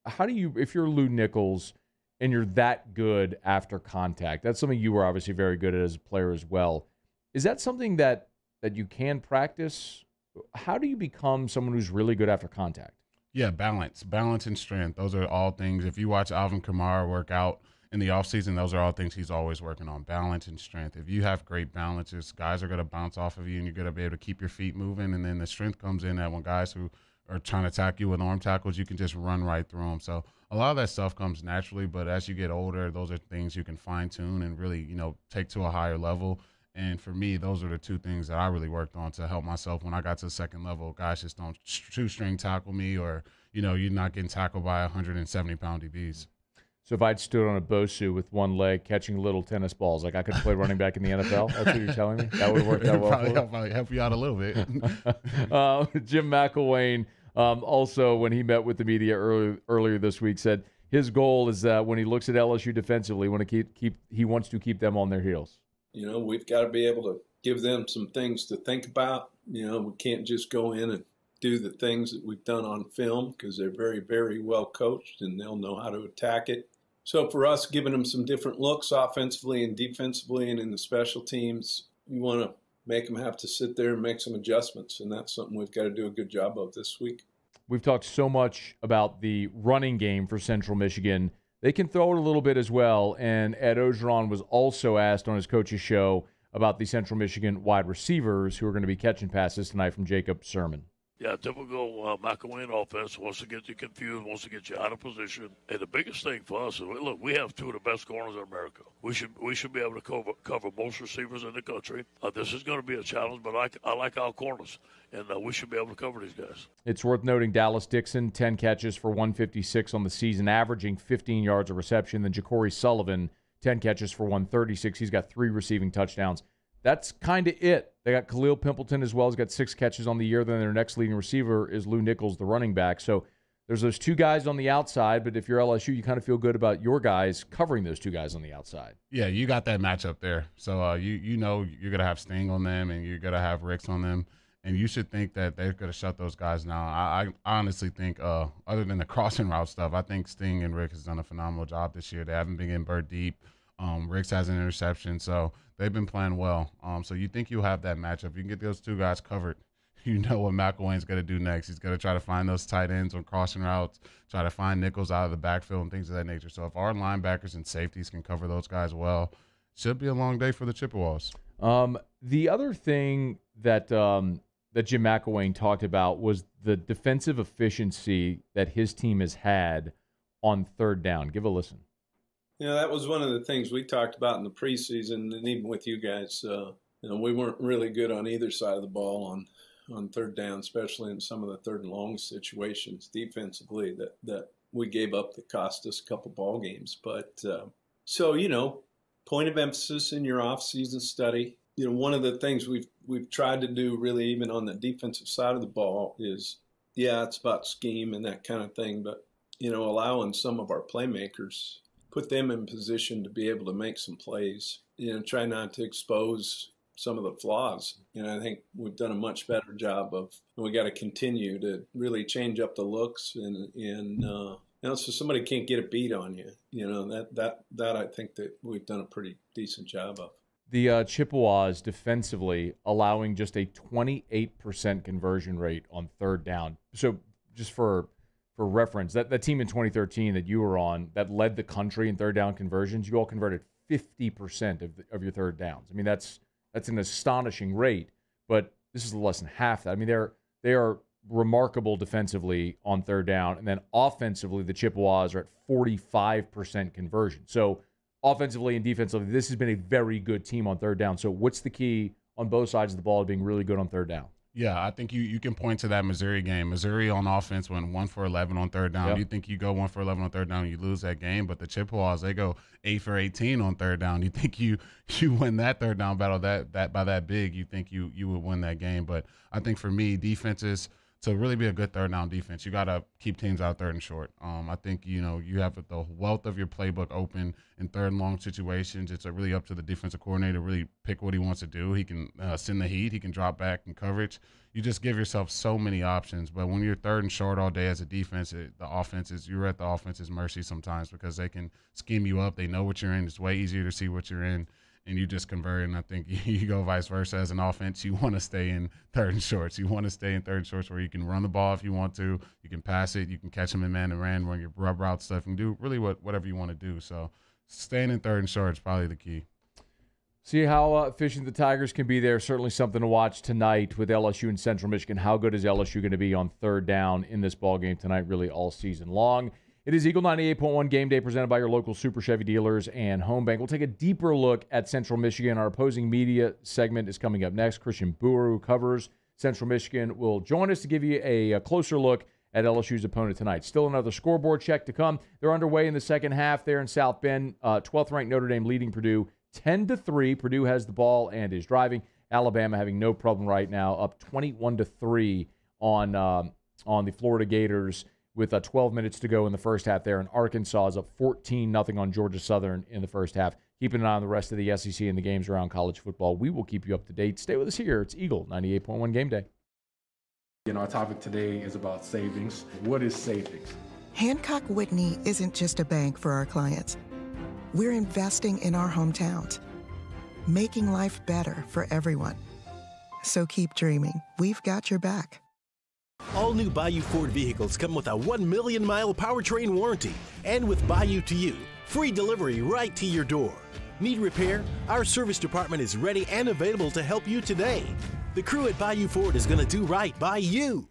how do you, if you're Lew Nichols – and you're that good after contact. That's something you were obviously very good at as a player as well. Is that something that that you can practice? How do you become someone who's really good after contact? Yeah, balance, balance and strength. Those are all things. If you watch Alvin Kamara work out in the offseason, those are all things he's always working on balance and strength. If you have great balances, guys are going to bounce off of you and you're going to be able to keep your feet moving. And then the strength comes in that when guys who are trying to attack you with arm tackles, you can just run right through them. So a lot of that stuff comes naturally, but as you get older, those are things you can fine tune and really, you know, take to a higher level. And for me, those are the two things that I really worked on to help myself when I got to the second level. Guys just don't two string tackle me, or you know, you're not getting tackled by 170 pound DBs. So if I'd stood on a Bosu with one leg catching little tennis balls, like I could play running back in the NFL. That's what you're telling me. That would work out well. probably, help, probably help you out a little bit. uh, Jim McElwain um, also, when he met with the media earlier earlier this week, said his goal is that when he looks at LSU defensively, want to keep keep he wants to keep them on their heels. You know, we've got to be able to give them some things to think about. You know, we can't just go in and do the things that we've done on film because they're very, very well coached and they'll know how to attack it. So for us, giving them some different looks offensively and defensively, and in the special teams, we want to make them have to sit there and make some adjustments, and that's something we've got to do a good job of this week. We've talked so much about the running game for Central Michigan. They can throw it a little bit as well. And Ed Orgeron was also asked on his coach's show about the Central Michigan wide receivers who are going to be catching passes tonight from Jacob Sirmon. Yeah, typical uh, McElwain offense wants to get you confused, wants to get you out of position. And the biggest thing for us is, look, we have two of the best corners in America. We should we should be able to cover cover most receivers in the country. Uh, this is going to be a challenge, but I, I like our corners, and uh, we should be able to cover these guys. It's worth noting Dallas Dixon, 10 catches for 156 on the season, averaging 15 yards of reception. Then JaCorey Sullivan, 10 catches for 136. He's got three receiving touchdowns that's kind of it. They got Khalil Pimpleton as well. He's got six catches on the year. Then their next leading receiver is Lew Nichols, the running back. So there's those two guys on the outside, but if you're LSU, you kind of feel good about your guys covering those two guys on the outside. Yeah, you got that matchup there. So uh, you you know you're gonna have Sting on them, and you're gonna have Ricks on them, and you should think that they're gonna shut those guys down. I, I honestly think, uh, other than the crossing route stuff, I think Sting and Rick has done a phenomenal job this year. They haven't been getting bird deep. Um, Ricks has an interception, so they've been playing well. Um, so you think you'll have that matchup. You can get those two guys covered. You know what McElwain's going to do next. He's going to try to find those tight ends on crossing routes, try to find Nichols out of the backfield and things of that nature. So if our linebackers and safeties can cover those guys well, should be a long day for the Chippewas. Um, the other thing that um, that Jim McElwain talked about was the defensive efficiency that his team has had on third down. Give a listen. You know, that was one of the things we talked about in the preseason, and even with you guys. Uh, you know, we weren't really good on either side of the ball on on third down, especially in some of the third and long situations defensively that that we gave up that cost us a couple ball games. But uh, so you know, point of emphasis in your off-season study. You know, one of the things we've we've tried to do really even on the defensive side of the ball is, yeah, it's about scheme and that kind of thing, but you know, allowing some of our playmakers put them in position to be able to make some plays. You know, try not to expose some of the flaws. You know, I think we've done a much better job of. And We got to continue to really change up the looks and and uh, you know, so somebody can't get a beat on you. You know that that that I think that we've done a pretty decent job of. The uh, Chippewas defensively allowing just a 28% conversion rate on third down. So just for for reference, that, that team in 2013 that you were on that led the country in third down conversions, you all converted 50% of, the, of your third downs. I mean, that's that's an astonishing rate, but this is less than half that. I mean, they're they are remarkable defensively on third down, and then offensively, the Chippewas are at 45% conversion. So offensively and defensively, this has been a very good team on third down. So what's the key on both sides of the ball to being really good on third down? Yeah, I think you, you can point to that Missouri game. Missouri on offense went one for eleven on third down. Yep. You think you go one for eleven on third down, you lose that game. But the Chippewas they go eight for eighteen on third down. You think you you win that third down battle that that by that big, you think you you would win that game. But I think for me, defenses – to really be a good third down defense, you got to keep teams out third and short. Um, I think you know you have the wealth of your playbook open in third and long situations. It's really up to the defensive coordinator to really pick what he wants to do. He can uh, send the heat. He can drop back in coverage. You just give yourself so many options. But when you're third and short all day as a defense, it, the offense is you're at the offense's mercy sometimes because they can scheme you up. They know what you're in. It's way easier to see what you're in and you just convert. And I think you go vice versa as an offense. You want to stay in third and shorts. You want to stay in third and shorts where you can run the ball if you want to. You can pass it. You can catch them in man to man, run your rub route stuff, and do really what whatever you want to do. So staying in third and short is probably the key. See how uh, the Tigers can be there. Certainly something to watch tonight with LSU and Central Michigan. How good is LSU going to be on third down in this ball game tonight? Really all season long. It is Eagle 98.1 Game Day presented by your local Super Chevy dealers and Home Bank. We'll take a deeper look at Central Michigan. Our opposing media segment is coming up next. Christian Boer, who covers Central Michigan, will join us to give you a, a closer look at LSU's opponent tonight. Still another scoreboard check to come. They're underway in the second half there in South Bend. Uh, 12th ranked Notre Dame leading Purdue 10 to 3. Purdue has the ball and is driving. Alabama having no problem right now, up 21 to 3 on um, on the Florida Gators with uh, 12 minutes to go in the first half there. And Arkansas is up 14 nothing on Georgia Southern in the first half. Keeping an eye on the rest of the SEC and the games around college football. We will keep you up to date. Stay with us here. It's Eagle 98.1 Game Day. You know, our topic today is about savings. What is savings? Hancock Whitney isn't just a bank for our clients. We're investing in our hometowns, making life better for everyone. So keep dreaming. We've got your back. All new Bayou Ford vehicles come with a 1 million mile powertrain warranty and with Bayou to You, free delivery right to your door. Need repair? Our service department is ready and available to help you today. The crew at Bayou Ford is going to do right by you.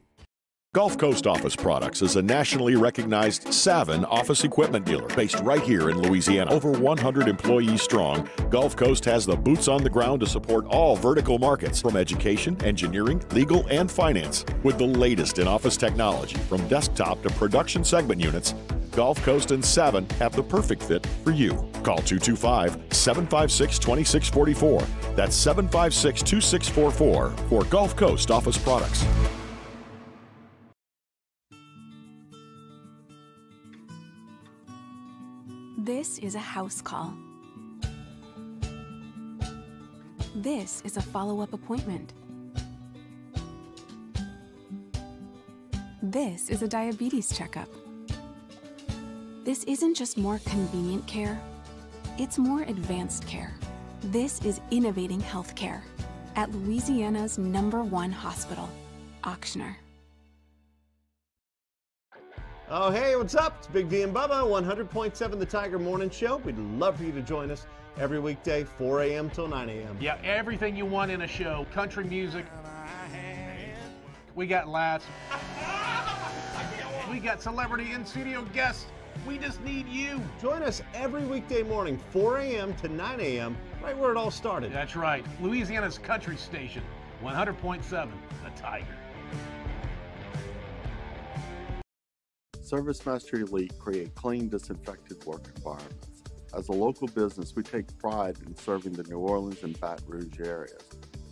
Gulf Coast Office Products is a nationally recognized Savin office equipment dealer based right here in Louisiana. Over 100 employees strong, Gulf Coast has the boots on the ground to support all vertical markets from education, engineering, legal, and finance. With the latest in office technology, from desktop to production segment units, Gulf Coast and Savin have the perfect fit for you. Call 225 756 2644. That's 756 2644 for Gulf Coast Office Products. This is a house call. This is a follow up appointment. This is a diabetes checkup. This isn't just more convenient care, it's more advanced care. This is innovating healthcare at Louisiana's number one hospital, Ochsner. Oh, hey, what's up? It's Big V and Bubba, 100.7 The Tiger Morning Show. We'd love for you to join us every weekday, 4 a.m. till 9 a.m. Yeah, everything you want in a show. Country music. We got laughs. We got celebrity in studio guests. We just need you. Join us every weekday morning, 4 a.m. to 9 a.m., right where it all started. That's right. Louisiana's country station, 100.7 The Tiger. ServiceMaster Elite create clean, disinfected work environments. As a local business, we take pride in serving the New Orleans and Baton Rouge areas.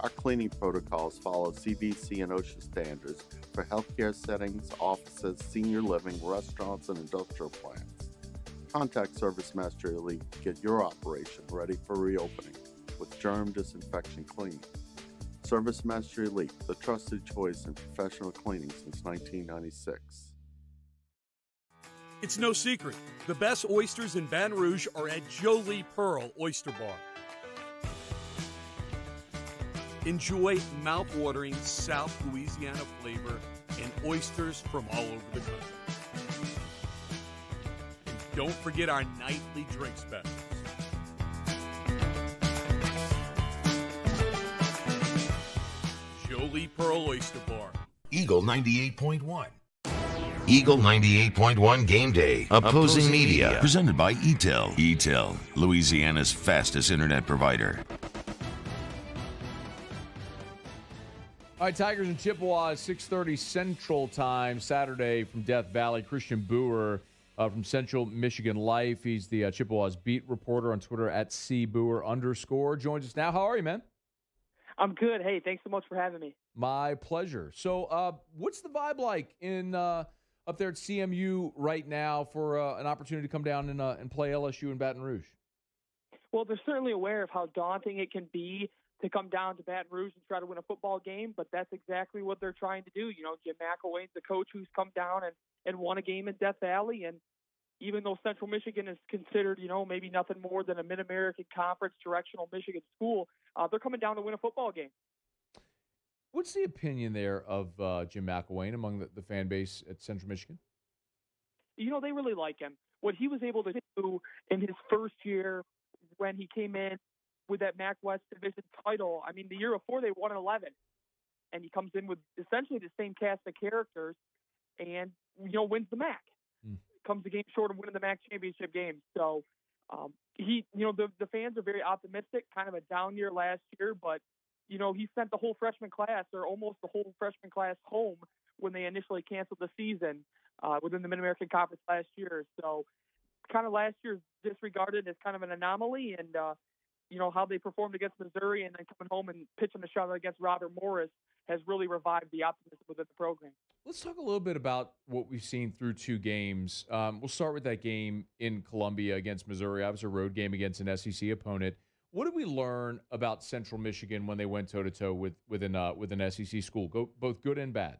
Our cleaning protocols follow CDC and OSHA standards for healthcare settings, offices, senior living, restaurants, and industrial plants. Contact ServiceMaster Elite to get your operation ready for reopening with germ disinfection cleaning. ServiceMaster Elite, the trusted choice in professional cleaning since 1996. It's no secret. The best oysters in Baton Rouge are at Jolie Pearl Oyster Bar. Enjoy mouth-watering South Louisiana flavor and oysters from all over the country. And don't forget our nightly drink specials. Jolie Pearl Oyster Bar. Eagle 98.1. Eagle 98.1 Game Day. Opposing, Media. Presented by EATEL. EATEL, Louisiana's fastest internet provider. All right, Tigers and Chippewas, 6:30 Central Time, Saturday from Death Valley. Christian Boer uh, from Central Michigan Life. He's the uh, Chippewas beat reporter on Twitter at cboer underscore. Joins us now. How are you, man? I'm good. Hey, thanks so much for having me. My pleasure. So, uh, what's the vibe like in uh, up there at CMU right now for uh, an opportunity to come down and, uh, and play LSU in Baton Rouge? Well, they're certainly aware of how daunting it can be to come down to Baton Rouge and try to win a football game, but that's exactly what they're trying to do. You know, Jim McElwain's the coach who's come down and, and won a game in Death Valley. And even though Central Michigan is considered, you know, maybe nothing more than a Mid American Conference directional Michigan school, uh, they're coming down to win a football game. What's the opinion there of uh, Jim McElwain among the, the fan base at Central Michigan? You know, they really like him. What he was able to do in his first year when he came in with that MAC West division title. I mean, the year before they won an 11, and he comes in with essentially the same cast of characters, and you know wins the MAC. Mm. Comes the game short of winning the MAC championship game. So um, he, you know, the the fans are very optimistic. Kind of a down year last year, but you know he sent the whole freshman class or almost the whole freshman class home when they initially canceled the season uh, within the Mid American Conference last year. So kind of last year's disregarded as kind of an anomaly, and uh, you know, how they performed against Missouri and then coming home and pitching the shutout against Robert Morris has really revived the optimism within the program. Let's talk a little bit about what we've seen through two games. Um, we'll start with that game in Columbia against Missouri. Obviously, a road game against an SEC opponent. What did we learn about Central Michigan when they went toe to toe with with an uh, with an SEC school, Go, both good and bad?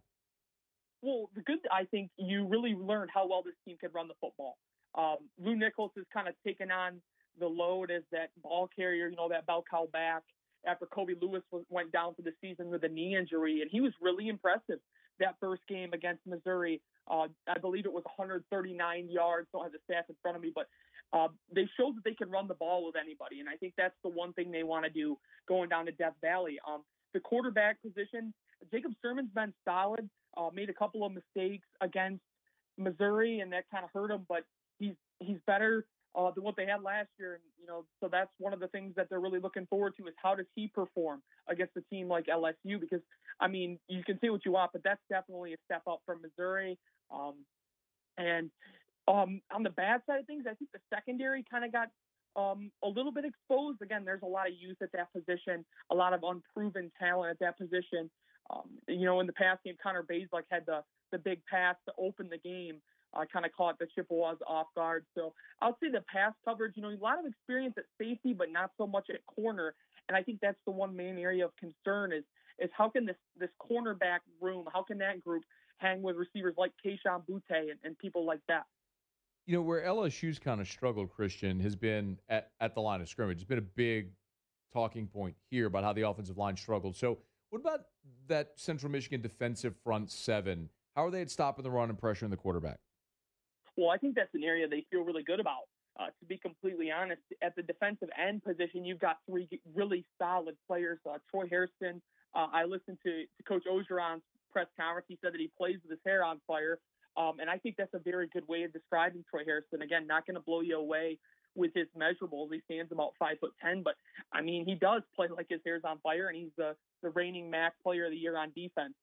Well, the good, I think you really learned how well this team could run the football. Um, Lew Nichols has kind of taken on the load as that ball carrier, you know, that bell cow back after Kobe Lewis was, went down for the season with a knee injury, and he was really impressive that first game against Missouri. Uh, I believe it was 139 yards. Don't have the stats in front of me, but uh, they showed that they can run the ball with anybody, and I think that's the one thing they want to do going down to Death Valley. Um, the quarterback position, Jacob Sirmon's been solid. Uh, made a couple of mistakes against Missouri, and that kind of hurt him. But he's he's better uh, than what they had last year, and you know, so that's one of the things that they're really looking forward to is how does he perform against a team like LSU? Because I mean, you can say what you want, but that's definitely a step up from Missouri. Um, and um, on the bad side of things, I think the secondary kind of got um, a little bit exposed. Again, there's a lot of youth at that position, a lot of unproven talent at that position. Um, you know, in the past game, Connor like had the the big pass to open the game. I uh, kind of caught the Chippewas off guard. So I'll say the pass coverage, you know, a lot of experience at safety, but not so much at corner. And I think that's the one main area of concern is is how can this this cornerback room, how can that group hang with receivers like Kayshon Boutte and, and people like that? You know, where LSU's kind of struggled, Christian, has been at, at the line of scrimmage. It's been a big talking point here about how the offensive line struggled. So what about that Central Michigan defensive front seven? How are they at stopping the run and pressuring the quarterback? Well, I think that's an area they feel really good about. Uh, to be completely honest, at the defensive end position, you've got three really solid players. Uh, Troy Hairston. Uh, I listened to, to Coach Orgeron's press conference. He said that he plays with his hair on fire. Um, and I think that's a very good way of describing Troy Hairston. Again, not going to blow you away with his measurables. He stands about five foot ten, but I mean he does play like his hair's on fire, and he's the the reigning MAC Player of the Year on defense.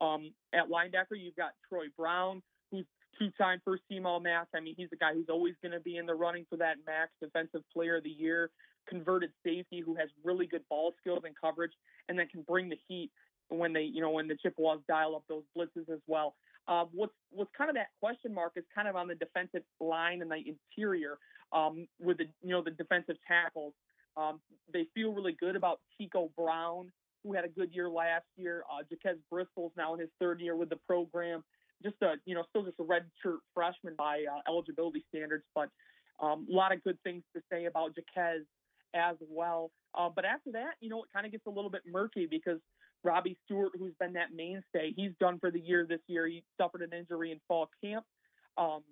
Um, at linebacker, you've got Troy Brown, who's two-time first-team All-MAC. I mean, he's a guy who's always going to be in the running for that MAC Defensive Player of the Year. Converted safety who has really good ball skills and coverage, and then can bring the heat when they, you know, when the Chippewas dial up those blitzes as well. Uh, what's what's kind of that question mark is kind of on the defensive line and the interior um, with the you know the defensive tackles. Um, they feel really good about Tico Brown, who had a good year last year. Uh, Jaquez Bristol's now in his third year with the program. Just a you know still just a red shirt freshman by uh, eligibility standards, but um, a lot of good things to say about Jaquez as well. Uh, but after that, you know, it kind of gets a little bit murky because Robbie Stewart, who's been that mainstay, he's done for the year this year. He suffered an injury in fall camp. Um,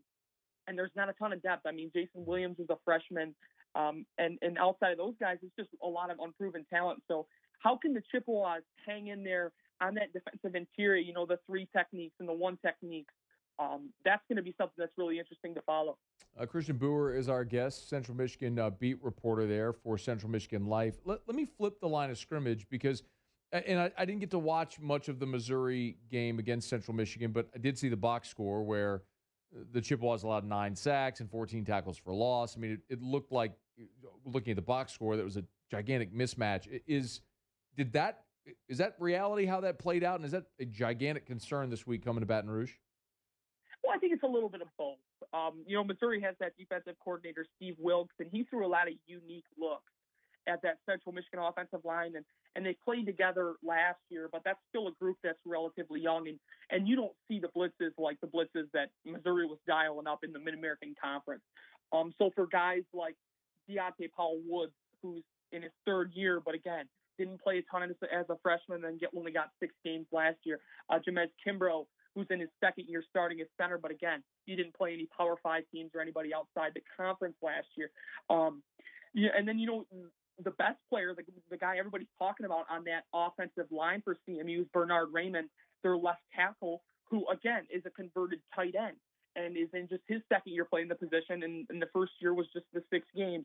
and there's not a ton of depth. I mean, Jason Williams is a freshman. Um, and, and outside of those guys, it's just a lot of unproven talent. So how can the Chippewas hang in there on that defensive interior, you know, the three techniques and the one techniques? Um, that's going to be something that's really interesting to follow. Uh, Christian Boer is our guest, Central Michigan uh, beat reporter there for Central Michigan Life. Let, let me flip the line of scrimmage because – and I, I, didn't get to watch much of the Missouri game against Central Michigan, but I did see the box score where the Chippewas allowed nine sacks and 14 tackles for loss. I mean, it, it looked like looking at the box score that was a gigantic mismatch. Is did that is that reality how that played out, and is that a gigantic concern this week coming to Baton Rouge? Well, I think it's a little bit of both. Um, you know, Missouri has that defensive coordinator Steve Wilks, and he threw a lot of unique looks at that Central Michigan offensive line, and and they played together last year, but that's still a group that's relatively young, and and you don't see the blitzes like the blitzes that Missouri was dialing up in the Mid American Conference. Um, so for guys like Deontay Powell Woods, who's in his third year, but again didn't play a ton as, as a freshman, and get only got six games last year. Uh, Jamez Kimbrough, who's in his second year starting as center, but again he didn't play any Power Five teams or anybody outside the conference last year. Um, yeah, and then you know the best player, the, the guy everybody's talking about on that offensive line for CMU is Bernhard Raimann, their left tackle, who again is a converted tight end and is in just his second year playing the position, and, and the first year was just the six games.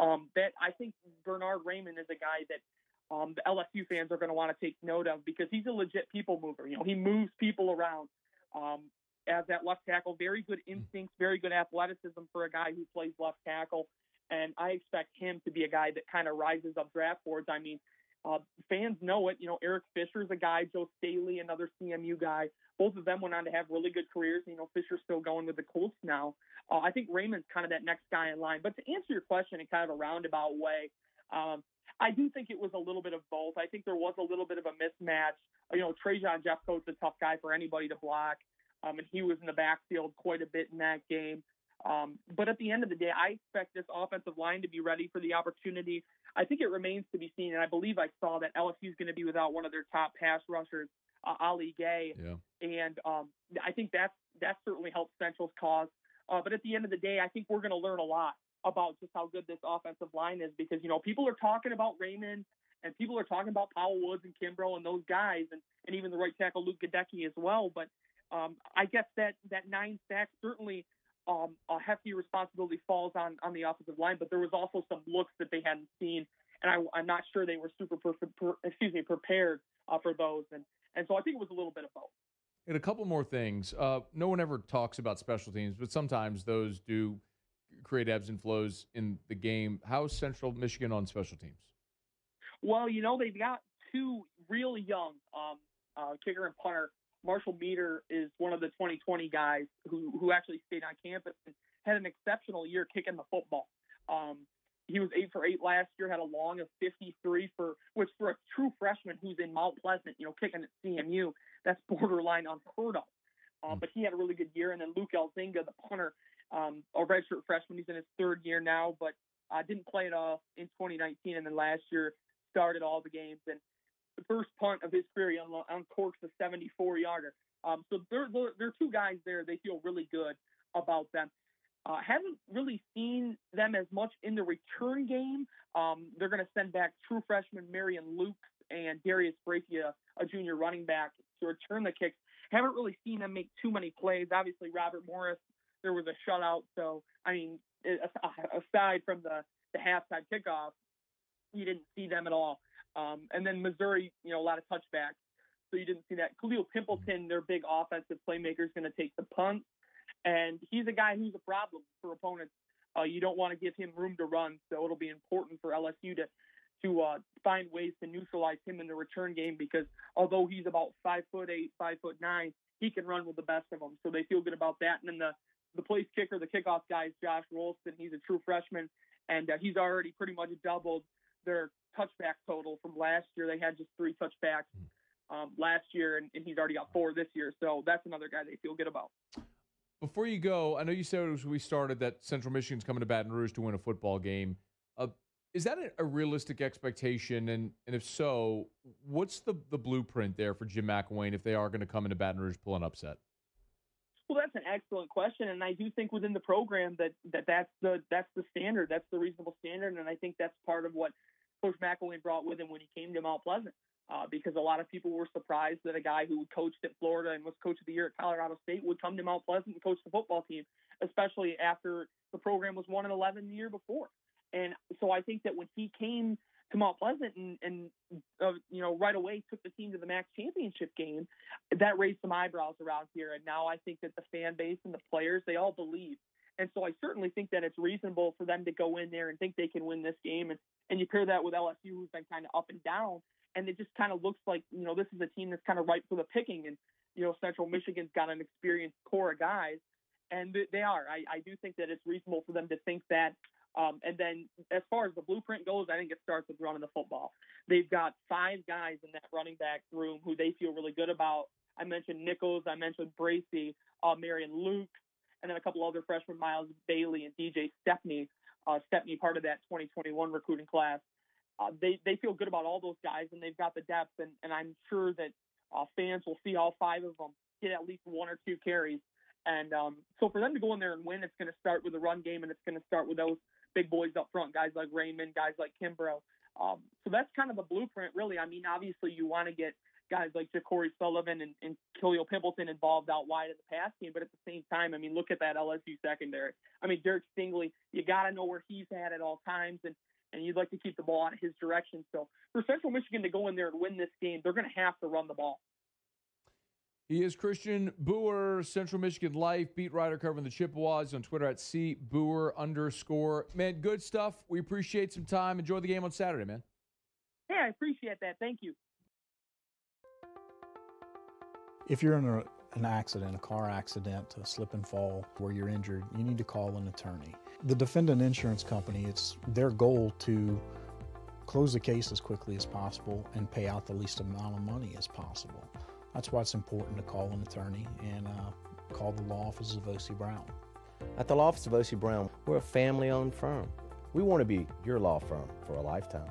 Um, that I think Bernhard Raimann is a guy that um, the LSU fans are going to want to take note of because he's a legit people mover. You know, he moves people around. Um, as that left tackle, very good instincts, very good athleticism for a guy who plays left tackle and I expect him to be a guy that kind of rises up draft boards. I mean, uh, fans know it. You know, Eric Fisher's a guy, Joe Staley, another CMU guy. Both of them went on to have really good careers. You know, Fisher's still going with the Colts now. Uh, I think Raimann's kind of that next guy in line. But to answer your question in kind of a roundabout way, um, I do think it was a little bit of both. I think there was a little bit of a mismatch. You know, Trajan Jeffcoat's a tough guy for anybody to block. um, and he was in the backfield quite a bit in that game. Um, but at the end of the day, I expect this offensive line to be ready for the opportunity. I think it remains to be seen, and I believe I saw that LSU is going to be without one of their top pass rushers, uh, Ali Gaye, yeah. and um, I think that's that certainly helps Central's cause. Uh, but at the end of the day, I think we're going to learn a lot about just how good this offensive line is because you know people are talking about Raimann and people are talking about Powell Woods and Kimbrough and those guys and, and even the right tackle Luke Goedeke as well. But um, I guess that that nine sacks certainly um, a hefty responsibility falls on on the offensive line, but there was also some looks that they hadn't seen, and I, am not sure they were super per, per, excuse me prepared uh, for those, and and so I think it was a little bit of both. And a couple more things. Uh, no one ever talks about special teams, but sometimes those do create ebbs and flows in the game. How's Central Michigan on special teams? Well, you know they've got two really young um, uh, kicker and punter Marshall Meeder is one of the 2020 guys who who actually stayed on campus and had an exceptional year kicking the football. Um, he was eight for eight last year, had a long of 53 for which for a true freshman who's in Mount Pleasant, you know, kicking at CMU, that's borderline unheard of. Uh, but he had a really good year. And then Luke Elzinga, the punter, um, a redshirt freshman, he's in his third year now, but uh, didn't play at all in 2019, and then last year started all the games. And the first punt of his career on, on Corks a 74 yarder. Um, so they're, they're two guys there. They feel really good about them. Uh, haven't really seen them as much in the return game. Um, they're going to send back true freshman Marion Luke and Darius Braithia, a junior running back, to return the kicks. Haven't really seen them make too many plays. Obviously, Robert Morris, there was a shutout. So, I mean, aside from the, the halftime kickoff, you didn't see them at all. Um, and then Missouri, you know, a lot of touchbacks. So you didn't see that. Khalil Pimpleton, their big offensive playmaker, is going to take the punt. And he's a guy who's a problem for opponents. Uh, you don't want to give him room to run. So it'll be important for LSU to to uh, find ways to neutralize him in the return game because although he's about five foot eight, five foot nine, he can run with the best of them. So they feel good about that. And then the the place kicker, the kickoff guy is Josh Rolston. He's a true freshman, and uh, he's already pretty much doubled their touchback total from last year. They had just three touchbacks um, last year, and, and, he's already got four this year. So that's another guy they feel good about. Before you go, I know you said as we started that Central Michigan's coming to Baton Rouge to win a football game. Uh, is that a, a, realistic expectation? And, and if so, what's the, the blueprint there for Jim McElwain if they are going to come into Baton Rouge pull an upset? Well, that's an excellent question, and I do think within the program that, that that's the that's the standard, that's the reasonable standard, and I think that's part of what Coach McElwain brought with him when he came to Mount Pleasant. Uh, because a lot of people were surprised that a guy who coached at Florida and was coach of the year at Colorado State would come to Mount Pleasant and coach the football team, especially after the program was one and eleven the year before. And so I think that when he came to Mount Pleasant and, and uh, you know right away took the team to the MAC championship game, that raised some eyebrows around here. And now I think that the fan base and the players they all believe and so I certainly think that it's reasonable for them to go in there and think they can win this game. And, and you pair that with LSU, who's been kind of up and down. And it just kind of looks like, you know, this is a team that's kind of ripe for the picking. And, you know, Central Michigan's got an experienced core of guys. And they are. I, I do think that it's reasonable for them to think that. Um, and then as far as the blueprint goes, I think it starts with running the football. They've got five guys in that running back room who they feel really good about. I mentioned Nichols. I mentioned Bracy, uh, Marion Luke, and then a couple other freshmen, Miles Bailey and DJ Stepney. Uh, Stepney, part of that 2021 recruiting class. Uh, they they feel good about all those guys, and they've got the depth, and, and I'm sure that uh, fans will see all five of them get at least one or two carries. And um, so for them to go in there and win, it's going to start with the run game, and it's going to start with those big boys up front, guys like Raimann, guys like Kimbrough. Um, so that's kind of the blueprint, really. I mean, obviously you want to get guys like JaCorey Sullivan and, and Khalil Pimpleton involved out wide in the pass game. But at the same time, I mean, look at that LSU secondary. I mean, Derek Stingley, you got to know where he's at at all times, and and you'd like to keep the ball out of his direction. So for Central Michigan to go in there and win this game, they're going to have to run the ball. He is Christian Boer, Central Michigan Life beat writer covering the Chippewas on Twitter at C Boer underscore. Man, good stuff. We appreciate some time. Enjoy the game on Saturday, man. Yeah, I appreciate that. Thank you. If you're in a, an accident, a car accident, a slip and fall where you're injured, you need to call an attorney. The defendant insurance company, it's their goal to close the case as quickly as possible and pay out the least amount of money as possible. That's why it's important to call an attorney and uh, call the law office of O.C. Brown. At the law office of O.C. Brown, we're a family owned firm. We want to be your law firm for a lifetime.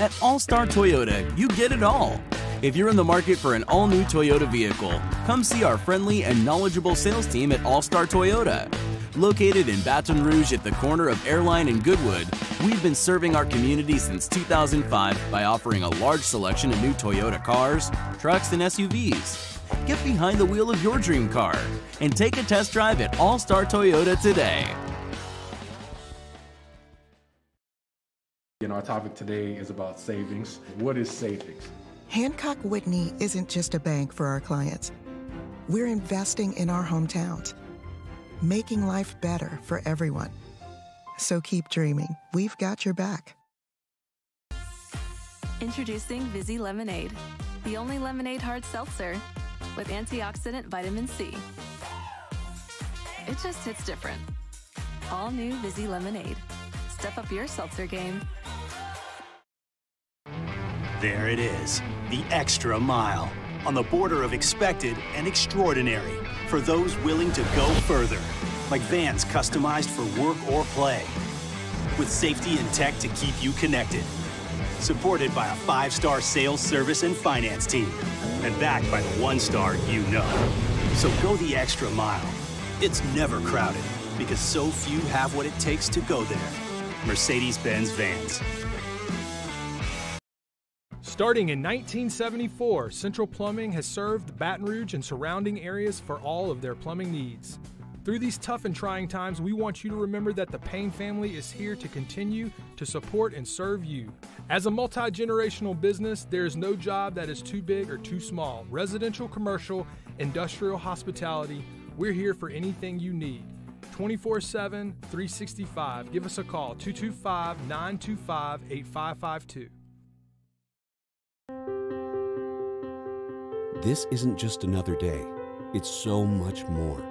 At All Star Toyota, you get it all. If you're in the market for an all new Toyota vehicle, come see our friendly and knowledgeable sales team at All Star Toyota. Located in Baton Rouge at the corner of Airline and Goodwood, we've been serving our community since 2005 by offering a large selection of new Toyota cars, trucks, and SUVs. Get behind the wheel of your dream car and take a test drive at All Star Toyota today. And our topic today is about savings. What is savings? Hancock Whitney isn't just a bank for our clients. We're investing in our hometowns, making life better for everyone. So keep dreaming. We've got your back. Introducing Vizzy Lemonade, the only lemonade hard seltzer with antioxidant vitamin C. It just hits different. All new Vizzy Lemonade. Step up your seltzer game. There it is, the extra mile, on the border of expected and extraordinary for those willing to go further, like vans customized for work or play, with safety and tech to keep you connected. Supported by a five star sales, service, and finance team, and backed by the one star you know. So go the extra mile. It's never crowded because so few have what it takes to go there. Mercedes Benz Vans. Starting in 1974, Central Plumbing has served Baton Rouge and surrounding areas for all of their plumbing needs. Through these tough and trying times, we want you to remember that the Payne family is here to continue to support and serve you. As a multi generational business, there is no job that is too big or too small. Residential, commercial, industrial, hospitality, we're here for anything you need. 24 7, 365. Give us a call 225 925 8552. This isn't just another day, it's so much more.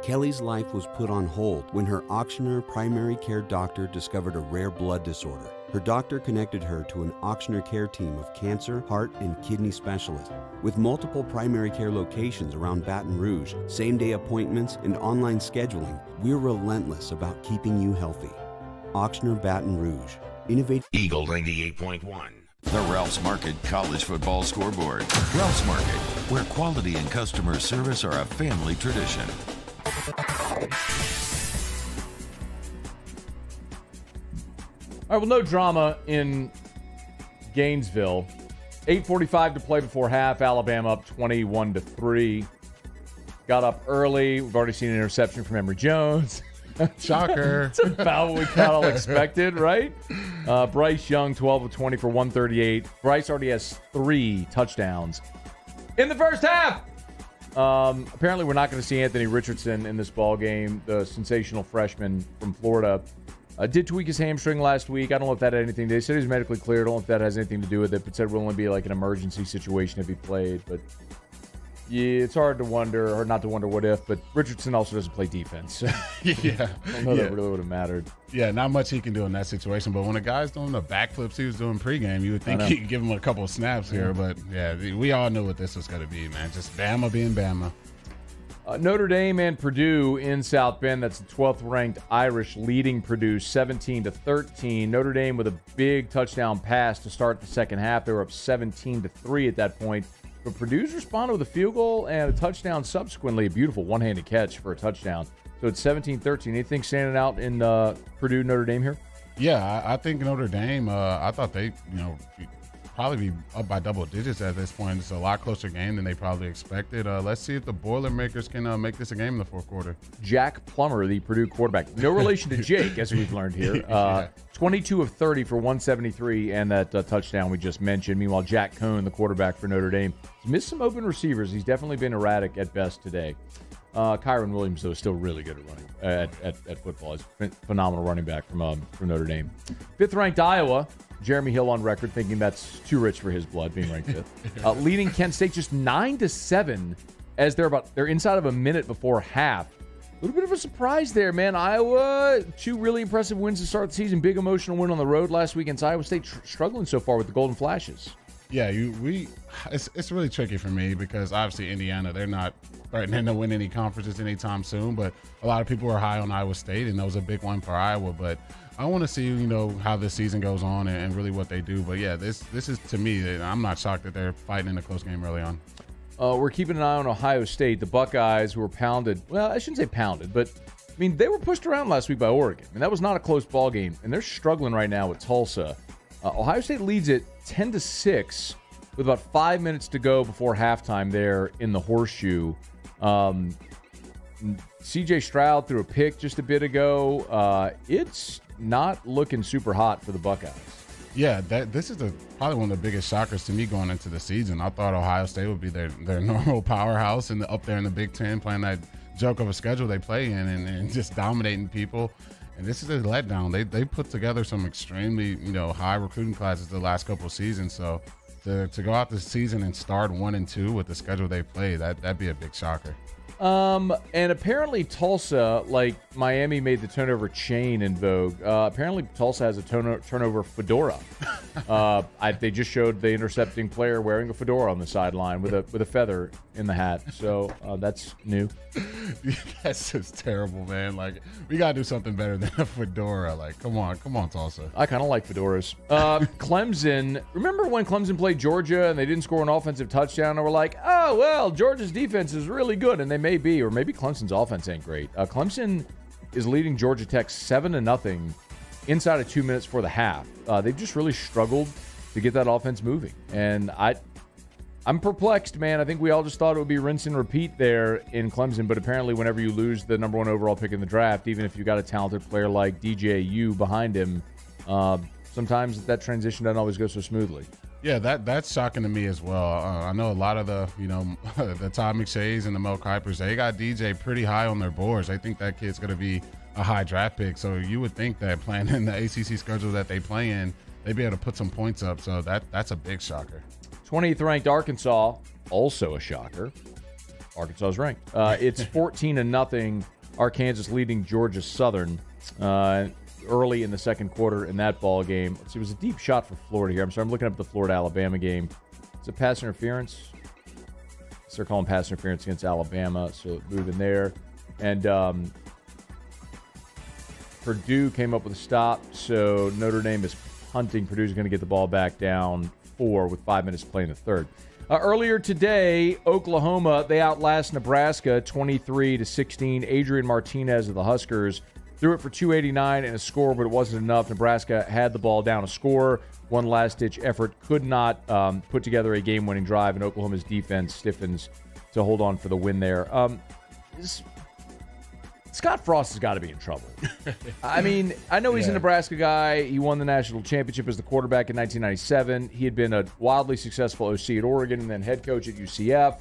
Kelly's life was put on hold when her Ochsner primary care doctor discovered a rare blood disorder. Her doctor connected her to an Ochsner care team of cancer, heart, and kidney specialists. With multiple primary care locations around Baton Rouge, same day appointments, and online scheduling, we're relentless about keeping you healthy. Ochsner Baton Rouge. Innovate Eagle 98.1. The Ralph's Market College Football Scoreboard. Ralph's Market, where quality and customer service are a family tradition. All right, well, no drama in Gainesville. 8:45 to play before half. Alabama up 21 to three. Got up early. We've already seen an interception from Emory Jones. Shocker. it's about what we kind of expected, right? Uh, Bryce Young, 12 of 20 for 138. Bryce already has three touchdowns in the first half. Um, apparently, we're not going to see Anthony Richardson in this ball game. The sensational freshman from Florida uh, did tweak his hamstring last week. I don't know if that had anything. They said he's medically cleared. I don't know if that has anything to do with it, but said it would only be like an emergency situation if he played. But yeah, it's hard to wonder, or not to wonder what if. But Richardson also doesn't play defense. yeah, I don't know yeah. that really would have mattered. Yeah, not much he can do in that situation. But when a guy's doing the backflips he was doing pregame, you would think he'd give him a couple of snaps here. But yeah, we all knew what this was going to be, man. Just Bama being Bama. Uh, Notre Dame and Purdue in South Bend. That's the 12th ranked Irish leading Purdue 17 to 13. Notre Dame with a big touchdown pass to start the second half. They were up 17 to 3 at that point. But Purdue's responded with a field goal and a touchdown subsequently. A beautiful one handed catch for a touchdown. So it's 17 13. Anything standing out in uh, Purdue Notre Dame here? Yeah, I, think Notre Dame. Uh, I thought they, you know, probably be up by double digits at this point. It's a lot closer game than they probably expected. Uh, let's see if the Boilermakers can uh, make this a game in the fourth quarter. Jack Plummer, the Purdue quarterback, no relation to Jake, as we've learned here. Uh, 22 of 30 for 173 and that uh, touchdown we just mentioned. Meanwhile, Jack Coan, the quarterback for Notre Dame, missed some open receivers. He's definitely been erratic at best today. Uh, Kyren Williams, though, is still really good at running at, at, at football. He's a phenomenal running back from um, from Notre Dame. Fifth ranked Iowa. Jeremy Hill on record thinking that's too rich for his blood, being ranked fifth. uh, leading Kent State just nine to seven as they're about they're inside of a minute before half. A little bit of a surprise there, man. Iowa, two really impressive wins to start the season. Big emotional win on the road last week against Iowa State. Tr- struggling so far with the Golden Flashes. Yeah, you we it's it's really tricky for me because obviously Indiana they're not threatening to win any conferences anytime soon, but a lot of people are high on Iowa State and that was a big one for Iowa. But I want to see you know how this season goes on and, and really what they do. But yeah, this this is to me I'm not shocked that they're fighting in a close game early on. Uh, we're keeping an eye on Ohio State. The Buckeyes were pounded. Well, I shouldn't say pounded, but I mean they were pushed around last week by Oregon. Mean that was not a close ball game, and they're struggling right now with Tulsa. Uh, Ohio State leads it 10 to six with about five minutes to go before halftime there in the horseshoe. Um, CJ Stroud threw a pick just a bit ago. Uh, it's not looking super hot for the Buckeyes. Yeah, that this is the, probably one of the biggest shockers to me going into the season. I thought Ohio State would be their, their normal powerhouse and the, up there in the Big Ten, playing that joke of a schedule they play in and, and just dominating people. And this is a letdown. They they put together some extremely you know high recruiting classes the last couple seasons. So to, to go out this season and start one and two with the schedule they play, that that'd be a big shocker. Um, and apparently Tulsa, like Miami, made the turnover chain in vogue. Uh, apparently Tulsa has a turno- turnover fedora. uh, I, they just showed the intercepting player wearing a fedora on the sideline with a with a feather in the hat. So uh, that's new. that's just terrible, man. Like we gotta do something better than a fedora. Like, come on, come on, Tulsa. I kind of like fedoras. Uh, Clemson. Remember when Clemson played Georgia and they didn't score an offensive touchdown, and we're like, oh well, Georgia's defense is really good, and they made may be, or maybe Clemson's offense ain't great. Uh, Clemson is leading Georgia Tech seven to nothing inside of two minutes for the half. Uh, they've just really struggled to get that offense moving, and I, I'm perplexed, man. I think we all just thought it would be rinse and repeat there in Clemson, but apparently, whenever you lose the number one overall pick in the draft, even if you got a talented player like DJU behind him, uh, sometimes that transition doesn't always go so smoothly. Yeah, that that's shocking to me as well. Uh, I know a lot of the you know the Todd McShays and the Mel Kipers. They got DJ pretty high on their boards. I think that kid's going to be a high draft pick. So you would think that playing in the ACC schedule that they play in, they'd be able to put some points up. So that that's a big shocker. 20th ranked Arkansas, also a shocker. Arkansas is ranked. Uh, it's 14 to nothing. Arkansas leading Georgia Southern. Uh, early in the second quarter in that ball game. Let's see, it was a deep shot for Florida here. I'm sorry, I'm looking up the Florida Alabama game. It's a pass interference. So they're calling pass interference against Alabama, so moving there. And um, Purdue came up with a stop, so Notre Dame is punting. Purdue's going to get the ball back down four with five minutes to play in the third. Uh, earlier today, Oklahoma they outlast Nebraska 23 to 16. Adrian Martinez of the Huskers Threw it for 289 and a score, but it wasn't enough. Nebraska had the ball down a score. One last ditch effort could not um, put together a game winning drive, and Oklahoma's defense stiffens to hold on for the win there. Um, this, Scott Frost has got to be in trouble. I mean, I know he's yeah. a Nebraska guy. He won the national championship as the quarterback in 1997. He had been a wildly successful OC at Oregon and then head coach at UCF.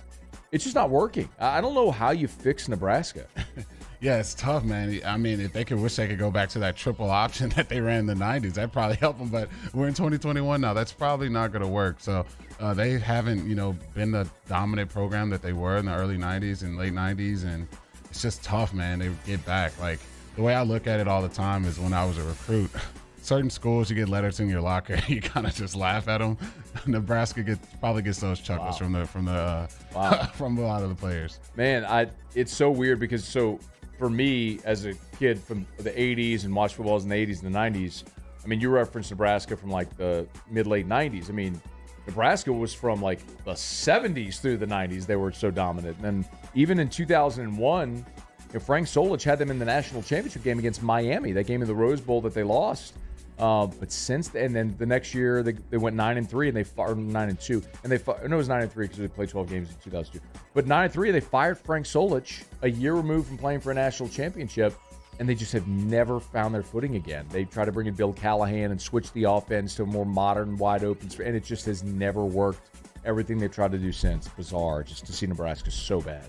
It's just not working. I don't know how you fix Nebraska. Yeah, it's tough, man. I mean, if they could wish they could go back to that triple option that they ran in the 90s, that'd probably help them. But we're in 2021 now. That's probably not going to work. So uh, they haven't, you know, been the dominant program that they were in the early 90s and late 90s. And it's just tough, man. They get back. Like the way I look at it all the time is when I was a recruit. Certain schools, you get letters in your locker, you kind of just laugh at them. Nebraska gets probably gets those chuckles wow. from the from the uh, wow. from a lot of the players. Man, I it's so weird because so for me as a kid from the 80s and watched footballs in the 80s and the 90s, I mean, you referenced Nebraska from like the mid late 90s. I mean, Nebraska was from like the 70s through the 90s. They were so dominant. And even in 2001, you know, Frank Solich had them in the national championship game against Miami, that game in the Rose Bowl that they lost. Uh, but since and then the next year they, they went nine and three and they fired nine and two and they it was nine and three because they played twelve games in 2002. But nine and three they fired Frank Solich a year removed from playing for a national championship, and they just have never found their footing again. They tried to bring in Bill Callahan and switch the offense to a more modern, wide open, and it just has never worked. Everything they've tried to do since bizarre. Just to see Nebraska so bad.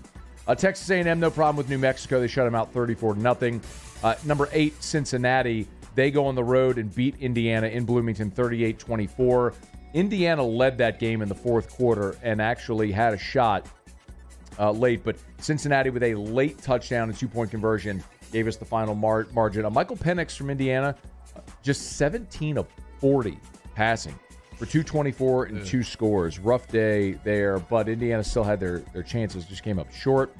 Uh, Texas A&M no problem with New Mexico. They shut them out 34 to nothing. Uh, number eight Cincinnati they go on the road and beat Indiana in Bloomington 38 24. Indiana led that game in the fourth quarter and actually had a shot uh, late, but Cincinnati with a late touchdown and two point conversion gave us the final mar- margin. Uh, Michael Penix from Indiana, uh, just 17 of 40 passing. for 224 and two scores. Rough day there, but Indiana still had their, their chances, just came up short.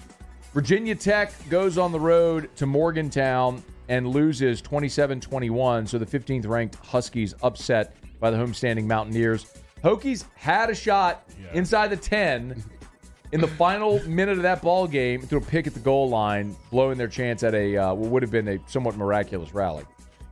Virginia Tech goes on the road to Morgantown and loses 27 21. So the 15th ranked Huskies upset by the homestanding Mountaineers. Hokies had a shot inside the 10 in the final minute of that ball game through a pick at the goal line, blowing their chance at a uh, what would have been a somewhat miraculous rally.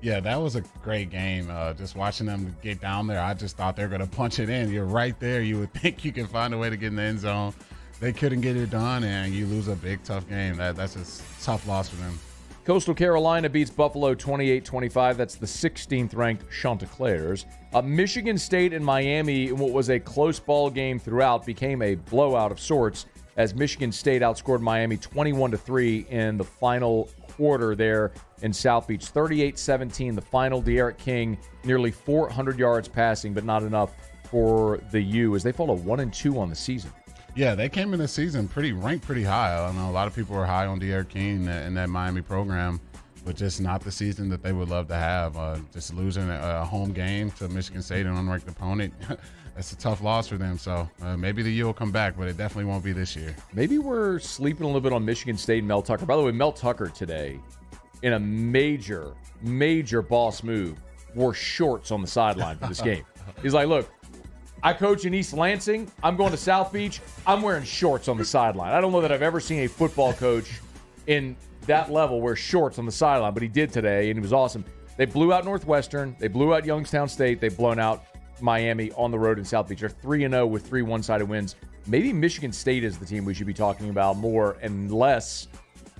Yeah, that was a great game. Uh, just watching them get down there, I just thought they were going to punch it in. You're right there. You would think you can find a way to get in the end zone. They couldn't get it done, and you lose a big, tough game. That That's a tough loss for them. Coastal Carolina beats Buffalo 28 25. That's the 16th ranked Chanticleers. Uh, Michigan State and Miami, in what was a close ball game throughout, became a blowout of sorts as Michigan State outscored Miami 21 3 in the final quarter there in South Beach. 38 17, the final. D'Eriq King, nearly 400 yards passing, but not enough for the U as they fall to 1 and 2 on the season. Yeah, they came in the season pretty ranked pretty high. I know a lot of people were high on D'Eriq King in that Miami program, but just not the season that they would love to have. Uh, just losing a, home game to Michigan State, an unranked opponent. That's a tough loss for them. So uh, maybe the U will come back, but it definitely won't be this year. Maybe we're sleeping a little bit on Michigan State and Mel Tucker. By the way, Mel Tucker today, in a major, major boss move, wore shorts on the sideline for this game. He's like, look, I coach in East Lansing. I'm going to South Beach. I'm wearing shorts on the sideline. I don't know that I've ever seen a football coach in that level wear shorts on the sideline, but he did today, and he was awesome. They blew out Northwestern. They blew out Youngstown State. They've blown out Miami on the road in South Beach. They're 3 0 with three one sided wins. Maybe Michigan State is the team we should be talking about more and less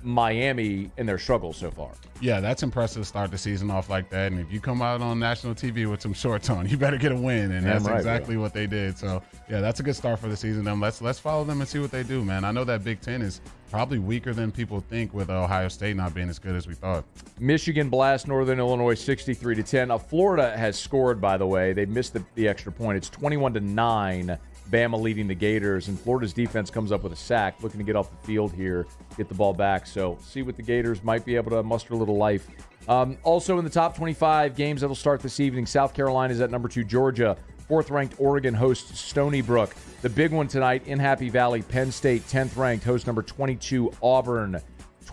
Miami in their struggles so far. Yeah, that's impressive to start the season off like that. And if you come out on national TV with some shorts on, you better get a win. And that's right, exactly what they did. So yeah, that's a good start for the season. Then let's let's follow them and see what they do, man. I know that Big Ten is probably weaker than people think with Ohio State not being as good as we thought. Michigan blast Northern Illinois 63 to 10. Uh, Florida has scored, by the way. They missed the, the extra point. It's 21 to 9 Bama leading the Gators, and Florida's defense comes up with a sack, looking to get off the field here, get the ball back. So, see what the Gators might be able to muster a little life. Um, also, in the top 25 games that'll start this evening, South Carolina is at number two, Georgia. Fourth ranked Oregon hosts Stony Brook. The big one tonight in Happy Valley, Penn State, 10th ranked, host number 22, Auburn.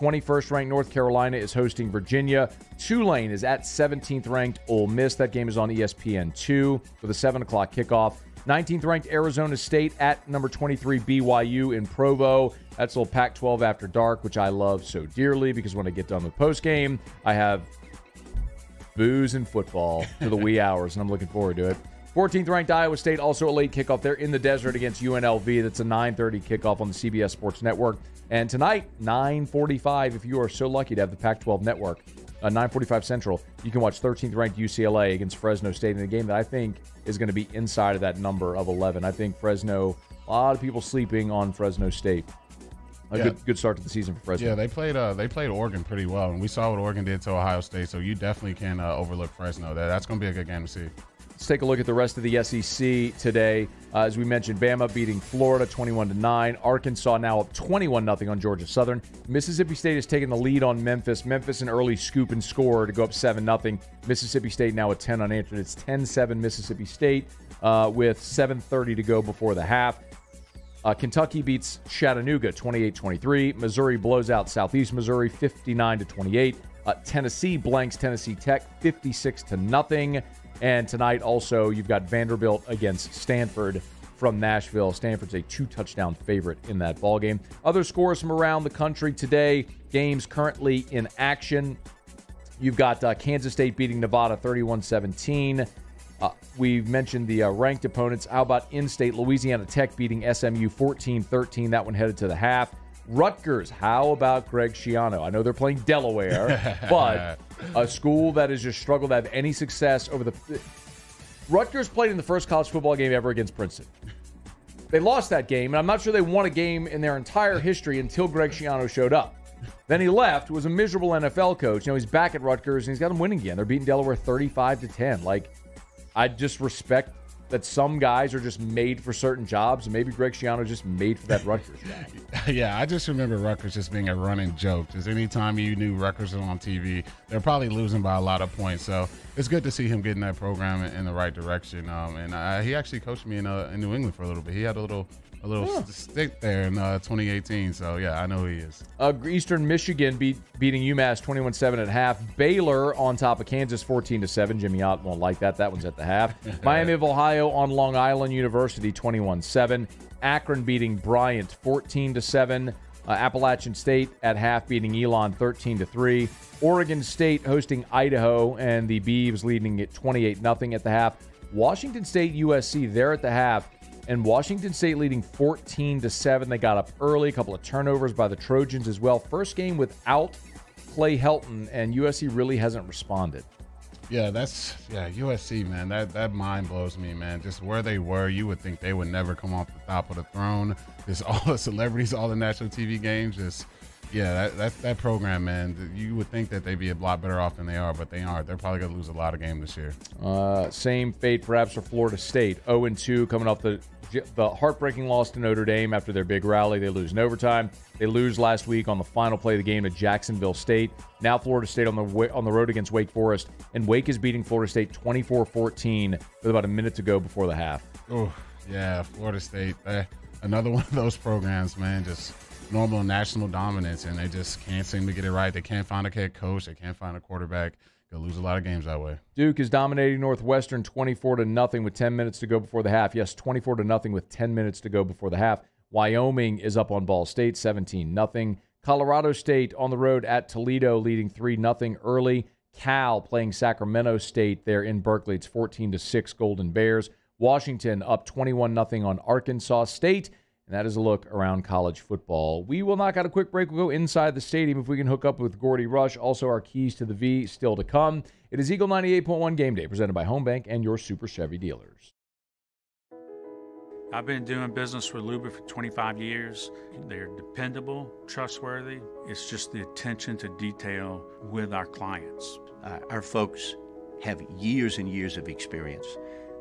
21st ranked North Carolina is hosting Virginia. Tulane is at 17th ranked Ole Miss. That game is on ESPN2 with a 7 o'clock kickoff. 19th ranked Arizona State at number 23 BYU in Provo. That's a little Pac 12 after dark, which I love so dearly because when I get done with post game, I have booze and football to the wee hours, and I'm looking forward to it. 14th ranked Iowa State also a late kickoff. They're in the desert against UNLV. That's a 9:30 kickoff on the CBS Sports Network. And tonight, 9:45. If you are so lucky to have the Pac-12 network, uh, 9:45 Central, you can watch 13th ranked UCLA against Fresno State in a game that I think is going to be inside of that number of 11. I think Fresno. A lot of people sleeping on Fresno State. A yeah. good good start to the season for Fresno. Yeah, they played uh, they played Oregon pretty well, and we saw what Oregon did to Ohio State. So you definitely can uh, overlook Fresno. That that's going to be a good game to see. Let's take a look at the rest of the SEC today. Uh, as we mentioned, Bama beating Florida 21 to 9. Arkansas now up 21 0 on Georgia Southern. Mississippi State has taken the lead on Memphis. Memphis an early scoop and score to go up 7 0. Mississippi State now at 10 unanswered. It's 10 7 Mississippi State uh, with 7.30 to go before the half. Uh, Kentucky beats Chattanooga 28 23. Missouri blows out Southeast Missouri 59 to 28. Uh, Tennessee blanks Tennessee Tech 56 to nothing. And tonight also you've got Vanderbilt against Stanford from Nashville. Stanford's a two touchdown favorite in that ball game. Other scores from around the country today, games currently in action. You've got uh, Kansas State beating Nevada 31 17. Uh, we've mentioned the uh, ranked opponents. How about in state? Louisiana Tech beating SMU 14 13. That one headed to the half. Rutgers, how about Greg Schiano? I know they're playing Delaware, but a school that has just struggled to have any success over the. Rutgers played in the first college football game ever against Princeton. They lost that game, and I'm not sure they won a game in their entire history until Greg Schiano showed up. Then he left, was a miserable NFL coach. Know, he's back at Rutgers, and he's got them winning again. They're beating Delaware 35 to 10. Like, I just respect that some guys are just made for certain jobs, and maybe Greg Schiano just made for that Rutgers yeah, I just remember Rutgers just being a running joke. Just anytime you knew Rutgers was on TV, they're probably losing by a lot of points. So it's good to see him getting that program in, in the right direction. Um, and uh, he actually coached me in, uh, in New England for a little bit. He had a little a little yeah. stick there in uh, 2018. So yeah, I know he is. Uh, Eastern Michigan beat, beating UMass 21-7 at half. Baylor on top of Kansas 14 to 7. Jimmy Ott won't like that. That one's at the half. Miami of Ohio on Long Island University 21-7. Akron beating Bryant 14 to 7. Uh, Appalachian State at half beating Elon 13 to 3. Oregon State hosting Idaho and the Beavs leading it 28 0 at the half. Washington State USC there at the half and Washington State leading 14 to 7. They got up early, a couple of turnovers by the Trojans as well. First game without Clay Helton, and USC really hasn't responded. Yeah, that's yeah, USC, man. That that mind blows me, man. Just where they were, you would think they would never come off the top of the throne. Just all the celebrities, all the national TV games, just yeah, that, that that program, man. You would think that they'd be a lot better off than they are, but they aren't. They're probably going to lose a lot of games this year. Uh, same fate, perhaps, for Florida State. 0 2, coming off the the heartbreaking loss to Notre Dame after their big rally. They lose in overtime. They lose last week on the final play of the game to Jacksonville State. Now Florida State on the on the road against Wake Forest, and Wake is beating Florida State 24-14 with about a minute to go before the half. Oh yeah, Florida State. Uh, another one of those programs, man. Just normal national dominance, and they just can't seem to get it right. They can't find a head coach. They can't find a quarterback. They'll lose a lot of games that way. Duke is dominating Northwestern 24 to nothing with 10 minutes to go before the half. Yes, 24 to nothing with 10 minutes to go before the half. Wyoming is up on Ball State 17 nothing. Colorado State on the road at Toledo leading 3 nothing early. Cal playing Sacramento State there in Berkeley. It's 14 to 6 Golden Bears. Washington up 21 nothing on Arkansas State. And that is a look around college football. We will knock out a quick break. We'll go inside the stadium if we can hook up with Gordy Rush. Also, our keys to the V still to come. It is Eagle 98.1 Game Day presented by Home Bank and your Super Chevy dealers. I've been doing business with Luba for 25 years. They're dependable, trustworthy. It's just the attention to detail with our clients. Uh, our folks have years and years of experience.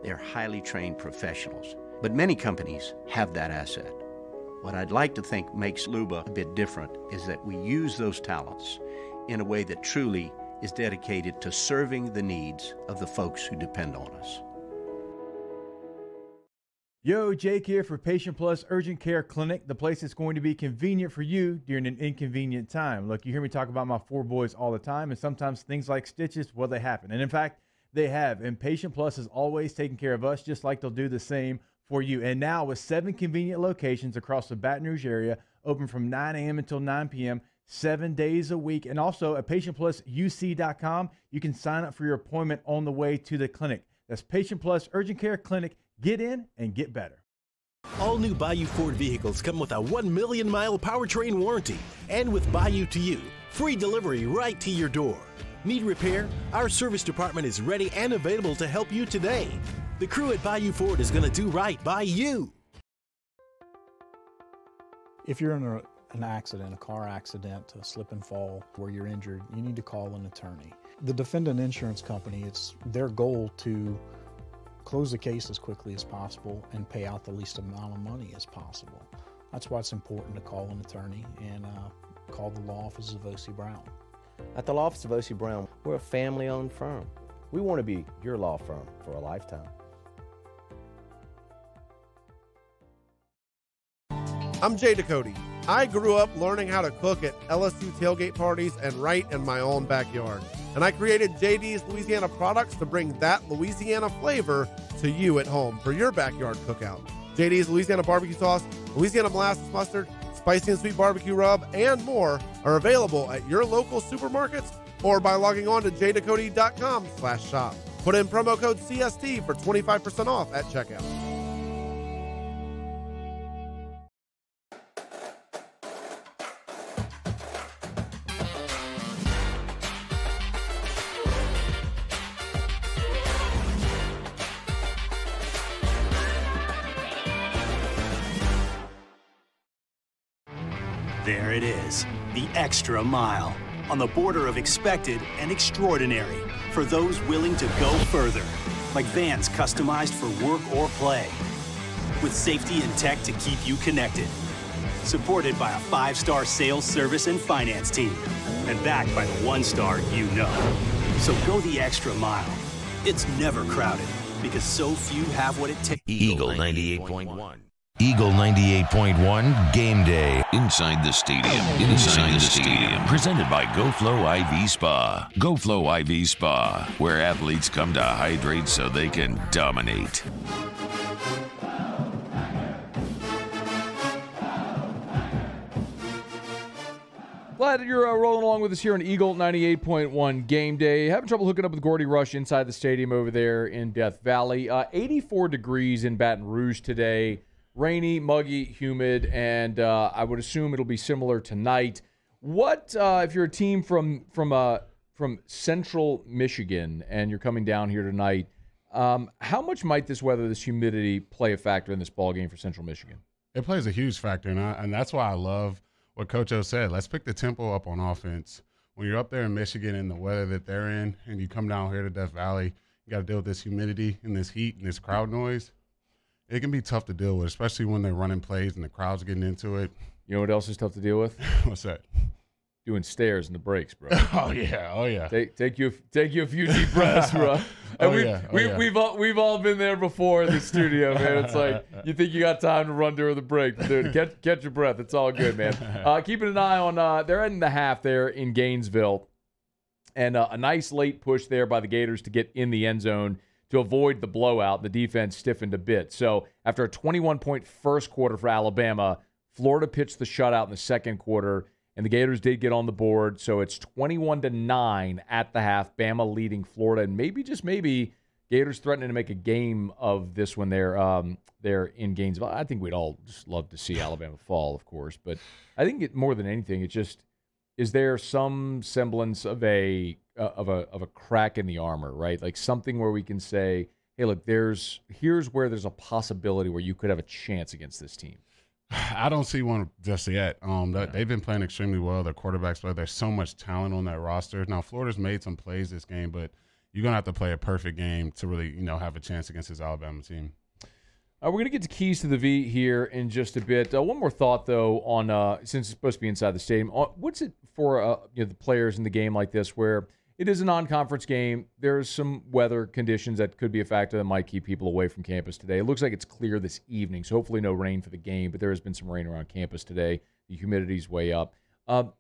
They're highly trained professionals. But many companies have that asset. What I'd like to think makes Luba a bit different is that we use those talents in a way that truly is dedicated to serving the needs of the folks who depend on us. Yo, Jake here for Patient Plus Urgent Care Clinic, the place that's going to be convenient for you during an inconvenient time. Look, you hear me talk about my four boys all the time, and sometimes things like stitches, well, they happen. And in fact, they have. And Patient Plus is always taking care of us, just like they'll do the same for you. And now, with seven convenient locations across the Baton Rouge area, open from 9 a.m. until 9 p.m., seven days a week. And also at patientplusuc.com, you can sign up for your appointment on the way to the clinic. That's Patient Plus Urgent Care Clinic. Get in and get better. All new Bayou Ford vehicles come with a 1 million mile powertrain warranty. And with Bayou to You, free delivery right to your door. Need repair? Our service department is ready and available to help you today. The crew at Bayou Ford is going to do right by you. If you're in a, an accident, a car accident, a slip and fall where you're injured, you need to call an attorney. The defendant insurance company, it's their goal to close the case as quickly as possible and pay out the least amount of money as possible. That's why it's important to call an attorney and uh, call the law office of O.C. Brown. At the law office of O.C. Brown, we're a family owned firm. We want to be your law firm for a lifetime. I'm Jay Ducote. I grew up learning how to cook at LSU tailgate parties and right in my own backyard. And I created JD's Louisiana products to bring that Louisiana flavor to you at home for your backyard cookout. JD's Louisiana barbecue sauce, Louisiana molasses mustard, spicy and sweet barbecue rub, and more are available at your local supermarkets or by logging on to jducote.com slash shop. Put in promo code CST for 25% off at checkout. Is, the extra mile, on the border of expected and extraordinary for those willing to go further. like vans customized for work or play, with safety and tech to keep you connected. Supported by a five star sales, service, and finance team, and backed by the one star you know. So go the extra mile. It's never crowded because so few have what it takes. Eagle 98.1. Eagle 98.1 Game Day. Inside the stadium. Inside, the stadium. Presented by GoFlow IV Spa. GoFlow IV Spa, where athletes come to hydrate so they can dominate. Glad you're uh, rolling along with us here on Eagle 98.1 Game Day. Having trouble hooking up with Gordy Rush inside the stadium over there in Death Valley. Uh, 84 degrees in Baton Rouge today. Rainy, muggy, humid, and uh, I would assume it'll be similar tonight. What uh, if you're a team from from uh, from Central Michigan and you're coming down here tonight? Um, how much might this weather, this humidity, play a factor in this ball game for Central Michigan? It plays a huge factor, and, I, and that's why I love what Coach O said. Let's pick the tempo up on offense. When you're up there in Michigan and the weather that they're in, and you come down here to Death Valley, you got to deal with this humidity and this heat and this crowd noise. It can be tough to deal with, especially when they're running plays and the crowd's getting into it. You know what else is tough to deal with? What's that? Doing stairs in the breaks, bro. oh yeah, oh yeah. Take take you take you a few deep breaths, bro. And Oh, we, yeah, oh, we, yeah. we've all we've all been there before in the studio, man. It's like you think you got time to run during the break, dude. Catch catch your breath. It's all good, man. Uh, keeping an eye on uh, they're in the half there in Gainesville, and uh, a nice late push there by the Gators to get in the end zone to avoid the blowout. The defense stiffened a bit. So after a 21 point first quarter for Alabama, Florida pitched the shutout in the second quarter, and the Gators did get on the board. So it's 21 to nine at the half. Bama leading Florida, and maybe just maybe Gators threatening to make a game of this when they're um, they're in Gainesville. I think we'd all just love to see Alabama fall, of course, but I think it, more than anything, it's just is there some semblance of a uh, of a of a crack in the armor, right? Like something where we can say, hey, look, there's here's where there's a possibility where you could have a chance against this team. I don't see one just yet. Um, that, they've been playing extremely well. Their quarterbacks play. There's so much talent on that roster. Now Florida's made some plays this game, but you're gonna have to play a perfect game to really, you know, have a chance against this Alabama team. Uh, we're going to get to keys to the V here in just a bit. Uh, one more thought, though, on uh, since it's supposed to be inside the stadium. Uh, what's it for uh, you know, the players in the game like this, where it is a non-conference game? There's some weather conditions that could be a factor that might keep people away from campus today. It looks like it's clear this evening, so hopefully no rain for the game. But there has been some rain around campus today. The humidity's way up. Um,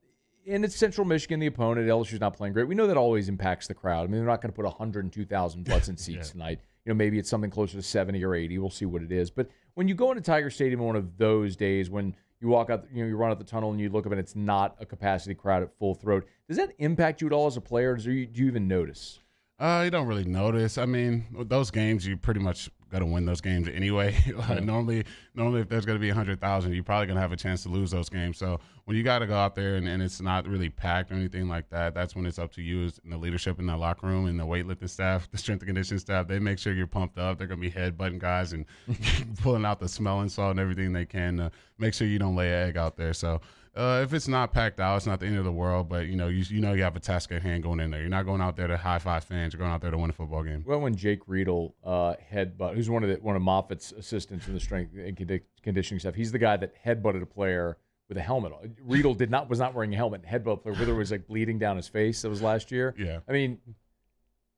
and it's Central Michigan, the opponent. LSU's not playing great. We know that always impacts the crowd. I mean, they're not going to put 102,000 butts in seats tonight. You know, maybe it's something closer to 70 or 80. We'll see what it is. But when you go into Tiger Stadium one of those days when you walk out, you know, you run out the tunnel and you look up and it's not a capacity crowd at full throat, does that impact you at all as a player? Or do you, do you even notice? Uh, you don't really notice. I mean, those games, you pretty much got to win those games anyway. like normally, normally if there's going to be hundred thousand, you're probably going to have a chance to lose those games. So when you got to go out there and, and it's not really packed or anything like that, that's when it's up to you as the leadership in the locker room and the weightlifting staff, the strength and conditioning staff. They make sure you're pumped up. They're going to be headbutting guys and pulling out the smelling salt and everything they can to make sure you don't lay an egg out there. So uh, if it's not packed out, it's not the end of the world. But you know, you you know you have a task at hand going in there. You're not going out there to high five fans. You're going out there to win a football game. Well, when Jake Riedel uh, headbutt, who's one of the one of Moffitt's assistants in the strength and condi- conditioning stuff, he's the guy that headbutted a player with a helmet on. Riedel did not was not wearing a helmet. and Headbutt a player, whether it was like bleeding down his face. That was last year. Yeah. I mean,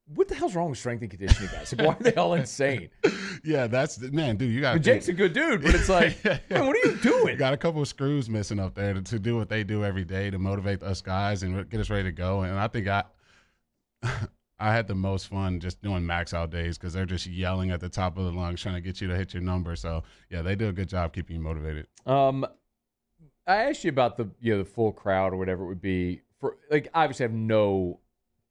what the hell's wrong with strength and conditioning guys? Like, why are they all insane? Yeah, that's man, dude. You got Jake's a good dude, but it's like, man, what are you doing? got a couple of screws missing up there to, to do what they do every day to motivate us guys and get us ready to go. And I think I, I had the most fun just doing max out days because they're just yelling at the top of the lungs trying to get you to hit your number. So yeah, they do a good job keeping you motivated. Um, I asked you about the you know the full crowd or whatever it would be for like obviously I have no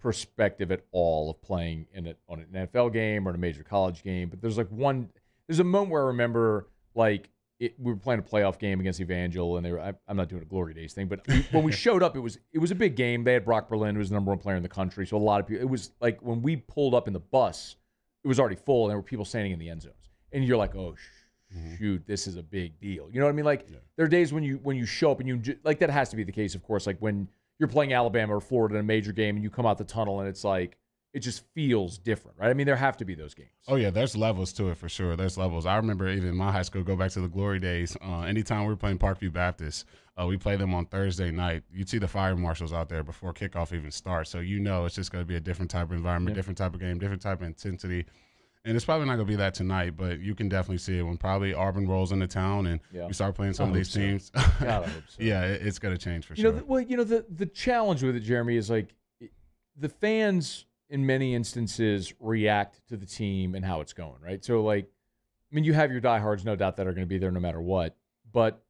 perspective at all of playing in it on an NFL game or in a major college game, but there's like one there's a moment where I remember like it, we were playing a playoff game against Evangel and they were I, I'm not doing a glory days thing, but we, when we showed up it was it was a big game. They had Brock Berlin who was the number one player in the country, so a lot of people it was like when we pulled up in the bus, it was already full and there were people standing in the end zones, and you're like oh. Sh- mm-hmm. shoot this is a big deal. You know what i mean? Like there are days when you when you show up and you like that has to be the case of course like when you're playing alabama or florida in a major game and you come out the tunnel and it's like it just feels different, right? I mean, there have to be those games. Oh yeah, there's levels to it for sure. There's levels. I remember even in my high school. Go back to the glory days. Uh, anytime we were playing Parkview Baptist, uh, we play them on Thursday night. You'd see the fire marshals out there before kickoff even starts, so you know it's just going to be a different type of environment, Yeah. different type of game, different type of intensity. And it's probably not going to be that tonight, but you can definitely see it when probably Auburn rolls into town and Yeah. we start playing some of these so. teams. God, so. yeah, it, it's going to change for you sure. know, the, well, you know the the challenge with it, Jeremy, is like the fans in many instances react to the team and how it's going, right? So, like, I mean, you have your diehards, no doubt, that are going to be there no matter what. But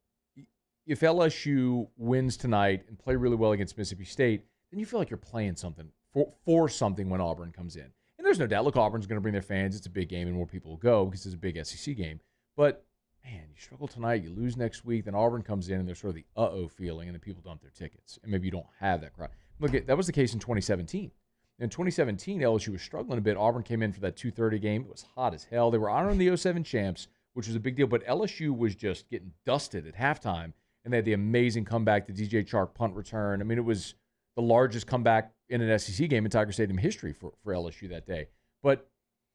if LSU wins tonight and play really well against Mississippi State, then you feel like you're playing something for for something when Auburn comes in. There's no doubt, look, Auburn's going to bring their fans. It's a big game, and more people will go because it's a big SEC game. But man, you struggle tonight, you lose next week, then Auburn comes in and there's sort of the uh oh feeling, and then people dump their tickets, and maybe you don't have that crowd. Look, at, that was the case in 2017. In 2017, LSU was struggling a bit. Auburn came in for that 2:30 game. It was hot as hell. They were honoring the 07 champs, which was a big deal. But LSU was just getting dusted at halftime, and they had the amazing comeback, the DJ Chark punt return. I mean, it was the largest comeback in an SEC game in Tiger Stadium history for, for LSU that day. But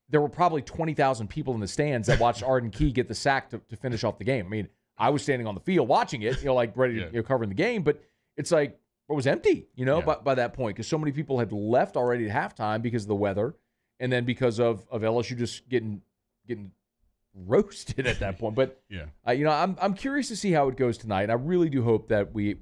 there were probably 20,000 people in the stands that watched Arden Key get the sack to, to finish off the game. I mean, I was standing on the field watching it, you know, like ready to, Yeah. you know, covering the game, but it's like, it was empty, you know, by, by that point, because so many people had left already at halftime because of the weather and then because of, of LSU just getting, getting roasted at that point. But, Yeah. uh, you know, I'm, I'm curious to see how it goes tonight. I really do hope that we,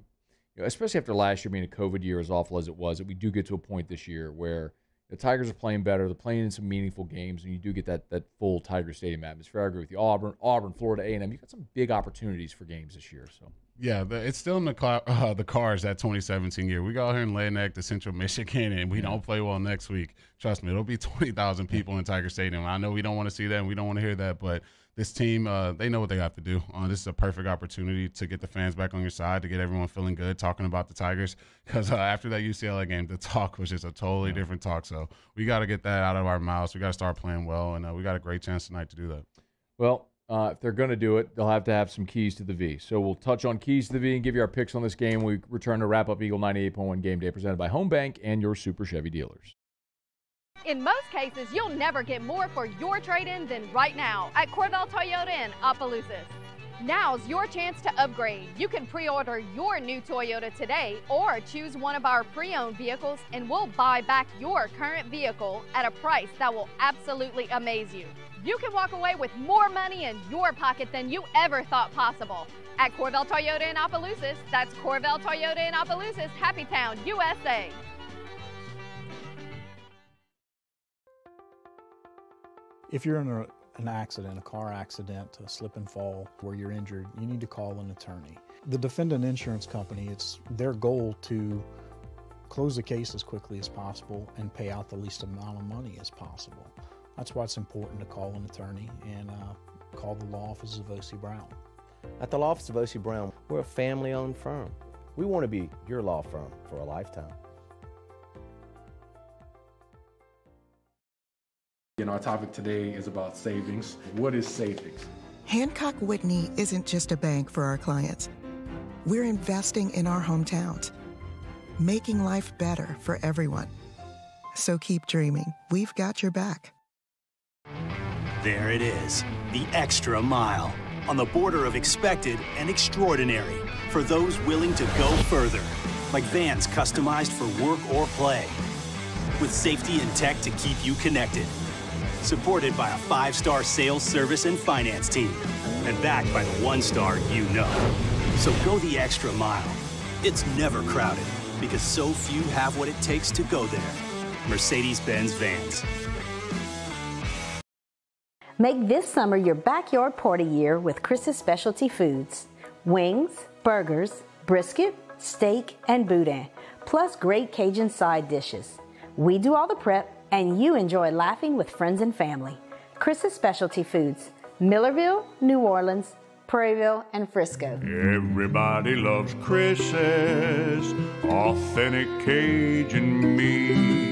you know, especially after last year being a COVID year, as awful as it was, that we do get to a point this year where the Tigers are playing better. They're playing in some meaningful games, and you do get that that full Tiger Stadium atmosphere. I agree with you. Auburn, Auburn, Florida A and M. You got some big opportunities for games this year. So Yeah, the, it's still in the car, uh, the cars that 2017 year. We go out here and lay an to Central Michigan, and we don't play well next week. Trust me, it'll be 20,000 people in Tiger Stadium. I know we don't want to see that, and we don't want to hear that, but this team, uh, they know what they have to do. Uh, this is a perfect opportunity to get the fans back on your side, to get everyone feeling good, talking about the Tigers. Because uh, after that UCLA game, the talk was just a totally different talk. So we got to get that out of our mouths. We got to start playing well, and uh, we got a great chance tonight to do that. Well, uh, if they're going to do it, they'll have to have some keys to the V. So we'll touch on keys to the V and give you our picks on this game. We return to wrap up Eagle 98.1 Game Day presented by Home Bank and your Super Chevy dealers. In most cases, you'll never get more for your trade-in than right now at Courvelle Toyota in Opelousas. Now's your chance to upgrade. You can pre-order your new Toyota today or choose one of our pre-owned vehicles and we'll buy back your current vehicle at a price that will absolutely amaze you. You can walk away with more money in your pocket than you ever thought possible. At Courvelle Toyota in Opelousas, that's Courvelle Toyota in Opelousas, Happy Town, USA. If you're in a, an accident, a car accident, a slip and fall where you're injured, you need to call an attorney. The defendant insurance company, it's their goal to close the case as quickly as possible and pay out the least amount of money as possible. That's why it's important to call an attorney and uh, call the law offices of O.C. Brown. At the law office of O.C. Brown, we're a family owned firm. We want to be your law firm for a lifetime. And our topic today is about savings. What is savings? Hancock Whitney isn't just a bank for our clients. We're investing in our hometowns, making life better for everyone. So keep dreaming. We've got your back. There it is, the extra mile. On the border of expected and extraordinary for those willing to go further. Like vans customized for work or play. With safety and tech to keep you connected. Supported by a five star sales, service, and finance team. And backed by the one star you know. So go the extra mile. It's never crowded because so few have what it takes to go there. Mercedes Benz Vans. Make this summer your backyard party year with Chris's Specialty Foods. Wings, burgers, brisket, steak, and boudin, plus great Cajun side dishes. We do all the prep, and you enjoy laughing with friends and family. Chris's Specialty Foods, Millerville, New Orleans, Prairieville, and Frisco. Everybody loves Chris's authentic Cajun meat.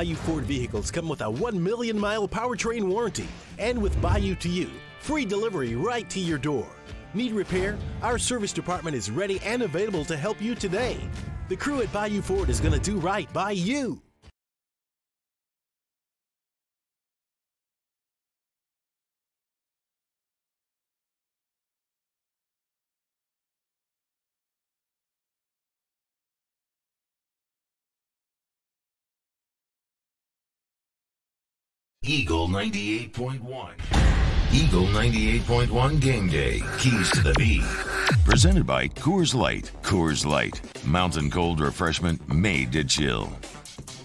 Bayou Ford vehicles come with a 1 million mile powertrain warranty. And with Bayou to You, free delivery right to your door. Need repair? Our service department is ready and available to help you today. The crew at Bayou Ford is going to do right by you. Eagle 98.1. Eagle 98.1 Game Day. Keys to the V. Presented by Coors Light. Coors Light. Mountain cold refreshment made to chill.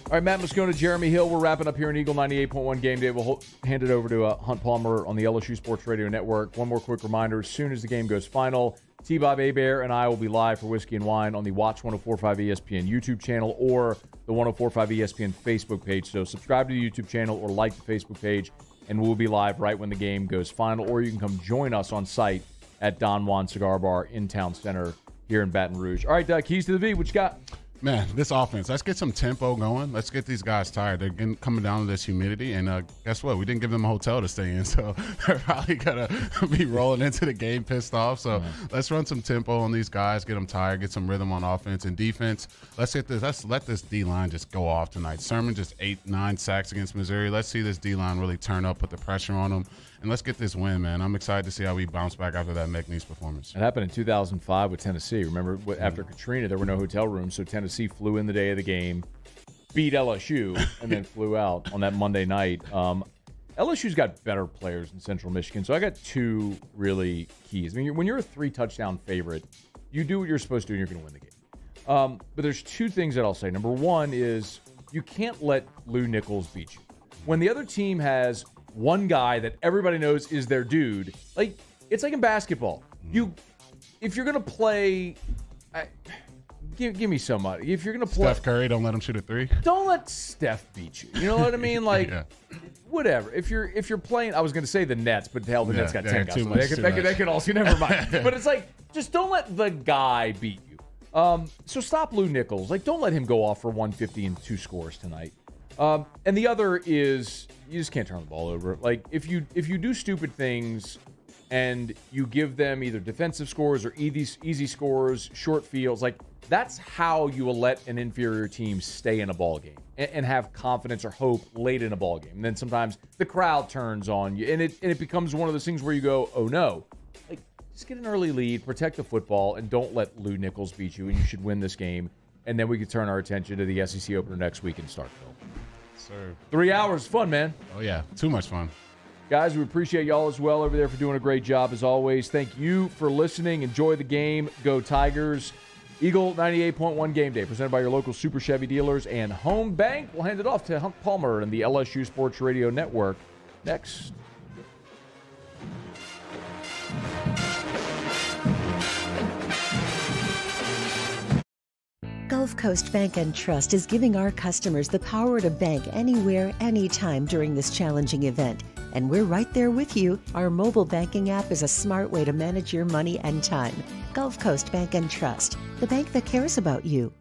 All right, Matt Moscona, Jeremy Hill. We're wrapping up here in Eagle 98.1 Game Day. We'll hand it over to uh, Hunt Palmer on the LSU Sports Radio Network. One more quick reminder as soon as the game goes final, T Bob Hebert and I will be live for Whiskey and Wine on the Watch 1045 ESPN YouTube channel or the 1045 ESPN Facebook page. So subscribe to the YouTube channel or like the Facebook page, and we'll be live right when the game goes final. Or you can come join us on site at Don Juan Cigar Bar in Town Center here in Baton Rouge. All right, uh, keys to the V. What you got? Man, this offense. Let's get some tempo going. Let's get these guys tired. They're getting, coming down to this humidity, and uh, guess what? We didn't give them a hotel to stay in, so they're probably gonna be rolling into the game pissed off. So let's run some tempo on these guys, get them tired, get some rhythm on offense and defense. Let's get this. Let's let this D line just go off tonight. Sirmon just eight, nine sacks against Missouri. Let's see this D line really turn up, put the pressure on them, and let's get this win, man. I'm excited to see how we bounce back after that McNeese performance. It happened in 2005 with Tennessee. Remember, after Katrina, there were no hotel rooms, so Tennessee flew in the day of the game, beat LSU, and then flew out on that Monday night. Um, LSU's got better players in Central Michigan, so I got two really keys. I mean, when you're a three touchdown favorite, you do what you're supposed to, do and you're going to win the game. Um, but there's two things that I'll say. Number one is you can't let Lew Nichols beat you. When the other team has one guy that everybody knows is their dude, like it's like in basketball. You, if you're gonna play, I, give give me somebody. If you're gonna play, Steph Curry, don't let him shoot a three. don't let Steph beat you. You know what I mean? Like, Yeah. whatever. If you're if you're playing, I was going to say the Nets, but hell, the Yeah, Nets got ten guys. too so much, they, could, too they, could, they could also never mind. but it's like just don't let the guy beat you. Um, so stop Lew Nichols. Like, don't let him go off for 150 and two scores tonight. Um, and the other is you just can't turn the ball over. Like if you if you do stupid things and you give them either defensive scores or easy easy scores, short fields, like that's how you will let an inferior team stay in a ball game and, and have confidence or hope late in a ball game. And then sometimes the crowd turns on you, and it and it becomes one of those things where you go, oh no, like just get an early lead, protect the football, and don't let Lew Nichols beat you. And you should win this game. And then we can turn our attention to the SEC opener next week in Starkville. Sir. Three hours, fun, man. Oh yeah, too much fun. Guys, we appreciate y'all as well over there for doing a great job as always. Thank you for listening. Enjoy the game. Go Tigers. Eagle 98.1 Game Day, presented by your local Super Chevy dealers and Home Bank. We'll hand it off to Hunt Palmer and the LSU Sports Radio Network next. Gulf Coast Bank and Trust is giving our customers the power to bank anywhere, anytime during this challenging event. And we're right there with you. Our mobile banking app is a smart way to manage your money and time. Gulf Coast Bank and Trust, the bank that cares about you.